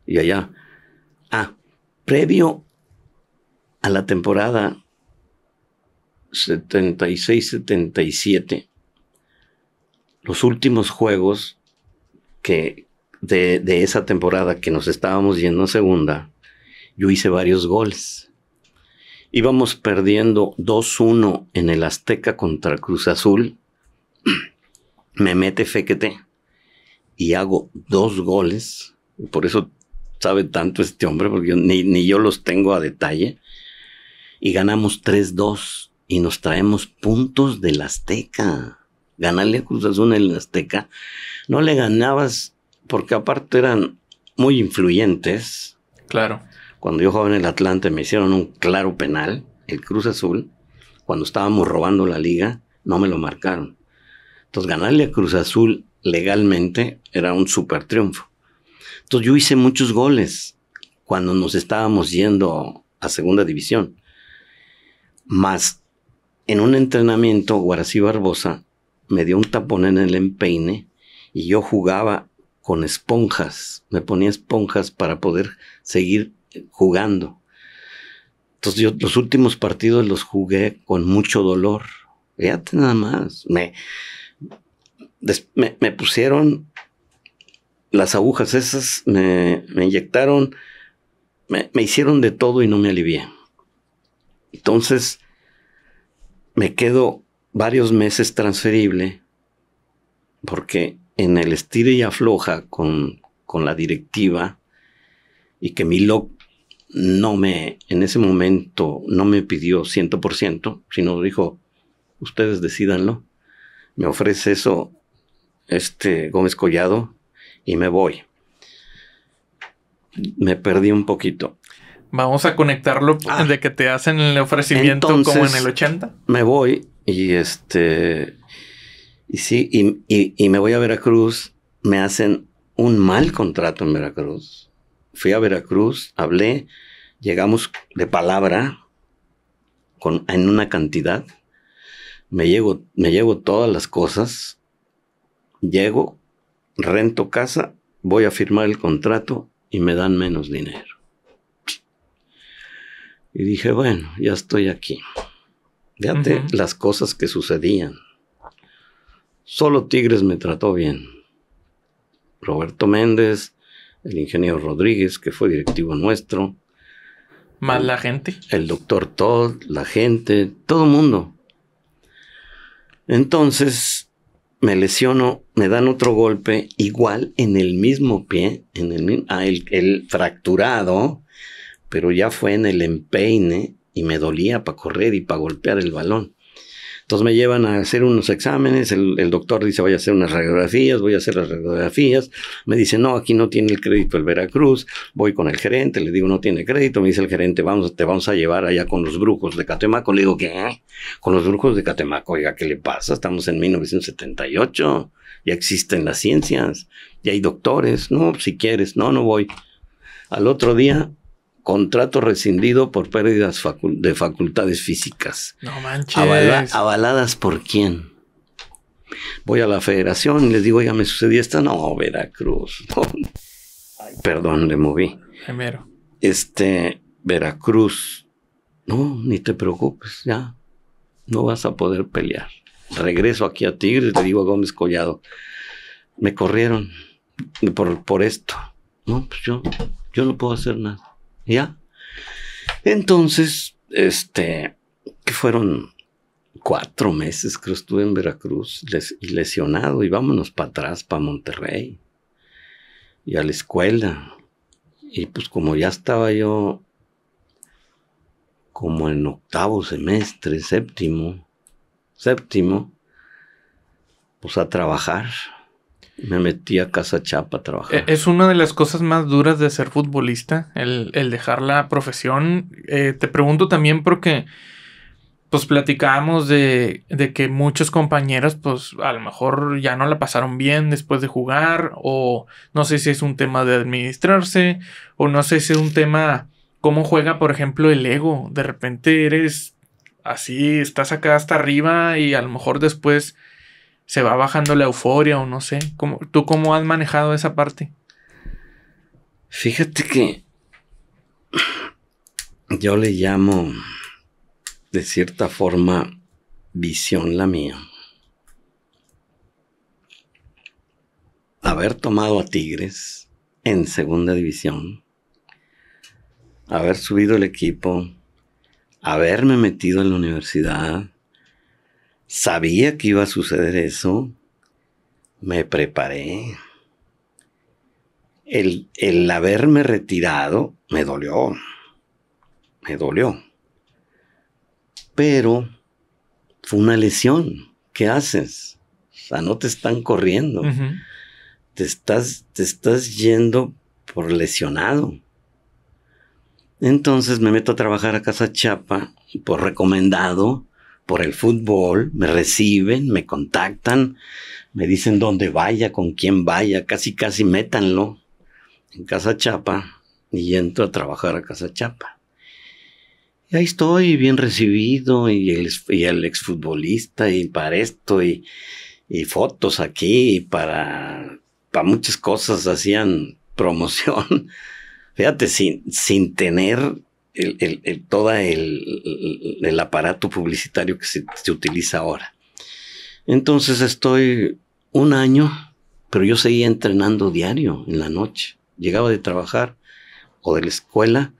Y allá. Ah, previo a la temporada 76-77, los últimos juegos que de, de, esa temporada que nos estábamos yendo a segunda, yo hice varios goles. Íbamos perdiendo 2-1 en el Azteca contra Cruz Azul. Me mete Fequete y hago dos goles. Por eso sabe tanto este hombre, porque ni, ni yo los tengo a detalle. Y ganamos 3-2 y nos traemos puntos del Azteca. Ganarle a Cruz Azul en el Azteca. No le ganabas porque aparte eran muy influyentes. Claro. Cuando yo jugaba en el Atlante me hicieron un claro penal, el Cruz Azul. Cuando estábamos robando la liga, no me lo marcaron. Entonces ganarle a Cruz Azul legalmente era un super triunfo. Entonces yo hice muchos goles cuando nos estábamos yendo a segunda división. Más en un entrenamiento, Guarací Barbosa me dio un tapón en el empeine y yo jugaba con esponjas. Me ponía esponjas para poder seguir jugando. Entonces yo los últimos partidos los jugué con mucho dolor. Fíjate nada más. Me, me, pusieron las agujas esas, me, inyectaron, me, me, hicieron de todo y no me alivié. Entonces, me quedo varios meses transferible porque en el estire y afloja con, con la directiva y que Milo no me, en ese momento, no me pidió 100%, sino dijo, ustedes decidanlo. Me ofrece eso este Gómez Collado y me voy. Me perdí un poquito. Vamos a conectarlo ah. de que te hacen el ofrecimiento como en el 80. Me voy y este. Y sí, y, y, me voy a Veracruz. Me hacen un mal contrato en Veracruz. Fui a Veracruz, hablé, llegamos de palabra con, en una cantidad. Me llevo, me llevo todas las cosas Llego, rento casa, voy a firmar el contrato y me dan menos dinero. Y dije, bueno, ya estoy aquí. Fíjate las cosas que sucedían. Solo Tigres me trató bien. Roberto Méndez, el ingeniero Rodríguez, que fue directivo nuestro. Más la gente. El doctor Todd, la gente, todo el mundo. Entonces, me lesiono, me dan otro golpe, igual en el mismo pie, en el, ah, el, fracturado, pero ya fue en el empeine y me dolía para correr y para golpear el balón. Entonces me llevan a hacer unos exámenes, el, doctor dice voy a hacer unas radiografías, voy a hacer las radiografías, me dice no, aquí no tiene el crédito el Veracruz, voy con el gerente, le digo no tiene crédito, me dice el gerente, vamos, te vamos a llevar allá con los brujos de Catemaco, le digo ¿qué? Con los brujos de Catemaco, oiga, ¿qué le pasa? Estamos en 1978, ya existen las ciencias, ya hay doctores, no, si quieres, no, no voy. Al otro día contrato rescindido por pérdidas de facultades físicas. No manches. ¿Avaladas por quién? Voy a la federación y les digo, oiga, me sucedió esta. No, Veracruz. perdón, le moví. Primero. Este, Veracruz. No, ni te preocupes, ya. No vas a poder pelear. Regreso aquí a Tigres, le digo a Gómez Collado. Me corrieron por, por esto. No, pues yo, yo no puedo hacer nada. ¿Ya? Entonces, este, que fueron cuatro meses, creo, estuve en Veracruz y lesionado y vámonos para atrás, para Monterrey y a la escuela. Y pues como ya estaba yo como en octavo semestre, séptimo, séptimo, pues a trabajar. Me metí a Casa Chapa a trabajar. E, es una de las cosas más duras de ser futbolista, el, dejar la profesión. Eh, te pregunto también porque, pues platicábamos de, de, que muchos compañeros, pues a lo mejor ya no la pasaron bien después de jugar, o no sé si es un tema de administrarse, o no sé si es un tema, cómo juega, por ejemplo, el ego. De repente eres así, estás acá hasta arriba y a lo mejor después se va bajando la euforia o no sé. ¿Cómo, ¿Tú cómo has manejado esa parte? Fíjate que yo le llamo de cierta forma visión la mía. Haber tomado a Tigres en segunda división, haber subido el equipo, haberme metido en la universidad, sabía que iba a suceder eso, me preparé. El, el haberme retirado me dolió, me dolió. Pero fue una lesión. ¿Qué haces? O sea, no te están corriendo. te, estás, te estás yendo por lesionado. Entonces me meto a trabajar a Casa Chapa por recomendado por el fútbol, me reciben, me contactan, me dicen dónde vaya, con quién vaya, casi casi métanlo en Casa Chapa y entro a trabajar a Casa Chapa. Y ahí estoy bien recibido y el, y el exfutbolista y para esto y, fotos aquí y para, para muchas cosas hacían promoción. Fíjate, sin, sin tener el, el, el todo el, el, aparato publicitario que se, se, utiliza ahora. Entonces estoy un año, pero yo seguía entrenando diario en la noche. Llegaba de trabajar o de la escuela,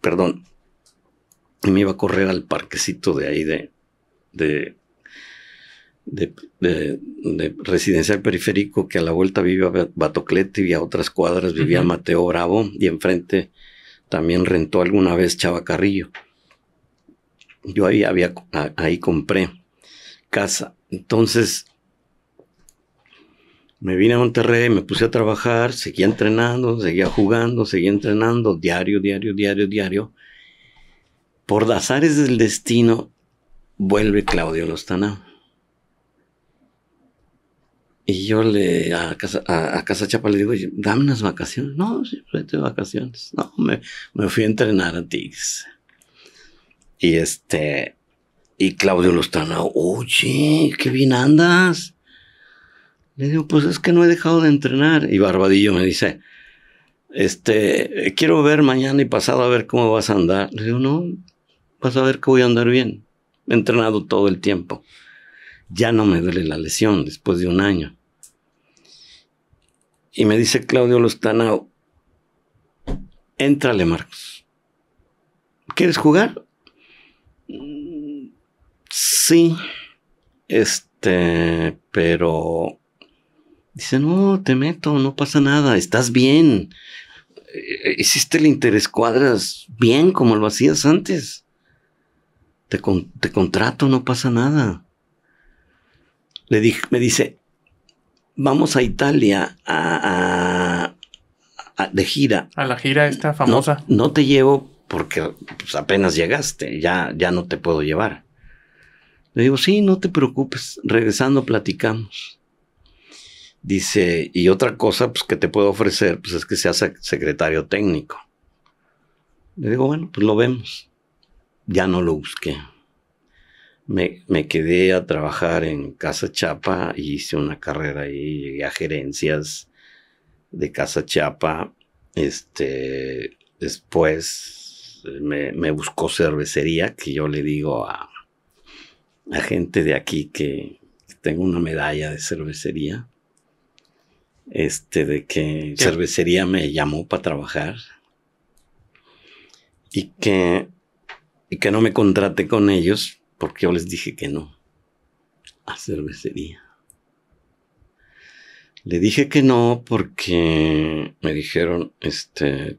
perdón, y me iba a correr al parquecito de ahí de, de, de, de, residencial periférico, que a la vuelta vivía Batoclete y a otras cuadras vivía Mateo Bravo y enfrente también rentó alguna vez Chava Carrillo. Yo ahí había, ahí compré casa. Entonces, me vine a Monterrey, me puse a trabajar, seguía entrenando, seguía jugando, seguía entrenando, diario, diario, diario, diario. Por azares del destino, vuelve Claudio Lostana. Y yo le, a Casa, a, Casa Chapa le digo, dame unas vacaciones. No, sí, vete de vacaciones. No, me, me fui a entrenar a Tigres. Y este, y Claudio Lostana, oye, qué bien andas. Le digo, pues es que no he dejado de entrenar. Y Barbadillo me dice, este, quiero ver mañana y pasado a ver cómo vas a andar. Le digo, no, vas a ver que voy a andar bien. He entrenado todo el tiempo. Ya no me duele la lesión después de un año. Y me dice Claudio Lostana, éntrale, Marcos. ¿Quieres jugar? Sí, este, pero dice, no, te meto, no pasa nada, estás bien. Eh, hiciste el interés cuadras bien como lo hacías antes. Te, te contrato, no pasa nada. Le dije, me dice, vamos a Italia a, de gira. A la gira esta famosa. No, te llevo porque pues, apenas llegaste, ya, ya no te puedo llevar. Le digo, sí, no te preocupes, regresando platicamos. Dice, y otra cosa pues, que te puedo ofrecer pues, es que seas secretario técnico. Le digo, bueno, pues lo vemos. Ya no lo busqué me, quedé a trabajar en Casa Chapa y hice una carrera ahí, llegué a gerencias de Casa Chapa. Este, después me, buscó cervecería, que yo le digo a, a gente de aquí que, tengo una medalla de cervecería. Este, de que cervecería me llamó para trabajar. Y que, y que no me contraté con ellos porque yo les dije que no a cervecería. Le dije que no porque me dijeron, este,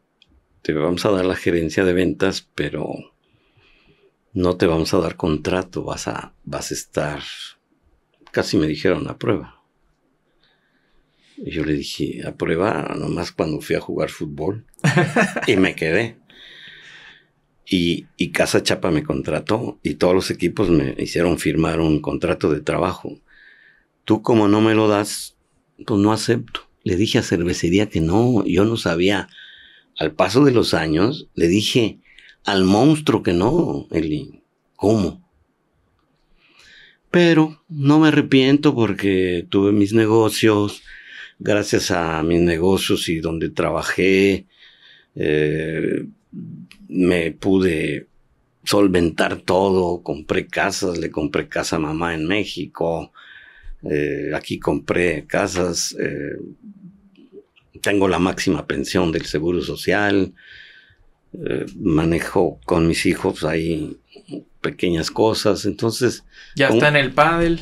te vamos a dar la gerencia de ventas, pero no te vamos a dar contrato, vas a, vas a estar, casi me dijeron a prueba. Y yo le dije, a prueba nomás cuando fui a jugar fútbol. y me quedé. Y, Casa Chapa me contrató y todos los equipos me hicieron firmar un contrato de trabajo. Tú como no me lo das, pues no acepto. Le dije a cervecería que no, yo no sabía. Al paso de los años, le dije al monstruo que no, Eli. ¿Cómo? Pero no me arrepiento porque tuve mis negocios, gracias a mis negocios y donde trabajé, eh, me pude solventar todo, compré casas, le compré casa a mamá en México, eh, aquí compré casas, eh, tengo la máxima pensión del Seguro Social, eh, manejo con mis hijos ahí pequeñas cosas, entonces... Ya está en el pádel.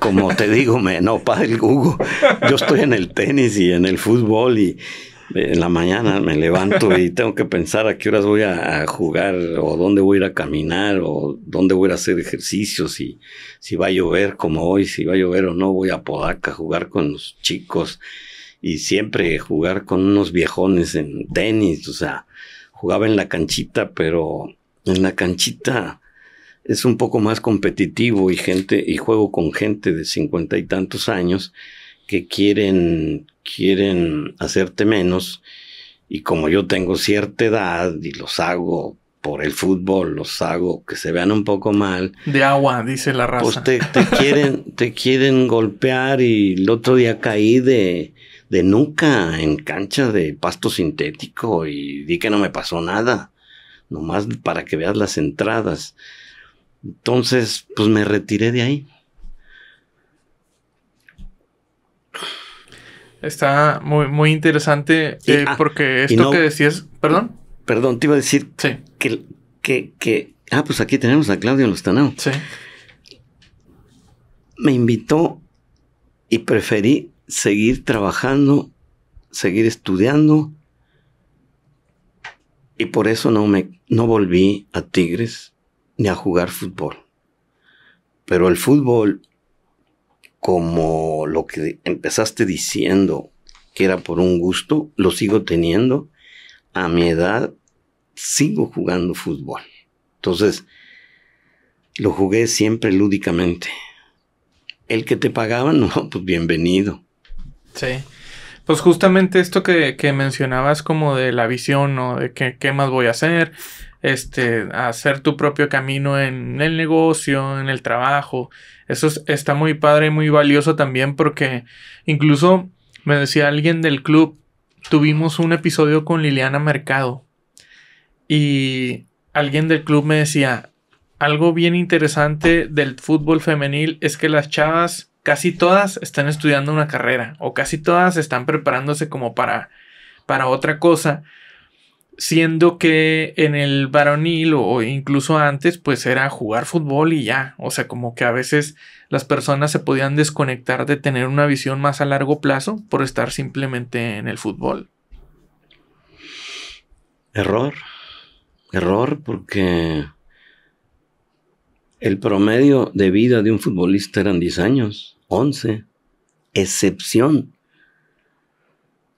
Como te digo, me, no, pádel Google, yo estoy en el tenis y en el fútbol y, en la mañana me levanto y tengo que pensar a qué horas voy a, jugar o dónde voy a ir a caminar o dónde voy a hacer ejercicios y si va a llover como hoy, si va a llover o no, voy a Podaca a jugar con los chicos y siempre jugar con unos viejones en tenis, o sea, jugaba en la canchita, pero en la canchita es un poco más competitivo y gente y juego con gente de cincuenta y tantos años que quieren quieren hacerte menos y como yo tengo cierta edad y los hago por el fútbol, los hago que se vean un poco mal. De agua, dice la raza. Pues te, quieren, te quieren golpear y el otro día caí de, de nuca en cancha de pasto sintético y di que no me pasó nada. Nomás para que veas las entradas. Entonces, pues me retiré de ahí. Está muy, muy interesante eh, ah, porque esto que decías, perdón. Perdón, te iba a decir que, que, que, ah, pues aquí tenemos a Claudio Lostanao. Sí. Me invitó y preferí seguir trabajando, seguir estudiando y por eso no me, no volví a Tigres ni a jugar fútbol. Pero el fútbol como lo que empezaste diciendo, que era por un gusto, lo sigo teniendo. A mi edad sigo jugando fútbol. Entonces, lo jugué siempre lúdicamente. El que te pagaban, no, pues bienvenido. Sí. Pues justamente esto que, que mencionabas como de la visión, o De qué, qué más voy a hacer, este, hacer tu propio camino en el negocio, en el trabajo. Eso está muy padre y muy valioso también porque incluso me decía alguien del club, tuvimos un episodio con Liliana Mercado y alguien del club me decía, algo bien interesante del fútbol femenil es que las chavas casi todas están estudiando una carrera o casi todas están preparándose como para, para otra cosa siendo que en el varonil o incluso antes pues era jugar fútbol y ya, o sea como que a veces las personas se podían desconectar de tener una visión más a largo plazo por estar simplemente en el fútbol. Error, error porque el promedio de vida de un futbolista eran 10 años, 11, excepción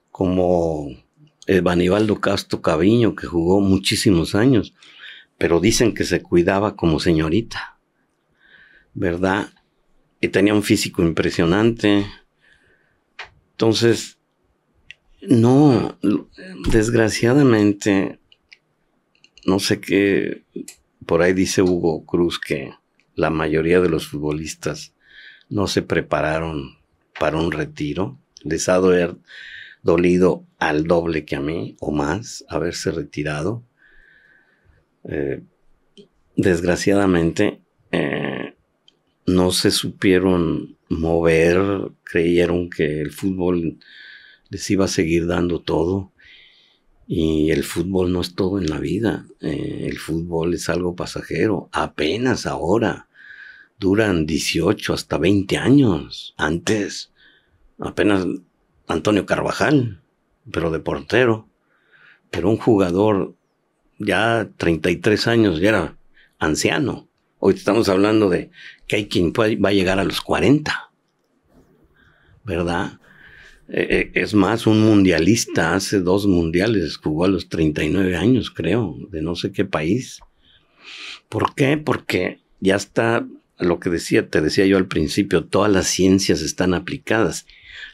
como el Banibaldo Castro Caviño, que jugó muchísimos años, pero dicen que se cuidaba como señorita, ¿verdad? Y tenía un físico impresionante. Entonces, no, desgraciadamente, no sé qué, por ahí dice Hugo Cruz que la mayoría de los futbolistas no se prepararon para un retiro. Les ha dolido al doble que a mí o más haberse retirado. Eh, desgraciadamente eh, no se supieron mover, creyeron que el fútbol les iba a seguir dando todo. Y el fútbol no es todo en la vida, eh, el fútbol es algo pasajero, apenas ahora duran 18 hasta 20 años, antes apenas Antonio Carvajal, pero de portero. Pero un jugador ya 33 años, ya era anciano. Hoy estamos hablando de que hay quien va a llegar a los 40. ¿Verdad? Eh, eh, es más, un mundialista hace dos mundiales, jugó a los 39 años, creo, de no sé qué país. ¿Por qué? Porque ya está lo que decía, te decía yo al principio, todas las ciencias están aplicadas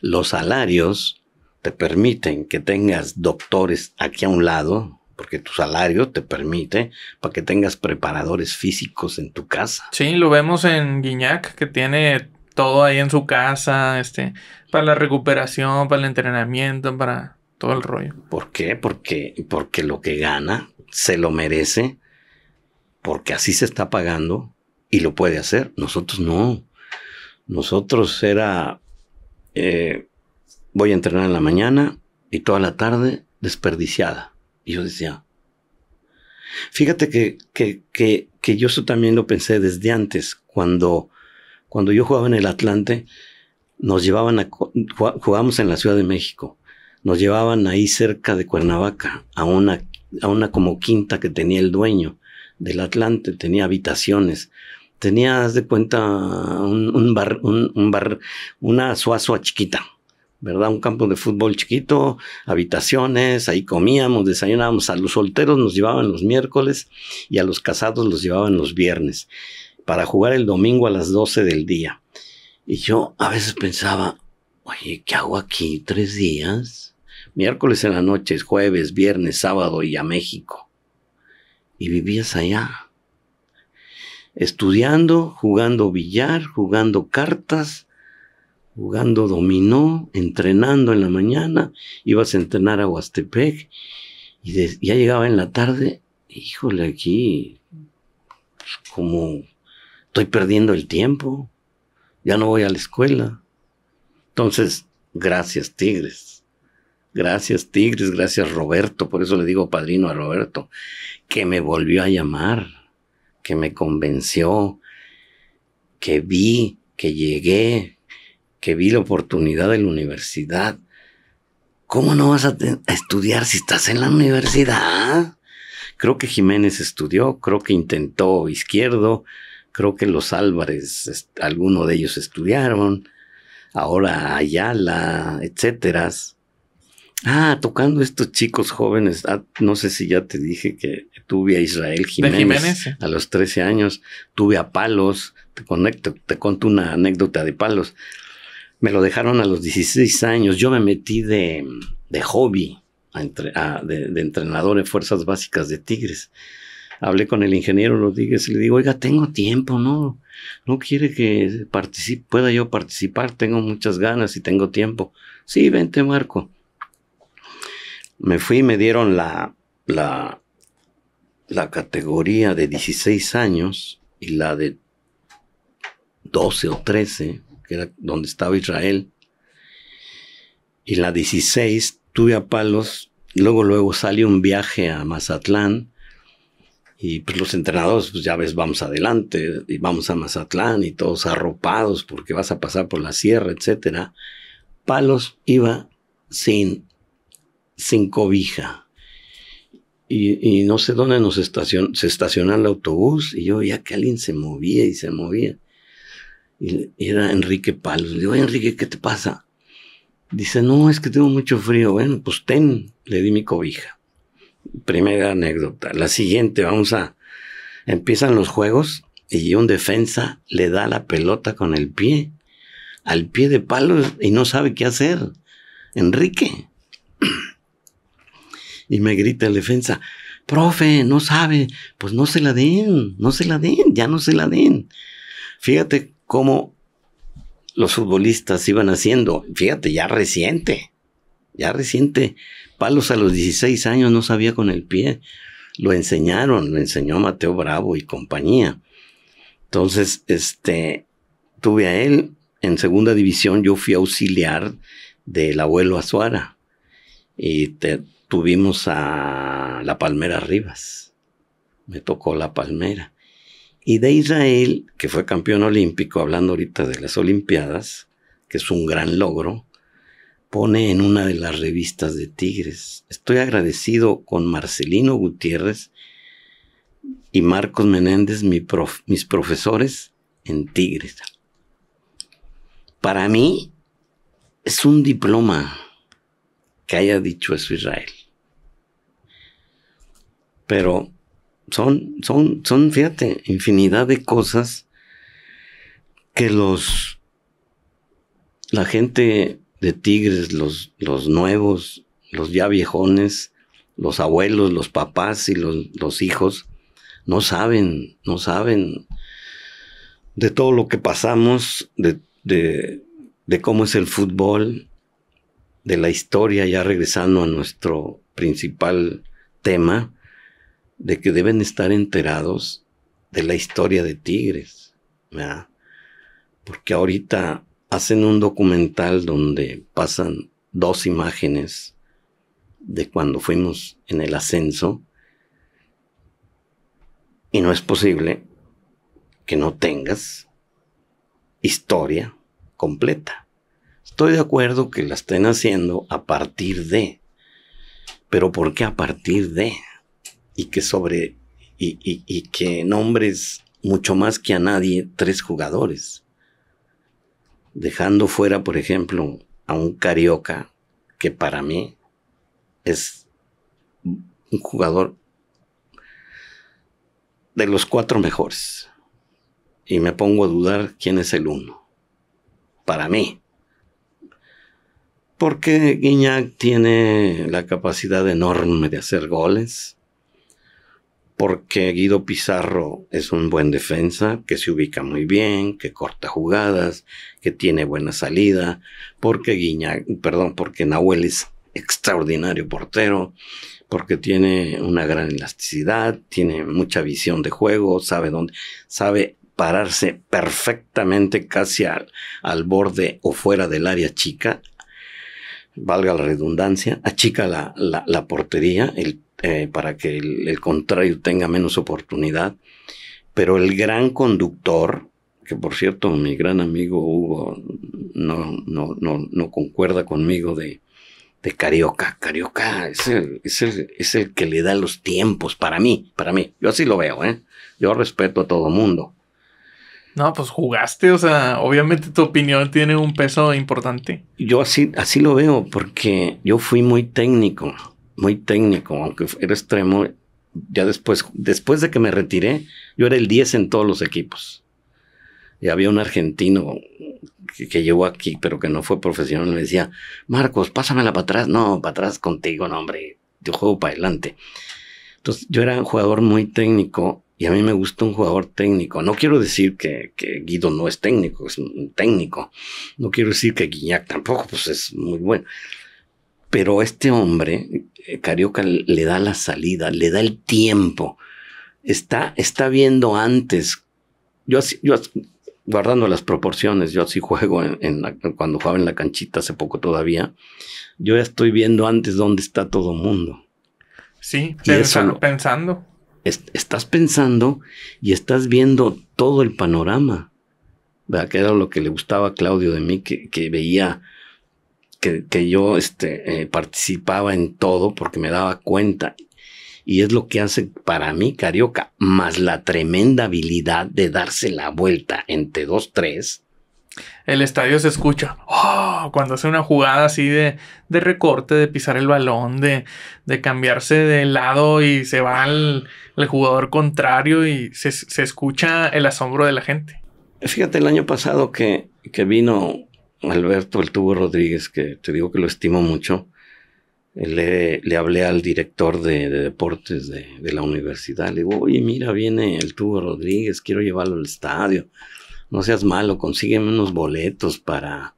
los salarios te permiten que tengas doctores aquí a un lado, porque tu salario te permite para que tengas preparadores físicos en tu casa. Sí, lo vemos en Guiñac, que tiene todo ahí en su casa, este, para la recuperación, para el entrenamiento, para todo el rollo. ¿Por qué? Porque, porque lo que gana se lo merece, porque así se está pagando y lo puede hacer. Nosotros no. Nosotros era, eh, voy a entrenar en la mañana y toda la tarde desperdiciada. Y yo decía, fíjate que, que, que, que yo eso también lo pensé desde antes, cuando, cuando yo jugaba en el Atlante, nos llevaban a, jugábamos en la Ciudad de México, nos llevaban ahí cerca de Cuernavaca, a una, a una como quinta que tenía el dueño del Atlante, tenía habitaciones, tenía, de cuenta, un, un bar, un, un bar, una suazua chiquita, ¿verdad? Un campo de fútbol chiquito, habitaciones, ahí comíamos, desayunábamos. A los solteros nos llevaban los miércoles y a los casados los llevaban los viernes para jugar el domingo a las 12 del día. Y yo a veces pensaba, oye, ¿qué hago aquí? ¿Tres días? Miércoles en la noche, jueves, viernes, sábado y a México. Y vivías allá. Estudiando, jugando billar, jugando cartas, jugando dominó, entrenando en la mañana, ibas a entrenar a Huastepec y ya llegaba en la tarde, híjole, aquí como estoy perdiendo el tiempo, ya no voy a la escuela. Entonces, gracias Tigres, gracias Tigres, gracias Roberto, por eso le digo padrino a Roberto, que me volvió a llamar, que me convenció, que vi, que llegué, que vi la oportunidad de la universidad. ¿Cómo no vas a, estudiar si estás en la universidad? Creo que Jiménez estudió, creo que intentó izquierdo, creo que los Álvarez, alguno de ellos estudiaron, ahora Ayala, etcétera. Ah, tocando estos chicos jóvenes, ah, no sé si ya te dije que tuve a Israel Jiménez, a los 13 años, tuve a Palos, te conecto, te conto una anécdota de Palos. Me lo dejaron a los 16 años. Yo me metí de, de hobby, de, entrenador en fuerzas básicas de Tigres. Hablé con el ingeniero Rodríguez y le digo, oiga, tengo tiempo, ¿no? No quiere que pueda yo participar, tengo muchas ganas y tengo tiempo. Sí, vente, Marco. Me fui y me dieron la, la, la categoría de 16 años y la de 12 o 13 que era donde estaba Israel. Y la 16 tuve a palos, luego luego salió un viaje a Mazatlán y pues los entrenadores, pues ya ves, vamos adelante y vamos a Mazatlán y todos arropados porque vas a pasar por la sierra, etcétera. Palos iba sin, sin cobija. Y, no sé dónde nos estacion, se estaciona el autobús y yo veía que alguien se movía y se movía. Y era Enrique Palos. Le digo, Enrique, ¿qué te pasa? Dice, no, es que tengo mucho frío. Bueno, pues ten, le di mi cobija. Primera anécdota. La siguiente, vamos a... Empiezan los juegos y un defensa le da la pelota con el pie, al pie de Palos y no sabe qué hacer. Enrique. Y me grita el defensa, profe, no sabe, pues no se la den, no se la den, ya no se la den. Fíjate cómo los futbolistas iban haciendo, fíjate, ya reciente, ya reciente, Palos a los 16 años no sabía con el pie, lo enseñaron, lo enseñó Mateo Bravo y compañía. Entonces, este, tuve a él en segunda división, yo fui auxiliar del abuelo Azuara y tuvimos a la Palmera Rivas, me tocó la Palmera. Y de Israel, que fue campeón olímpico, hablando ahorita de las Olimpiadas, que es un gran logro, pone en una de las revistas de Tigres. Estoy agradecido con Marcelino Gutiérrez y Marcos Menéndez, mis profesores en Tigres. Para mí es un diploma que haya dicho eso Israel. Pero son, son, son, fíjate, infinidad de cosas que los, la gente de Tigres, los, los nuevos, los ya viejones, los abuelos, los papás y los, los hijos, no saben, no saben de todo lo que pasamos, de de, de cómo es el fútbol, de la historia, ya regresando a nuestro principal tema, de que deben estar enterados de la historia de Tigres, ¿verdad? Porque ahorita hacen un documental donde pasan dos imágenes de cuando fuimos en el ascenso y no es posible que no tengas historia completa. Estoy de acuerdo que la estén haciendo a partir de, pero ¿por qué a partir de? Y que sobre, y, y que nombres mucho más que a nadie tres jugadores. Dejando fuera, por ejemplo, a un carioca que para mí es un jugador de los cuatro mejores. Y me pongo a dudar quién es el uno. Para mí. Porque Guiñac tiene la capacidad enorme de hacer goles. Porque Guido Pizarro es un buen defensa, que se ubica muy bien, que corta jugadas, que tiene buena salida. Porque Guiñac, perdón, porque Nahuel es extraordinario portero porque tiene una gran elasticidad, tiene mucha visión de juego, sabe dónde, sabe pararse perfectamente casi al, al borde o fuera del área chica, valga la redundancia, achica la, la, portería eh, para que el, el, contrario tenga menos oportunidad, pero el gran conductor, que por cierto mi gran amigo Hugo no, no, no, no concuerda conmigo de, de Carioca. Carioca es el, es, el, es el que le da los tiempos para mí, para mí. Yo así lo veo, ¿eh? Yo respeto a todo mundo. No, pues jugaste, o sea, obviamente tu opinión tiene un peso importante. Yo así, así lo veo, porque yo fui muy técnico, muy técnico, aunque era extremo. Ya después, después de que me retiré, yo era el 10 en todos los equipos. Y había un argentino que, llegó aquí, pero que no fue profesional, me decía, Marcos, pásamela para atrás. No, para atrás contigo, no, hombre, yo juego para adelante. Entonces, yo era un jugador muy técnico y a mí me gusta un jugador técnico. No quiero decir que, que Guido no es técnico, es un técnico. No quiero decir que Guiñac tampoco, pues es muy bueno. Pero este hombre, eh, Carioca, le da la salida, le da el tiempo. Está, está viendo antes. Yo, yo guardando las proporciones, yo así juego en, cuando jugaba en la canchita hace poco todavía, yo ya estoy viendo antes dónde está todo el mundo. Sí, pensando. Estás pensando y estás viendo todo el panorama. ¿verdad? Que era lo que le gustaba a Claudio de mí, que, que veía que, que, yo este, eh, participaba en todo porque me daba cuenta y es lo que hace para mí Carioca, más la tremenda habilidad de darse la vuelta entre dos, tres. El estadio se escucha oh, cuando hace una jugada así de, de recorte, de pisar el balón, de, de cambiarse de lado y se va al, jugador contrario y se, se, escucha el asombro de la gente. Fíjate, el año pasado que, que vino Alberto el Tubo Rodríguez, que te digo que lo estimo mucho, le, le hablé al director de, deportes de, de, la universidad. Le digo, oye, mira, viene el Tubo Rodríguez, quiero llevarlo al estadio. No seas malo, consígueme unos boletos para,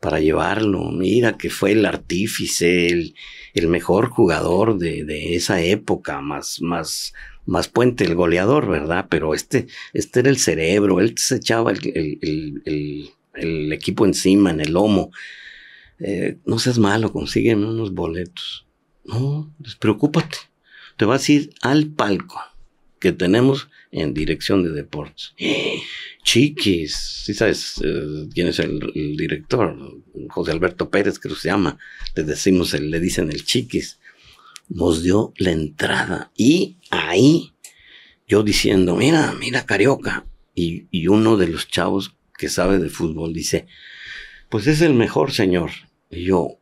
para llevarlo. Mira que fue el artífice, el, el mejor jugador de, de, esa época, más, más, más puente, el goleador, ¿verdad? Pero este, este era el cerebro, él se echaba el, el, el, equipo encima, en el lomo. Eh, no seas malo, consígueme unos boletos. No, despreocúpate. Te vas a ir al palco que tenemos en dirección de deportes. Chiquis, si sabes eh, quién es el, director, José Alberto Pérez, que se llama, le decimos, le dicen el Chiquis, nos dio la entrada y ahí yo diciendo, mira, mira Carioca, y, y uno de los chavos que sabe de fútbol dice, pues es el mejor señor, y yo,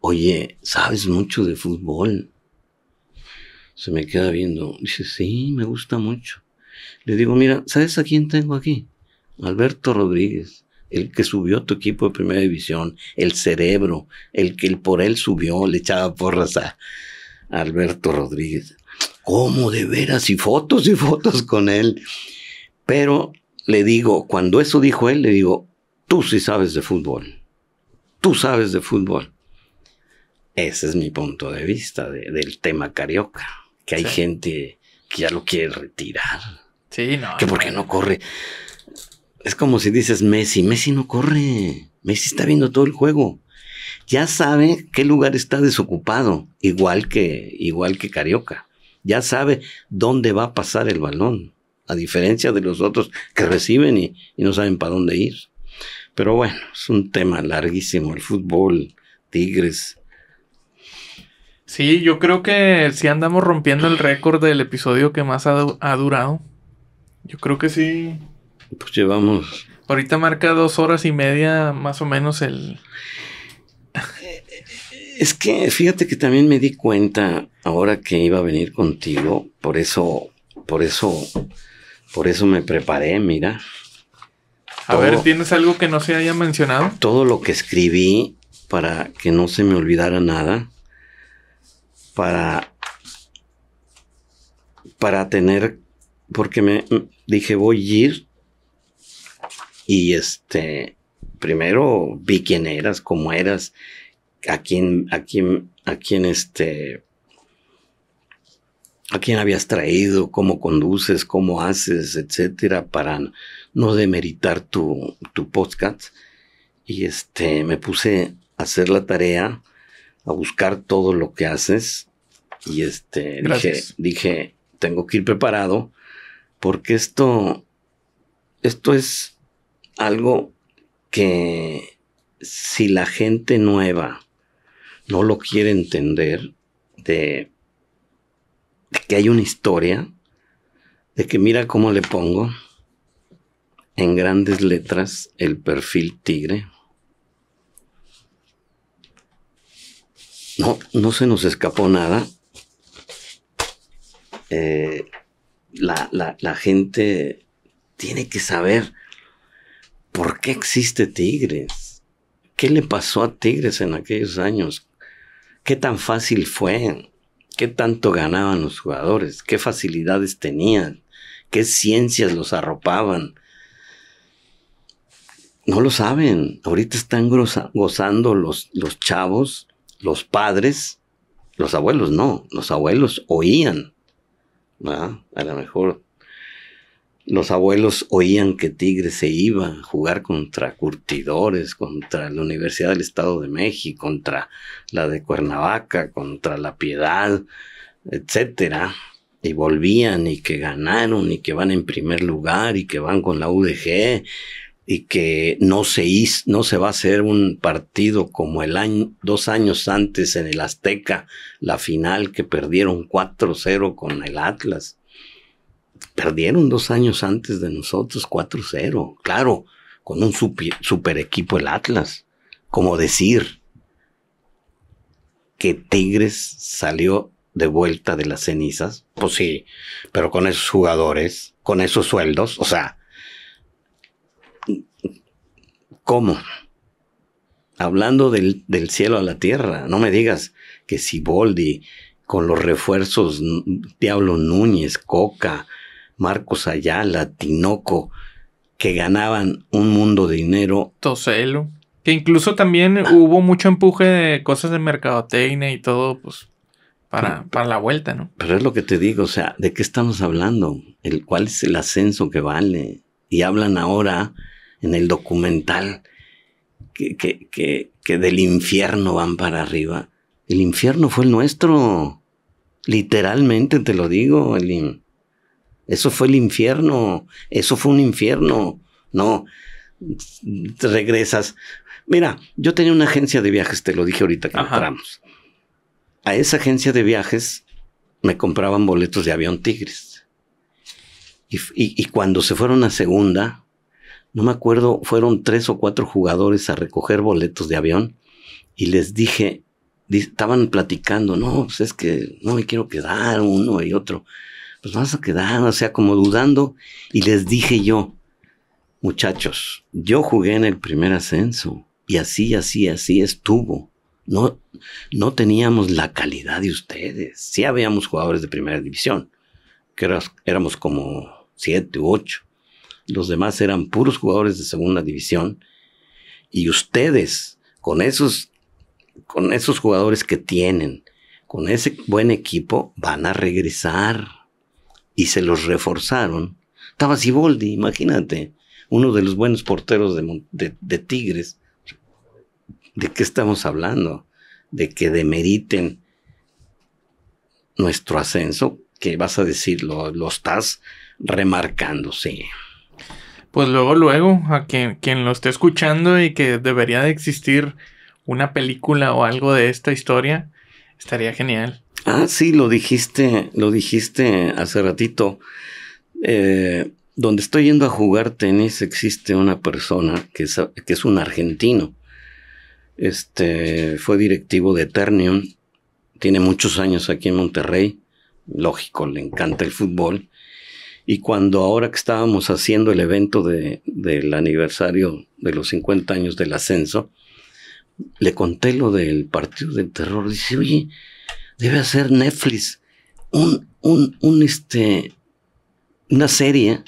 oye, ¿sabes mucho de fútbol? Se me queda viendo. Dice, sí, me gusta mucho. Le digo, mira, ¿sabes a quién tengo aquí? Alberto Rodríguez, el que subió tu equipo de primera división, el cerebro, el que por él subió, le echaba porras a Alberto Rodríguez. ¿Cómo de veras? Y fotos y fotos con él. Pero le digo, cuando eso dijo él, le digo, tú sí sabes de fútbol. Tú sabes de fútbol. Ese es mi punto de vista del tema carioca. Que hay gente que ya lo quiere retirar. Sí, no. Que porque no corre. Es como si dices Messi. Messi no corre. Messi está viendo todo el juego. Ya sabe qué lugar está desocupado. Igual que, igual que Carioca. Ya sabe dónde va a pasar el balón. A diferencia de los otros que reciben y no saben para dónde ir. Pero bueno, es un tema larguísimo. El fútbol, Tigres. Sí, yo creo que sí andamos rompiendo el récord del episodio que más ha, durado. Yo creo que sí. Pues llevamos. Ahorita marca dos horas y media más o menos el. Es que fíjate que también me di cuenta ahora que iba a venir contigo, por eso, por eso, por eso me preparé, mira. A ver, ¿tienes algo que no se haya mencionado? Todo lo que escribí para que no se me olvidara nada, para, para tener, porque me dije voy a ir y este, primero vi quién eras, cómo eras, a quién, a quién, a quién este, a quién habías traído, cómo conduces, cómo haces, etcétera, para no demeritar tu, tu podcast. Y este, me puse a hacer la tarea, a buscar todo lo que haces. Y este, dije, dije, tengo que ir preparado, porque esto, esto es algo que si la gente nueva no lo quiere entender, de que hay una historia, de que mira cómo le pongo en grandes letras el perfil tigre. No, no se nos escapó nada. Eh, la, la gente tiene que saber por qué existe Tigres. ¿Qué le pasó a Tigres en aquellos años? ¿Qué tan fácil fue? ¿Qué tanto ganaban los jugadores? ¿Qué facilidades tenían? ¿Qué ciencias los arropaban? No lo saben. Ahorita están gozando los, chavos, los padres, los abuelos no. Los abuelos oían. A lo mejor los abuelos oían que Tigre se iba a jugar contra curtidores, contra la Universidad del Estado de México, contra la de Cuernavaca, contra la Piedad, etcétera, y volvían y que ganaron y que van en primer lugar y que van con la UDG y que no se no se va a hacer un partido como el año, dos años antes en el Azteca, la final que perdieron 4-0 con el Atlas Perdieron dos años antes de nosotros 4-0. Claro, con un super, equipo el Atlas. Como decir que Tigres salió de vuelta de las cenizas. Pues sí, pero con esos jugadores, con esos sueldos, o sea, ¿cómo? Hablando del, del cielo a la tierra, no me digas que si Boldi con los refuerzos Diablo Núñez, Coca, Marcos Ayala, Tinoco, que ganaban un mundo de dinero. Toselo. Que incluso también hubo mucho empuje de cosas de mercadotecnia y todo, pues, para, para la vuelta, ¿no? Pero es lo que te digo, o sea, ¿de qué estamos hablando? El, ¿Cuál es el ascenso que vale? Y hablan ahora en el documental que, que, que, que del infierno van para arriba. El infierno fue el nuestro. Literalmente te lo digo, el, eso fue el infierno. Eso fue un infierno. No, te regresas. Mira, yo tenía una agencia de viajes, te lo dije ahorita que entramos. A esa agencia de viajes me compraban boletos de avión Tigres. Y, y, cuando se fueron a segunda, no me acuerdo, fueron tres o cuatro jugadores a recoger boletos de avión y les dije, estaban platicando, no, pues es que no me quiero quedar uno y otro pues vamos a quedar, o sea, como dudando. Y les dije yo, muchachos, yo jugué en el primer ascenso y así, así, así estuvo. No, no teníamos la calidad de ustedes. Sí habíamos jugadores de primera división, que éramos como siete u ocho. Los demás eran puros jugadores de segunda división Y ustedes, con esos, con esos jugadores que tienen, con ese buen equipo, van a regresar. Y se los reforzaron. Estaba Siboldi, imagínate, uno de los buenos porteros de, Tigres. ¿De qué estamos hablando? De que demeriten nuestro ascenso, que vas a decir, lo, lo estás remarcando, sí. Pues luego, luego, a quien, quien lo esté escuchando y que debería de existir una película o algo de esta historia, estaría genial. Ah, sí, lo dijiste, lo dijiste hace ratito. Eh, donde estoy yendo a jugar tenis existe una persona que es, que es un argentino. Este fue directivo de Ternium tiene muchos años aquí en Monterrey, lógico, le encanta el fútbol. Y cuando ahora que estábamos haciendo el evento de, del aniversario de los 50 años del ascenso, le conté lo del partido del terror. Dice, oye, debe hacer Netflix un, un, un este, una serie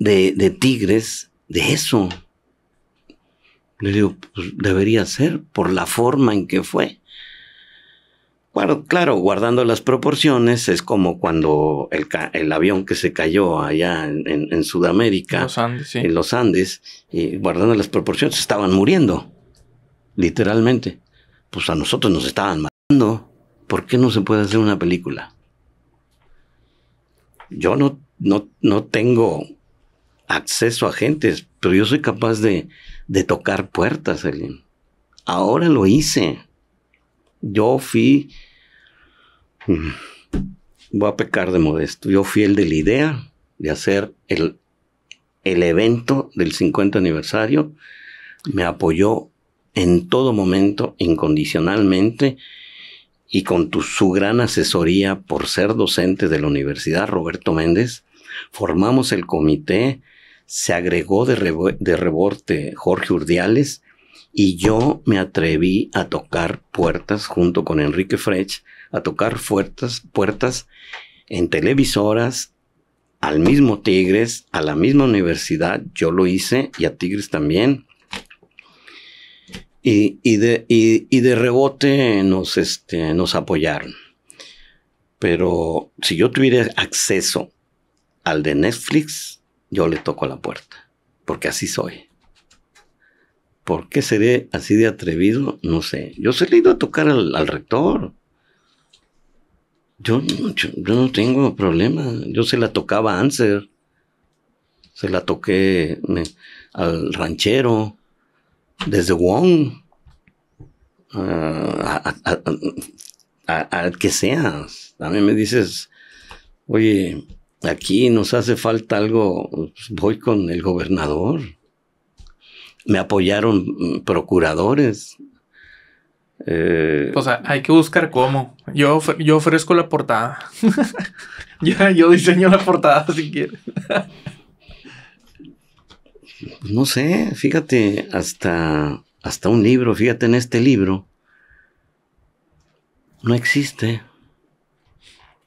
de, de tigres de eso. Le digo, pues debería ser por la forma en que fue. Bueno, claro, guardando las proporciones, es como cuando el, el avión que se cayó allá en, en, Sudamérica, los Andes, sí. en los Andes, y guardando las proporciones, estaban muriendo, literalmente. Pues a nosotros nos estaban matando. ¿Por qué no se puede hacer una película? Yo no, no, no tengo acceso a gentes, pero yo soy capaz de, de tocar puertas. Ahora lo hice yo fui, mm, voy a pecar de modesto, yo fui el de la idea de hacer el, el evento del 50 aniversario, me apoyó en todo momento, incondicionalmente, y con tu, su gran asesoría por ser docente de la Universidad Roberto Méndez, formamos el comité, se agregó de, rebote Jorge Urdiales, y yo me atreví a tocar puertas junto con Enrique Frech, a tocar puertas, puertas en televisoras, al mismo Tigres, a la misma universidad, yo lo hice y a Tigres también. Y, y, de, y, de, rebote nos, este, nos apoyaron. Pero si yo tuviera acceso al de Netflix, yo le toco la puerta, porque así soy. ¿Por qué seré así de atrevido? No sé. Yo se le he ido a tocar al, rector. Yo, yo, no tengo problema. Yo se la tocaba a Anser. Se la toqué al ranchero. Desde Wong. a, a, que seas. A mí me dices, oye, aquí nos hace falta algo. Pues voy con el gobernador me apoyaron mm, procuradores. Eh, o sea, hay que buscar cómo. Yo, yo ofrezco la portada. ya, yo diseño la portada si quieres. no sé, fíjate, hasta, hasta un libro, fíjate en este libro. No existe.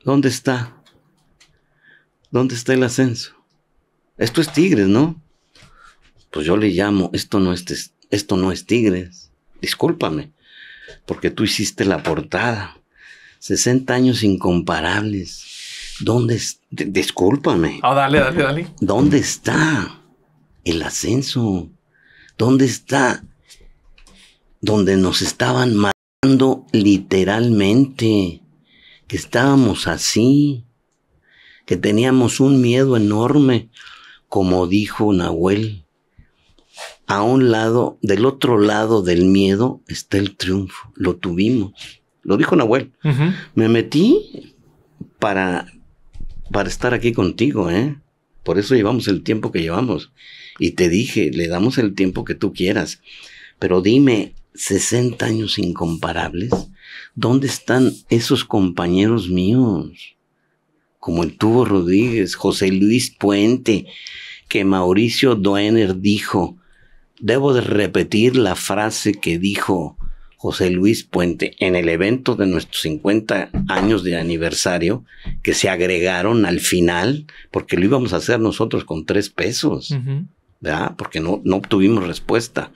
¿Dónde está? ¿Dónde está el ascenso? Esto es Tigres, ¿no? pues yo le llamo, esto no es, esto no es Tigres, discúlpame, porque tú hiciste la portada. 60 años incomparables. ¿Dónde es? discúlpame. Ah, dale, dale, dale. ¿Dónde está el ascenso? ¿Dónde está? Donde nos estaban matando literalmente. Que estábamos así. Que teníamos un miedo enorme. Como dijo Nahuel a un lado, del otro lado del miedo está el triunfo. Lo tuvimos. Lo dijo Nahuel. Me metí para, para estar aquí contigo, ¿eh? Por eso llevamos el tiempo que llevamos. Y te dije, le damos el tiempo que tú quieras. Pero dime, 60 años incomparables, ¿dónde están esos compañeros míos? Como el Tubo Rodríguez, José Luis Puente, que Mauricio Duener dijo, debo de repetir la frase que dijo José Luis Puente en el evento de nuestros 50 años de aniversario, que se agregaron al final, porque lo íbamos a hacer nosotros con tres pesos. ¿Verdad? Porque no, no obtuvimos respuesta.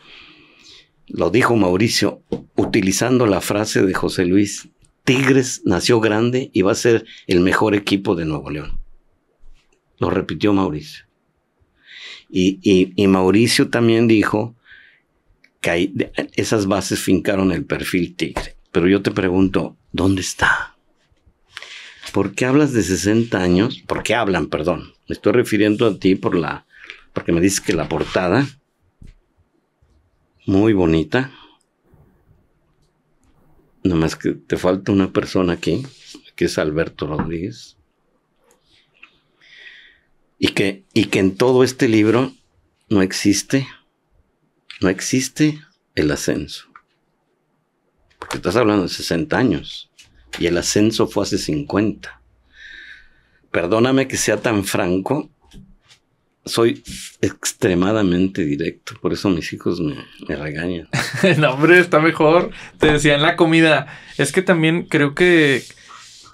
Lo dijo Mauricio utilizando la frase de José Luis, Tigres nació grande y va a ser el mejor equipo de Nuevo León. Lo repitió Mauricio. Y, y Mauricio también dijo que esas bases fincaron el perfil tigre. Pero yo te pregunto, ¿dónde está? ¿Por qué hablas de 60 años? ¿Por qué hablan, perdón? Me estoy refiriendo a ti por la, porque me dices que la portada, muy bonita. Nomás que te falta una persona aquí, que es Alberto Rodríguez. Y que, y que en todo este libro no existe, no existe el ascenso. Porque estás hablando de 60 años y el ascenso fue hace 50. Perdóname que sea tan franco, soy extremadamente directo, por eso mis hijos me, regañan. no, hombre, está mejor. Te decía en la comida, es que también creo que,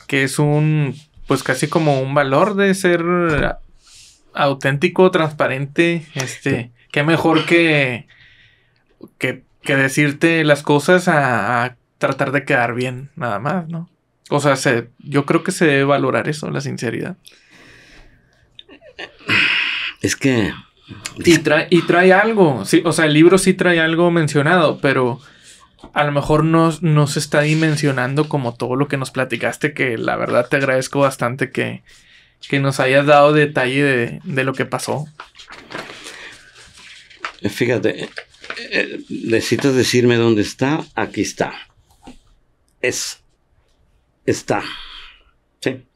que es un, pues casi como un valor de ser auténtico, transparente, este, qué mejor que, que, que decirte las cosas a tratar de quedar bien, nada más, ¿no? O sea, se, yo creo que se debe valorar eso, la sinceridad. Es que... Y trae, y trae algo, sí, o sea, el libro sí trae algo mencionado, pero a lo mejor no, no se está dimensionando como todo lo que nos platicaste, que la verdad te agradezco bastante que, que nos hayas dado detalle de, de lo que pasó. Fíjate, eh, necesitas decirme dónde está, aquí está es, está. Sí.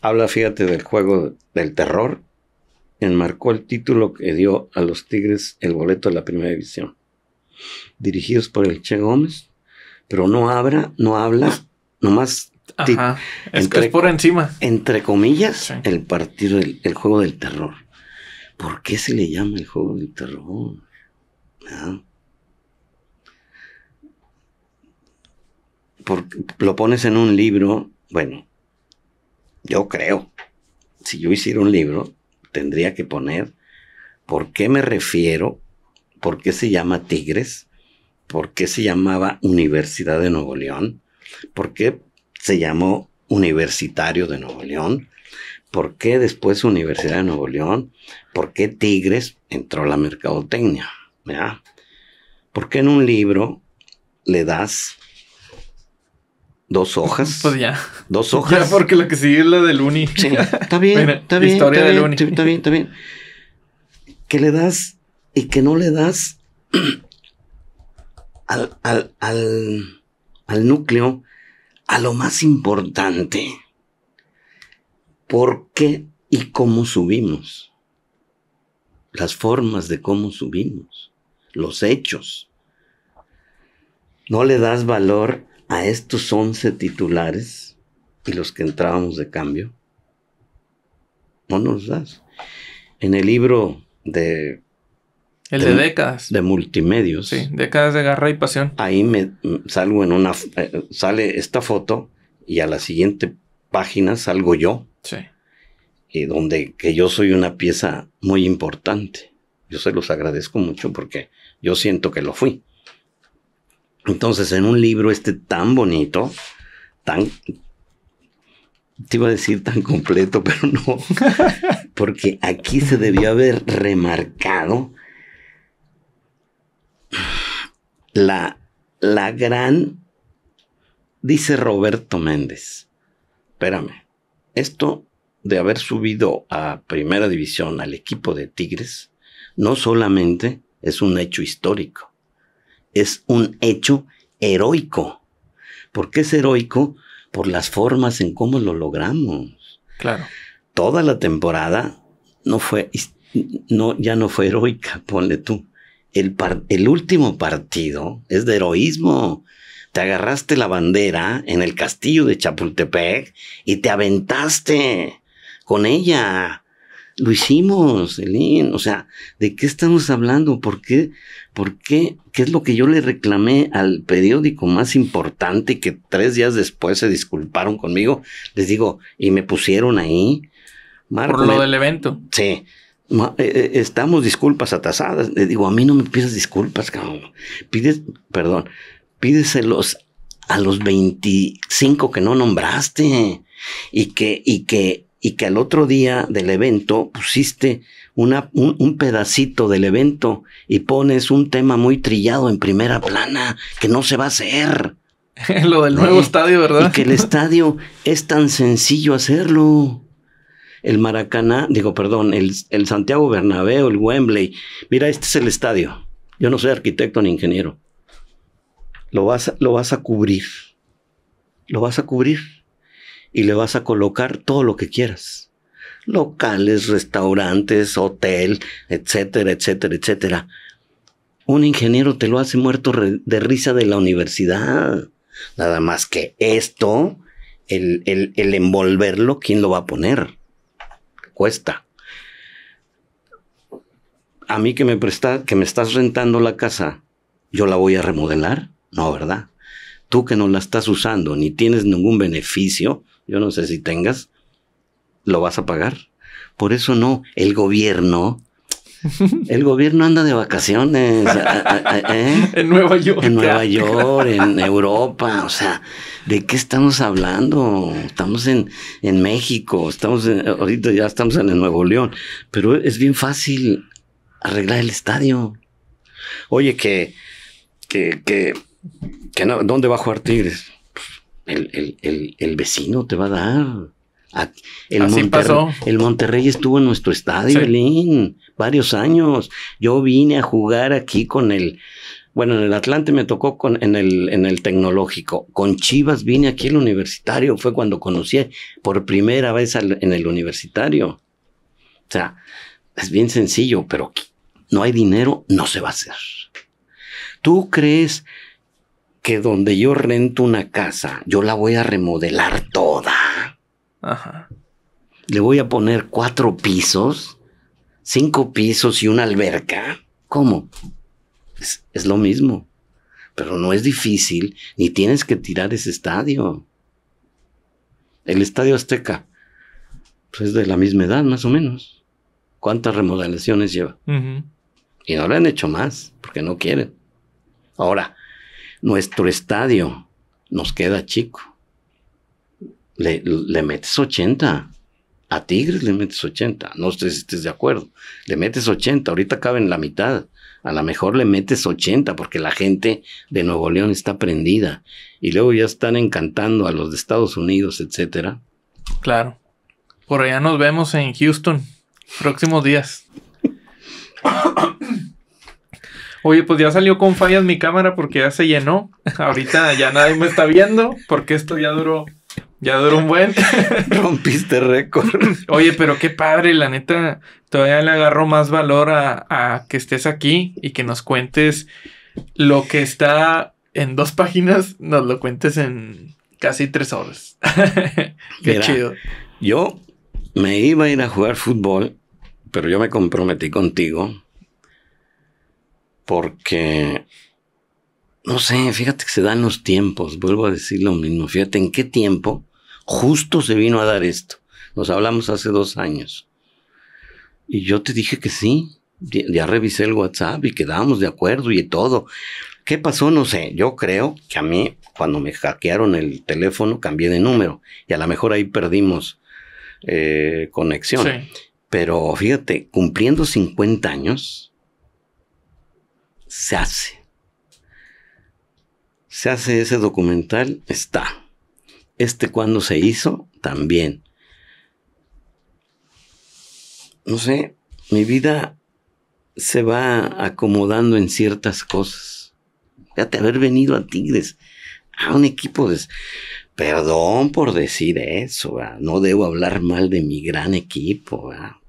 Habla, fíjate, del juego del terror. Enmarcó el título que dio a los Tigres el boleto de la primera división. Dirigidos por el Che Gómez, pero no habla, no habla, nomás. Ajá. Es, entre, es por encima. Entre comillas, el partido, el, el, juego del terror. ¿Por qué se le llama el juego del terror? ¿Ah? lo pones en un libro, bueno, yo creo, si yo hiciera un libro, tendría que poner por qué me refiero, por qué se llama Tigres, por qué se llamaba Universidad de Nuevo León, por qué se llamó Universitario de Nuevo León, por qué después Universidad de Nuevo León, por qué Tigres entró a la mercadotecnia, ¿ya? ¿Por qué en un libro le das Dos hojas. Pues ya. Dos hojas. Ya, porque lo que sigue es la del uni. Sí, está bien, está bien. Historia está, bien está bien, está bien. Que le das y que no le das al, al, al, al núcleo, a lo más importante. ¿Por qué y cómo subimos? Las formas de cómo subimos. Los hechos. No le das valor a estos 11 titulares y los que entrábamos de cambio, no nos das. En el libro de... El de, décadas. De multimedios. Sí, décadas de garra y pasión. Ahí me salgo en una... Eh, sale esta foto y a la siguiente página salgo yo. Sí. Y donde que yo soy una pieza muy importante. Yo se los agradezco mucho porque yo siento que lo fui. Entonces, en un libro este tan bonito, tan... Te iba a decir tan completo, pero no. Porque aquí se debió haber remarcado la, la gran... Dice Roberto Méndez. Espérame. Esto de haber subido a primera división al equipo de Tigres no solamente es un hecho histórico, es un hecho heroico. ¿Por qué es heroico? Por las formas en cómo lo logramos. Claro. Toda la temporada no fue, no, ya no fue heroica, ponle tú. El, el último partido es de heroísmo. Te agarraste la bandera en el castillo de Chapultepec y te aventaste con ella. Lo hicimos, Elín. O sea, ¿de qué estamos hablando? ¿Por qué? ¿Por qué? ¿Qué es lo que yo le reclamé al periódico más importante que tres días después se disculparon conmigo? Les digo, y me pusieron ahí. Marco, Por lo del evento. Sí. Eh, eh, estamos disculpas atasadas. Le digo, a mí no me pidas disculpas, cabrón. Pides, perdón, pídeselos a los 25 que no nombraste y que, y que, y que al otro día del evento pusiste una, un, un pedacito del evento y pones un tema muy trillado en primera plana que no se va a hacer. Lo del nuevo Eh, estadio, ¿verdad? Y que el estadio es tan sencillo hacerlo. El Maracaná, digo, perdón, el, el Santiago Bernabéu, el Wembley. Mira, este es el estadio. Yo no soy arquitecto ni ingeniero. Lo vas, lo vas a cubrir. Lo vas a cubrir. Y le vas a colocar todo lo que quieras. Locales, restaurantes, hotel, etcétera, etcétera, etcétera. Un ingeniero te lo hace muerto de risa de la universidad. Nada más que esto, el, el- el envolverlo, ¿quién lo va a poner? Cuesta. A mí que me presta, que me estás rentando la casa, ¿yo la voy a remodelar? No, ¿verdad? Tú que no la estás usando ni tienes ningún beneficio, yo no sé si tengas, lo vas a pagar. Por eso no, el gobierno, el gobierno anda de vacaciones. a- a- ¿eh? En Nueva York. En Nueva. York, en Europa, o sea, ¿de qué estamos hablando? Estamos en, en México, estamos en- ahorita ya estamos en el Nuevo León, pero es bien fácil arreglar el estadio. Oye, que, que, que, que no, ¿dónde va a jugar Tigres? El, el, el, el vecino te va a dar. El, Así Monterrey, pasó. el Monterrey estuvo en nuestro estadio, Sí. Elín, varios años. Yo vine a jugar aquí con el, bueno, en el Atlante me tocó con, en, el, en el tecnológico. Con Chivas vine aquí al universitario. Fue cuando conocí por primera vez al- en el universitario. O sea, es bien sencillo, pero no hay dinero, no se va a hacer. ¿Tú crees que donde yo rento una casa, yo la voy a remodelar toda? Ajá. Le voy a poner cuatro pisos, cinco pisos y una alberca. ¿Cómo? Es, es lo mismo. Pero no es difícil, ni tienes que tirar ese estadio. El estadio Azteca, pues es de la misma edad, más o menos. ¿Cuántas remodelaciones lleva? Ujú. Y no le han hecho más, porque no quieren. Ahora, nuestro estadio nos queda chico. Le, le metes 80. A Tigres le metes 80. No sé si estés de acuerdo. Le metes 80. Ahorita caben la mitad. A lo mejor le metes 80 porque la gente de Nuevo León está prendida. Y luego ya están encantando a los de Estados Unidos, etcétera. Claro. Por allá nos vemos en Houston. Próximos días. Oye, pues ya salió con fallas mi cámara porque ya se llenó. Ahorita ya nadie me está viendo porque esto ya duró. Ya duró un buen. Rompiste récord. Oye, pero qué padre, la neta. Todavía le agarro más valor a, a que estés aquí y que nos cuentes lo que está en dos páginas, nos lo cuentes en casi tres horas. qué Mira, chido. Yo me iba a ir a jugar fútbol, pero yo me comprometí contigo porque, no sé, fíjate que se dan los tiempos, vuelvo a decir lo mismo, fíjate en qué tiempo justo se vino a dar esto. Nos hablamos hace dos años. Y yo te dije que sí, ya, ya revisé el WhatsApp y quedamos de acuerdo y todo. ¿Qué pasó? No sé. Yo creo que a mí, cuando me hackearon el teléfono, cambié de número. Y a lo mejor ahí perdimos eh, conexión. Sí. Pero fíjate, cumpliendo 50 años, se hace. Se hace ese documental, está. Este cuando se hizo, también. No sé, mi vida se va acomodando en ciertas cosas. Fíjate, haber venido a Tigres, a un equipo de... Perdón por decir eso, no debo hablar mal de mi gran equipo. ¿verdad?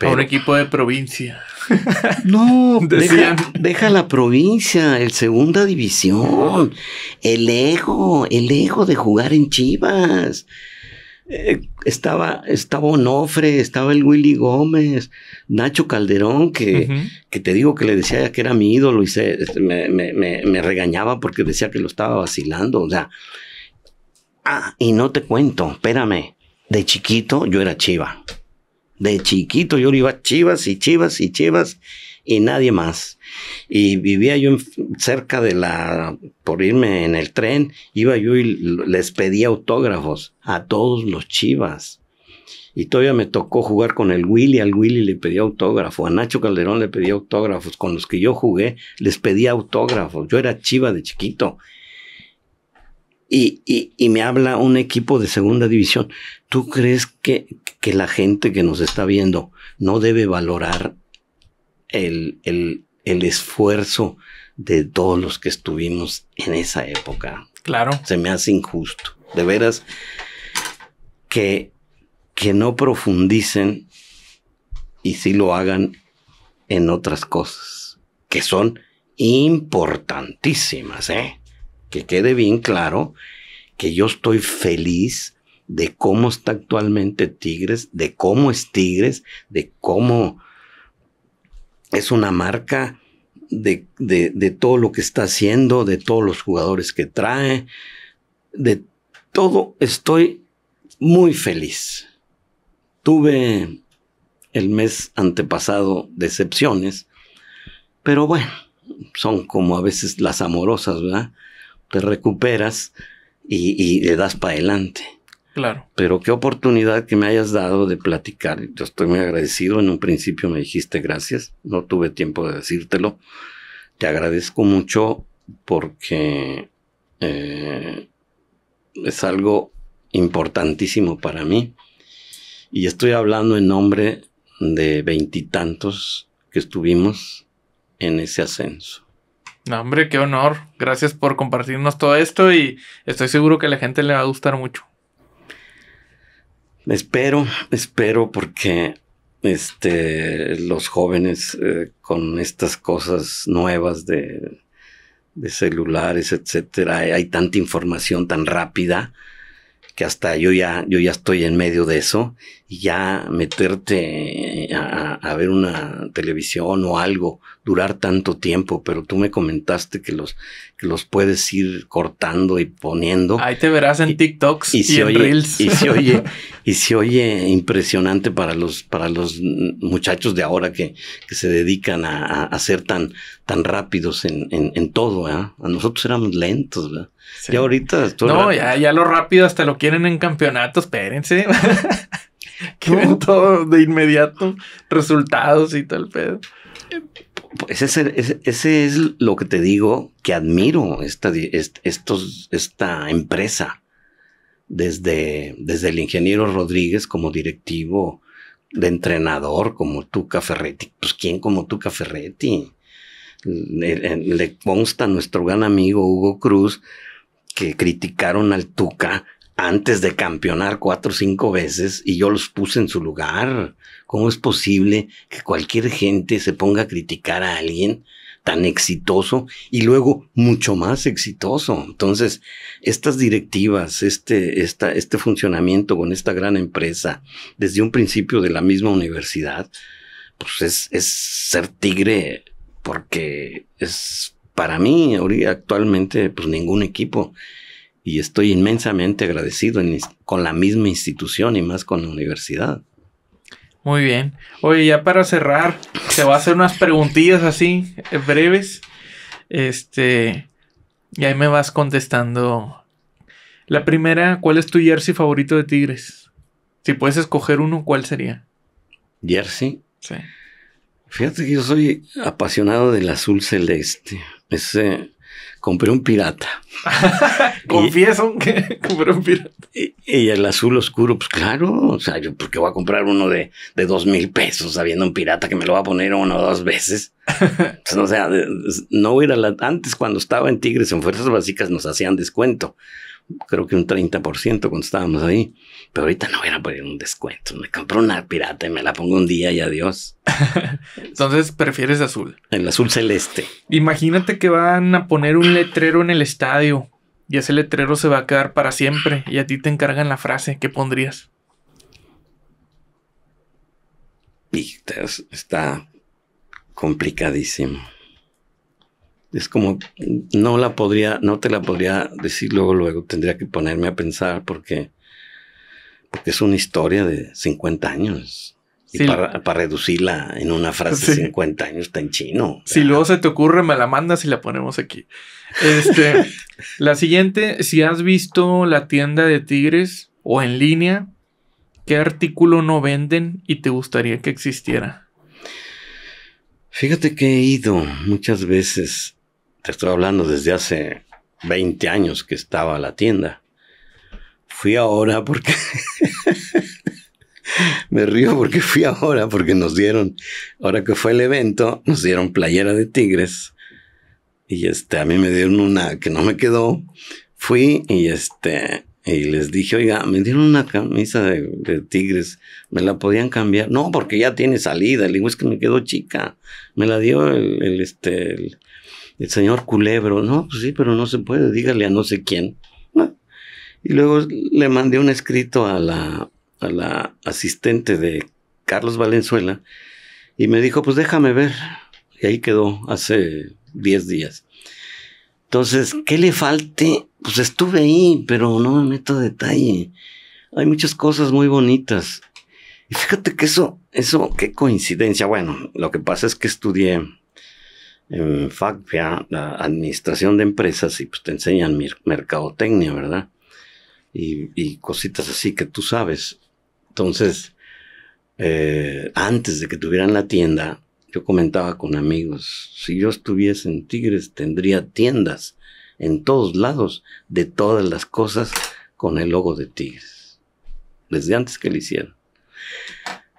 A un equipo de provincia. No, deja, deja la provincia, el segunda división, el ego, el ego de jugar en Chivas. Eh, estaba, estaba Onofre, estaba el Willy Gómez, Nacho Calderón, que, que te digo que le decía que era mi ídolo y se, me, me- me- me regañaba porque decía que lo estaba vacilando. O sea, ah, y no te cuento, espérame, de chiquito yo era chiva. De chiquito yo iba Chivas y Chivas y Chivas y nadie más. Y vivía yo cerca de la, por irme en el tren, iba yo y les pedía autógrafos a todos los Chivas. Y todavía me tocó jugar con el Willy, al Willy le pedía autógrafo, a Nacho Calderón le pedía autógrafos, con los que yo jugué les pedía autógrafos, yo era chiva de chiquito. Y, y, me habla un equipo de segunda división. ¿Tú crees que, que, la gente que nos está viendo no debe valorar el, el, el esfuerzo de todos los que estuvimos en esa época? Claro. Se me hace injusto. De veras que que no profundicen y sí lo hagan en otras cosas que son importantísimas, ¿eh? Que quede bien claro que yo estoy feliz de cómo está actualmente Tigres, de cómo es Tigres, de cómo es una marca de, de, todo lo que está haciendo, de todos los jugadores que trae, de todo estoy muy feliz. Tuve el mes antepasado decepciones, pero bueno, son como a veces las amorosas, ¿verdad? Te recuperas y, le das para adelante. Claro. Pero qué oportunidad que me hayas dado de platicar. Yo estoy muy agradecido. En un principio me dijiste gracias. No tuve tiempo de decírtelo. Te agradezco mucho porque eh, es algo importantísimo para mí. Y estoy hablando en nombre de veintitantos que estuvimos en ese ascenso. No, hombre, qué honor. Gracias por compartirnos todo esto y estoy seguro que a la gente le va a gustar mucho. Espero, espero porque este, los jóvenes eh, con estas cosas nuevas de, de celulares, etcétera, hay tanta información tan rápida que hasta yo ya, yo ya estoy en medio de eso y ya meterte a, ver una televisión o algo, durar tanto tiempo, pero tú me comentaste que los, que los puedes ir cortando y poniendo. Ahí te verás en TikToks y, en Reels. Y se oye, y se oye impresionante para los, para los muchachos de ahora que, que se dedican a, a, ser tan, tan rápidos en, en, en todo, A nosotros éramos lentos, ¿verdad? Ya ahorita. No, ya, ya lo rápido hasta lo quieren en campeonatos, espérense. Quieren todo de inmediato, resultados y tal pedo. Ese es, ese, es lo que te digo, que admiro esta, estos, esta empresa. Desde, desde el ingeniero Rodríguez como directivo, de entrenador como Tuca Ferretti. Pues, ¿quién como Tuca Ferretti? Le, le consta a nuestro gran amigo Hugo Cruz que criticaron al Tuca antes de campeonar cuatro o cinco veces y yo los puse en su lugar. ¿Cómo es posible que cualquier gente se ponga a criticar a alguien tan exitoso y luego mucho más exitoso? Entonces, estas directivas, este, esta, este funcionamiento con esta gran empresa, desde un principio de la misma universidad, pues es, es ser tigre porque es para mí actualmente pues ningún equipo y estoy inmensamente agradecido con la misma institución y más con la universidad. Muy bien. Oye, ya para cerrar, te voy a hacer unas preguntillas así, eh, breves. Este, y ahí me vas contestando. La primera, ¿cuál es tu jersey favorito de Tigres? Si puedes escoger uno, ¿cuál sería? Jersey. Sí. Fíjate que yo soy apasionado del azul celeste. Ese, compré un pirata. Confieso que compré un pirata. Y, el azul oscuro, pues claro, o sea, yo porque voy a comprar uno de, de dos mil pesos sabiendo un pirata que me lo va a poner una o dos veces. pues, o sea, no ir a la, antes cuando estaba en Tigres en Fuerzas Básicas nos hacían descuento creo que un 30% cuando estábamos ahí. Pero ahorita no voy a poner un descuento. Me compro una pirata y me la pongo un día y adiós. Entonces prefieres azul. El azul celeste. Imagínate que van a poner un letrero en el estadio y ese letrero se va a quedar para siempre y a ti te encargan la frase. ¿Qué pondrías? Y está complicadísimo es como no la podría, no te la podría decir luego, luego tendría que ponerme a pensar porque, porque es una historia de 50 años. Y para reducirla en una frase Sí. 50 años está en chino. Si luego se te ocurre, me la mandas y la ponemos aquí. Este, la siguiente, si has visto la tienda de tigres o en línea, ¿qué artículo no venden y te gustaría que existiera? Fíjate que he ido muchas veces, estoy hablando desde hace 20 años que estaba la tienda. Fui ahora porque... Me río porque fui ahora porque nos dieron, ahora que fue el evento, nos dieron playera de tigres. Y este, a mí me dieron una que no me quedó. Fui y este, y les dije, oiga, me dieron una camisa de, tigres, ¿me la podían cambiar? No, porque ya tiene salida. Le digo, es que me quedó chica. Me la dio el, el, este, el, el señor Culebro. No, pues sí, pero no se puede, dígale a no sé quién. Y luego le mandé un escrito a la, a la asistente de Carlos Valenzuela y me dijo, pues déjame ver. Y ahí quedó hace 10 días. Entonces, ¿qué le falte? Pues estuve ahí, pero no me meto a detalle. Hay muchas cosas muy bonitas. Y fíjate que eso, eso, qué coincidencia. Bueno, lo que pasa es que estudié en FACPIA, la administración de empresas, y pues te enseñan mer- mercadotecnia, ¿verdad? Y, cositas así que tú sabes. Entonces, eh, antes de que tuvieran la tienda, yo comentaba con amigos, si yo estuviese en Tigres, tendría tiendas en todos lados de todas las cosas con el logo de Tigres. Desde antes que lo hicieron.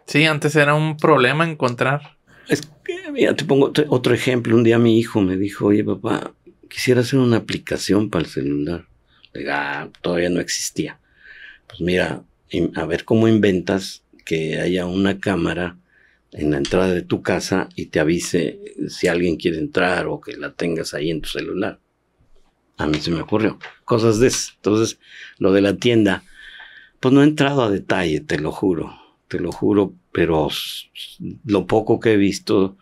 Sí, antes era un problema encontrar. Es que, mira, te pongo otro ejemplo. Un día mi hijo me dijo, oye papá, quisiera hacer una aplicación para el celular. Digo, "Ah, todavía no existía. Pues mira, a ver cómo inventas que haya una cámara en la entrada de tu casa y te avise si alguien quiere entrar o que la tengas ahí en tu celular. A mí se me ocurrió. Cosas de eso. Entonces, lo de la tienda, pues no he entrado a detalle, te lo juro. Te lo juro, pero lo poco que he visto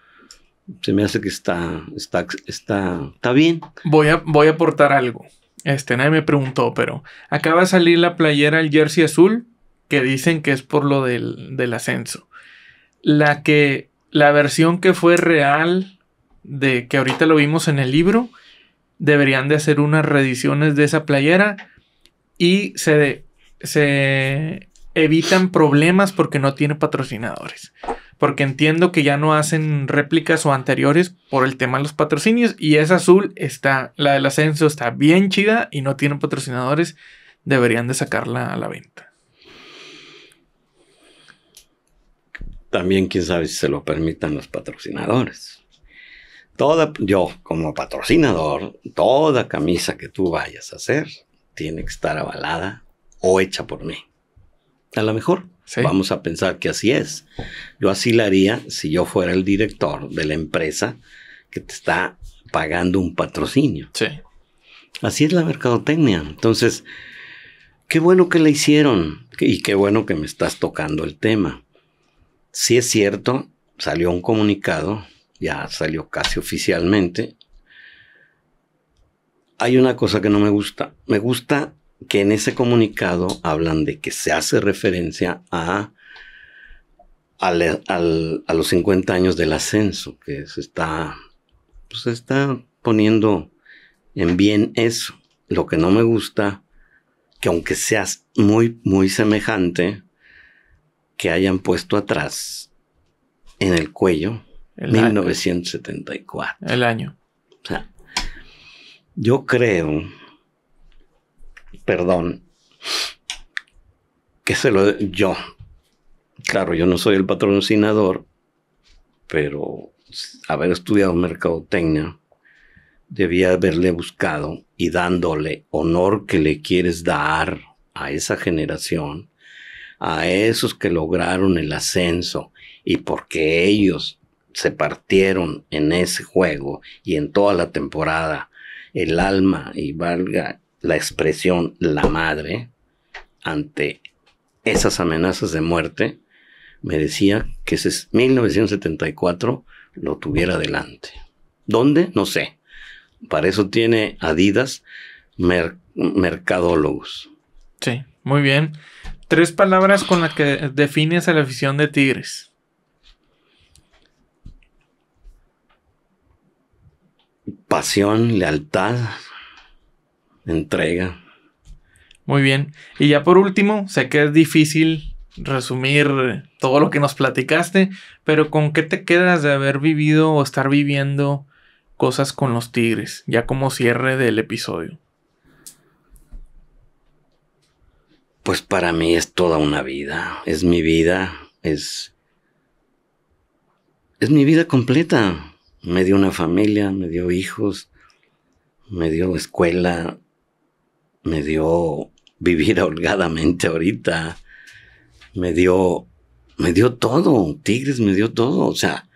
se me hace que está, está, está, está bien. Voy a, voy a aportar algo. Este, nadie me preguntó, pero acaba de salir la playera, el jersey azul, que dicen que es por lo del, del ascenso. La que, la versión que fue real, de que ahorita lo vimos en el libro, deberían de hacer unas reediciones de esa playera y se, se evitan problemas porque no tiene patrocinadores. Porque entiendo que ya no hacen réplicas o anteriores por el tema de los patrocinios. Y esa azul está, la del ascenso está bien chida y no tiene patrocinadores. Deberían de sacarla a la venta. También quién sabe si se lo permitan los patrocinadores. Toda, yo como patrocinador, toda camisa que tú vayas a hacer tiene que estar avalada o hecha por mí. A lo mejor Sí. vamos a pensar que así es. Yo así la haría si yo fuera el director de la empresa que te está pagando un patrocinio. Sí. Así es la mercadotecnia. Entonces, qué bueno que la hicieron y qué bueno que me estás tocando el tema. Si es cierto, salió un comunicado, ya salió casi oficialmente. Hay una cosa que no me gusta. Me gusta que en ese comunicado hablan de que se hace referencia a, al- al- a los 50 años del ascenso, que se está, pues, se está poniendo en bien eso. Lo que no me gusta, que aunque seas muy, muy semejante, que hayan puesto atrás en el cuello El, año, 1974. el año. O sea, yo creo, perdón, que se lo yo. Claro, yo no soy el patrocinador, pero haber estudiado mercadotecnia, debía haberle buscado y dándole honor que le quieres dar a esa generación, a esos que lograron el ascenso y porque ellos se partieron en ese juego y en toda la temporada el alma y valga la expresión la madre ante esas amenazas de muerte me decía que ese 1974 lo tuviera adelante. ¿Dónde? No sé. Para eso tiene Adidas mer mercadólogos. Sí, muy bien. Tres palabras con las que defines a la afición de Tigres. Pasión, lealtad entrega. Muy bien. Y ya por último, sé que es difícil resumir todo lo que nos platicaste, pero ¿con qué te quedas de haber vivido o estar viviendo cosas con los tigres, ya como cierre del episodio? Pues para mí es toda una vida, es mi vida, es es mi vida completa. Me dio una familia, me dio hijos, me dio escuela, me dio vivir holgadamente ahorita, me dio, me dio todo, Tigres me dio todo, o sea,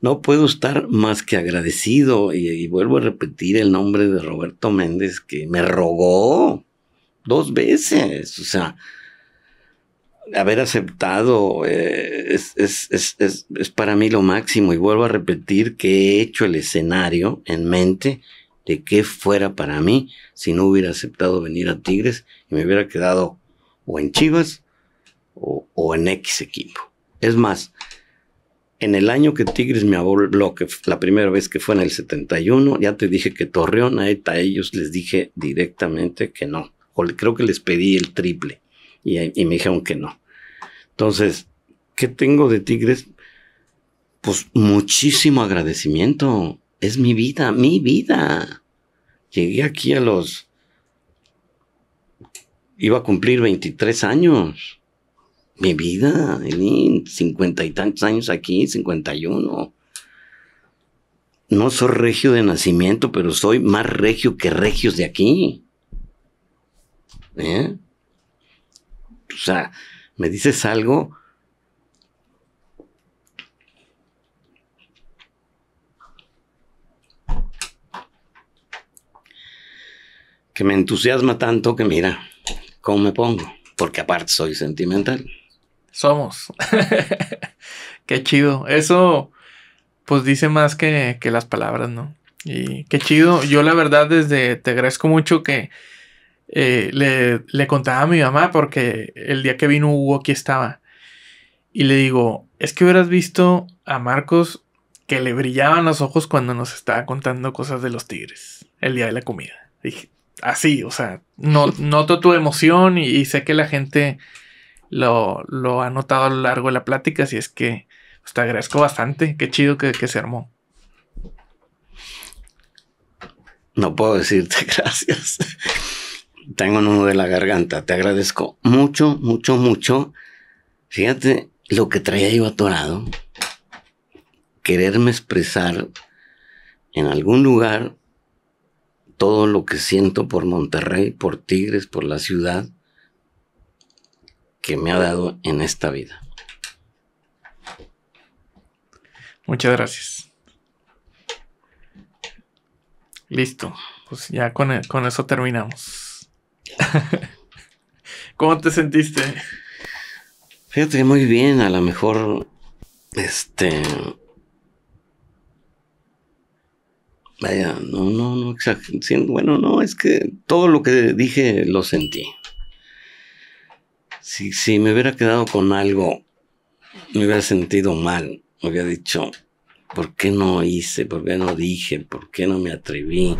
no puedo estar más que agradecido y, vuelvo a repetir el nombre de Roberto Méndez que me rogó dos veces, o sea, haber aceptado eh, es, es, para mí lo máximo y vuelvo a repetir que he hecho el escenario en mente de qué fuera para mí si no hubiera aceptado venir a Tigres y me hubiera quedado o en Chivas o, en X equipo. Es más, en el año que Tigres me habló, que la primera vez que fue en el 71, ya te dije que Torreón, a ellos les dije directamente que no. O creo que les pedí el triple y, y me dijeron que no. Entonces, ¿qué tengo de Tigres? Pues muchísimo agradecimiento. Es mi vida, mi vida. Llegué aquí a los... Iba a cumplir 23 años. Mi vida, cincuenta y tantos años aquí, 51. No soy regio de nacimiento, pero soy más regio que regios de aquí. ¿Eh? O sea, me dices algo que me entusiasma tanto que mira cómo me pongo, porque aparte soy sentimental. Somos. qué chido. Eso, pues dice más que, que, las palabras, ¿no? Y qué chido. Yo la verdad desde te agradezco mucho que eh, le, le contaba a mi mamá porque el día que vino Hugo aquí estaba. Y le digo, es que hubieras visto a Marcos que le brillaban los ojos cuando nos estaba contando cosas de los tigres el día de la comida. Dije, así, o sea, no, noto tu emoción y, sé que la gente lo, lo, ha notado a lo largo de la plática, así es que pues, te agradezco bastante, qué chido que, que se armó. No puedo decirte gracias. Tengo un nudo de la garganta. Te agradezco mucho, mucho, mucho. Fíjate lo que traía yo atorado. Quererme expresar en algún lugar todo lo que siento por Monterrey, por Tigres, por la ciudad que me ha dado en esta vida. Muchas gracias. Listo, pues ya con, e, con eso terminamos. ¿Cómo te sentiste? Fíjate muy bien, a lo mejor este Vaya, no, no, no, bueno, no, es que todo lo que dije lo sentí. Si, si me hubiera quedado con algo, me hubiera sentido mal, me hubiera dicho, ¿por qué no hice? ¿Por qué no dije? ¿Por qué no me atreví?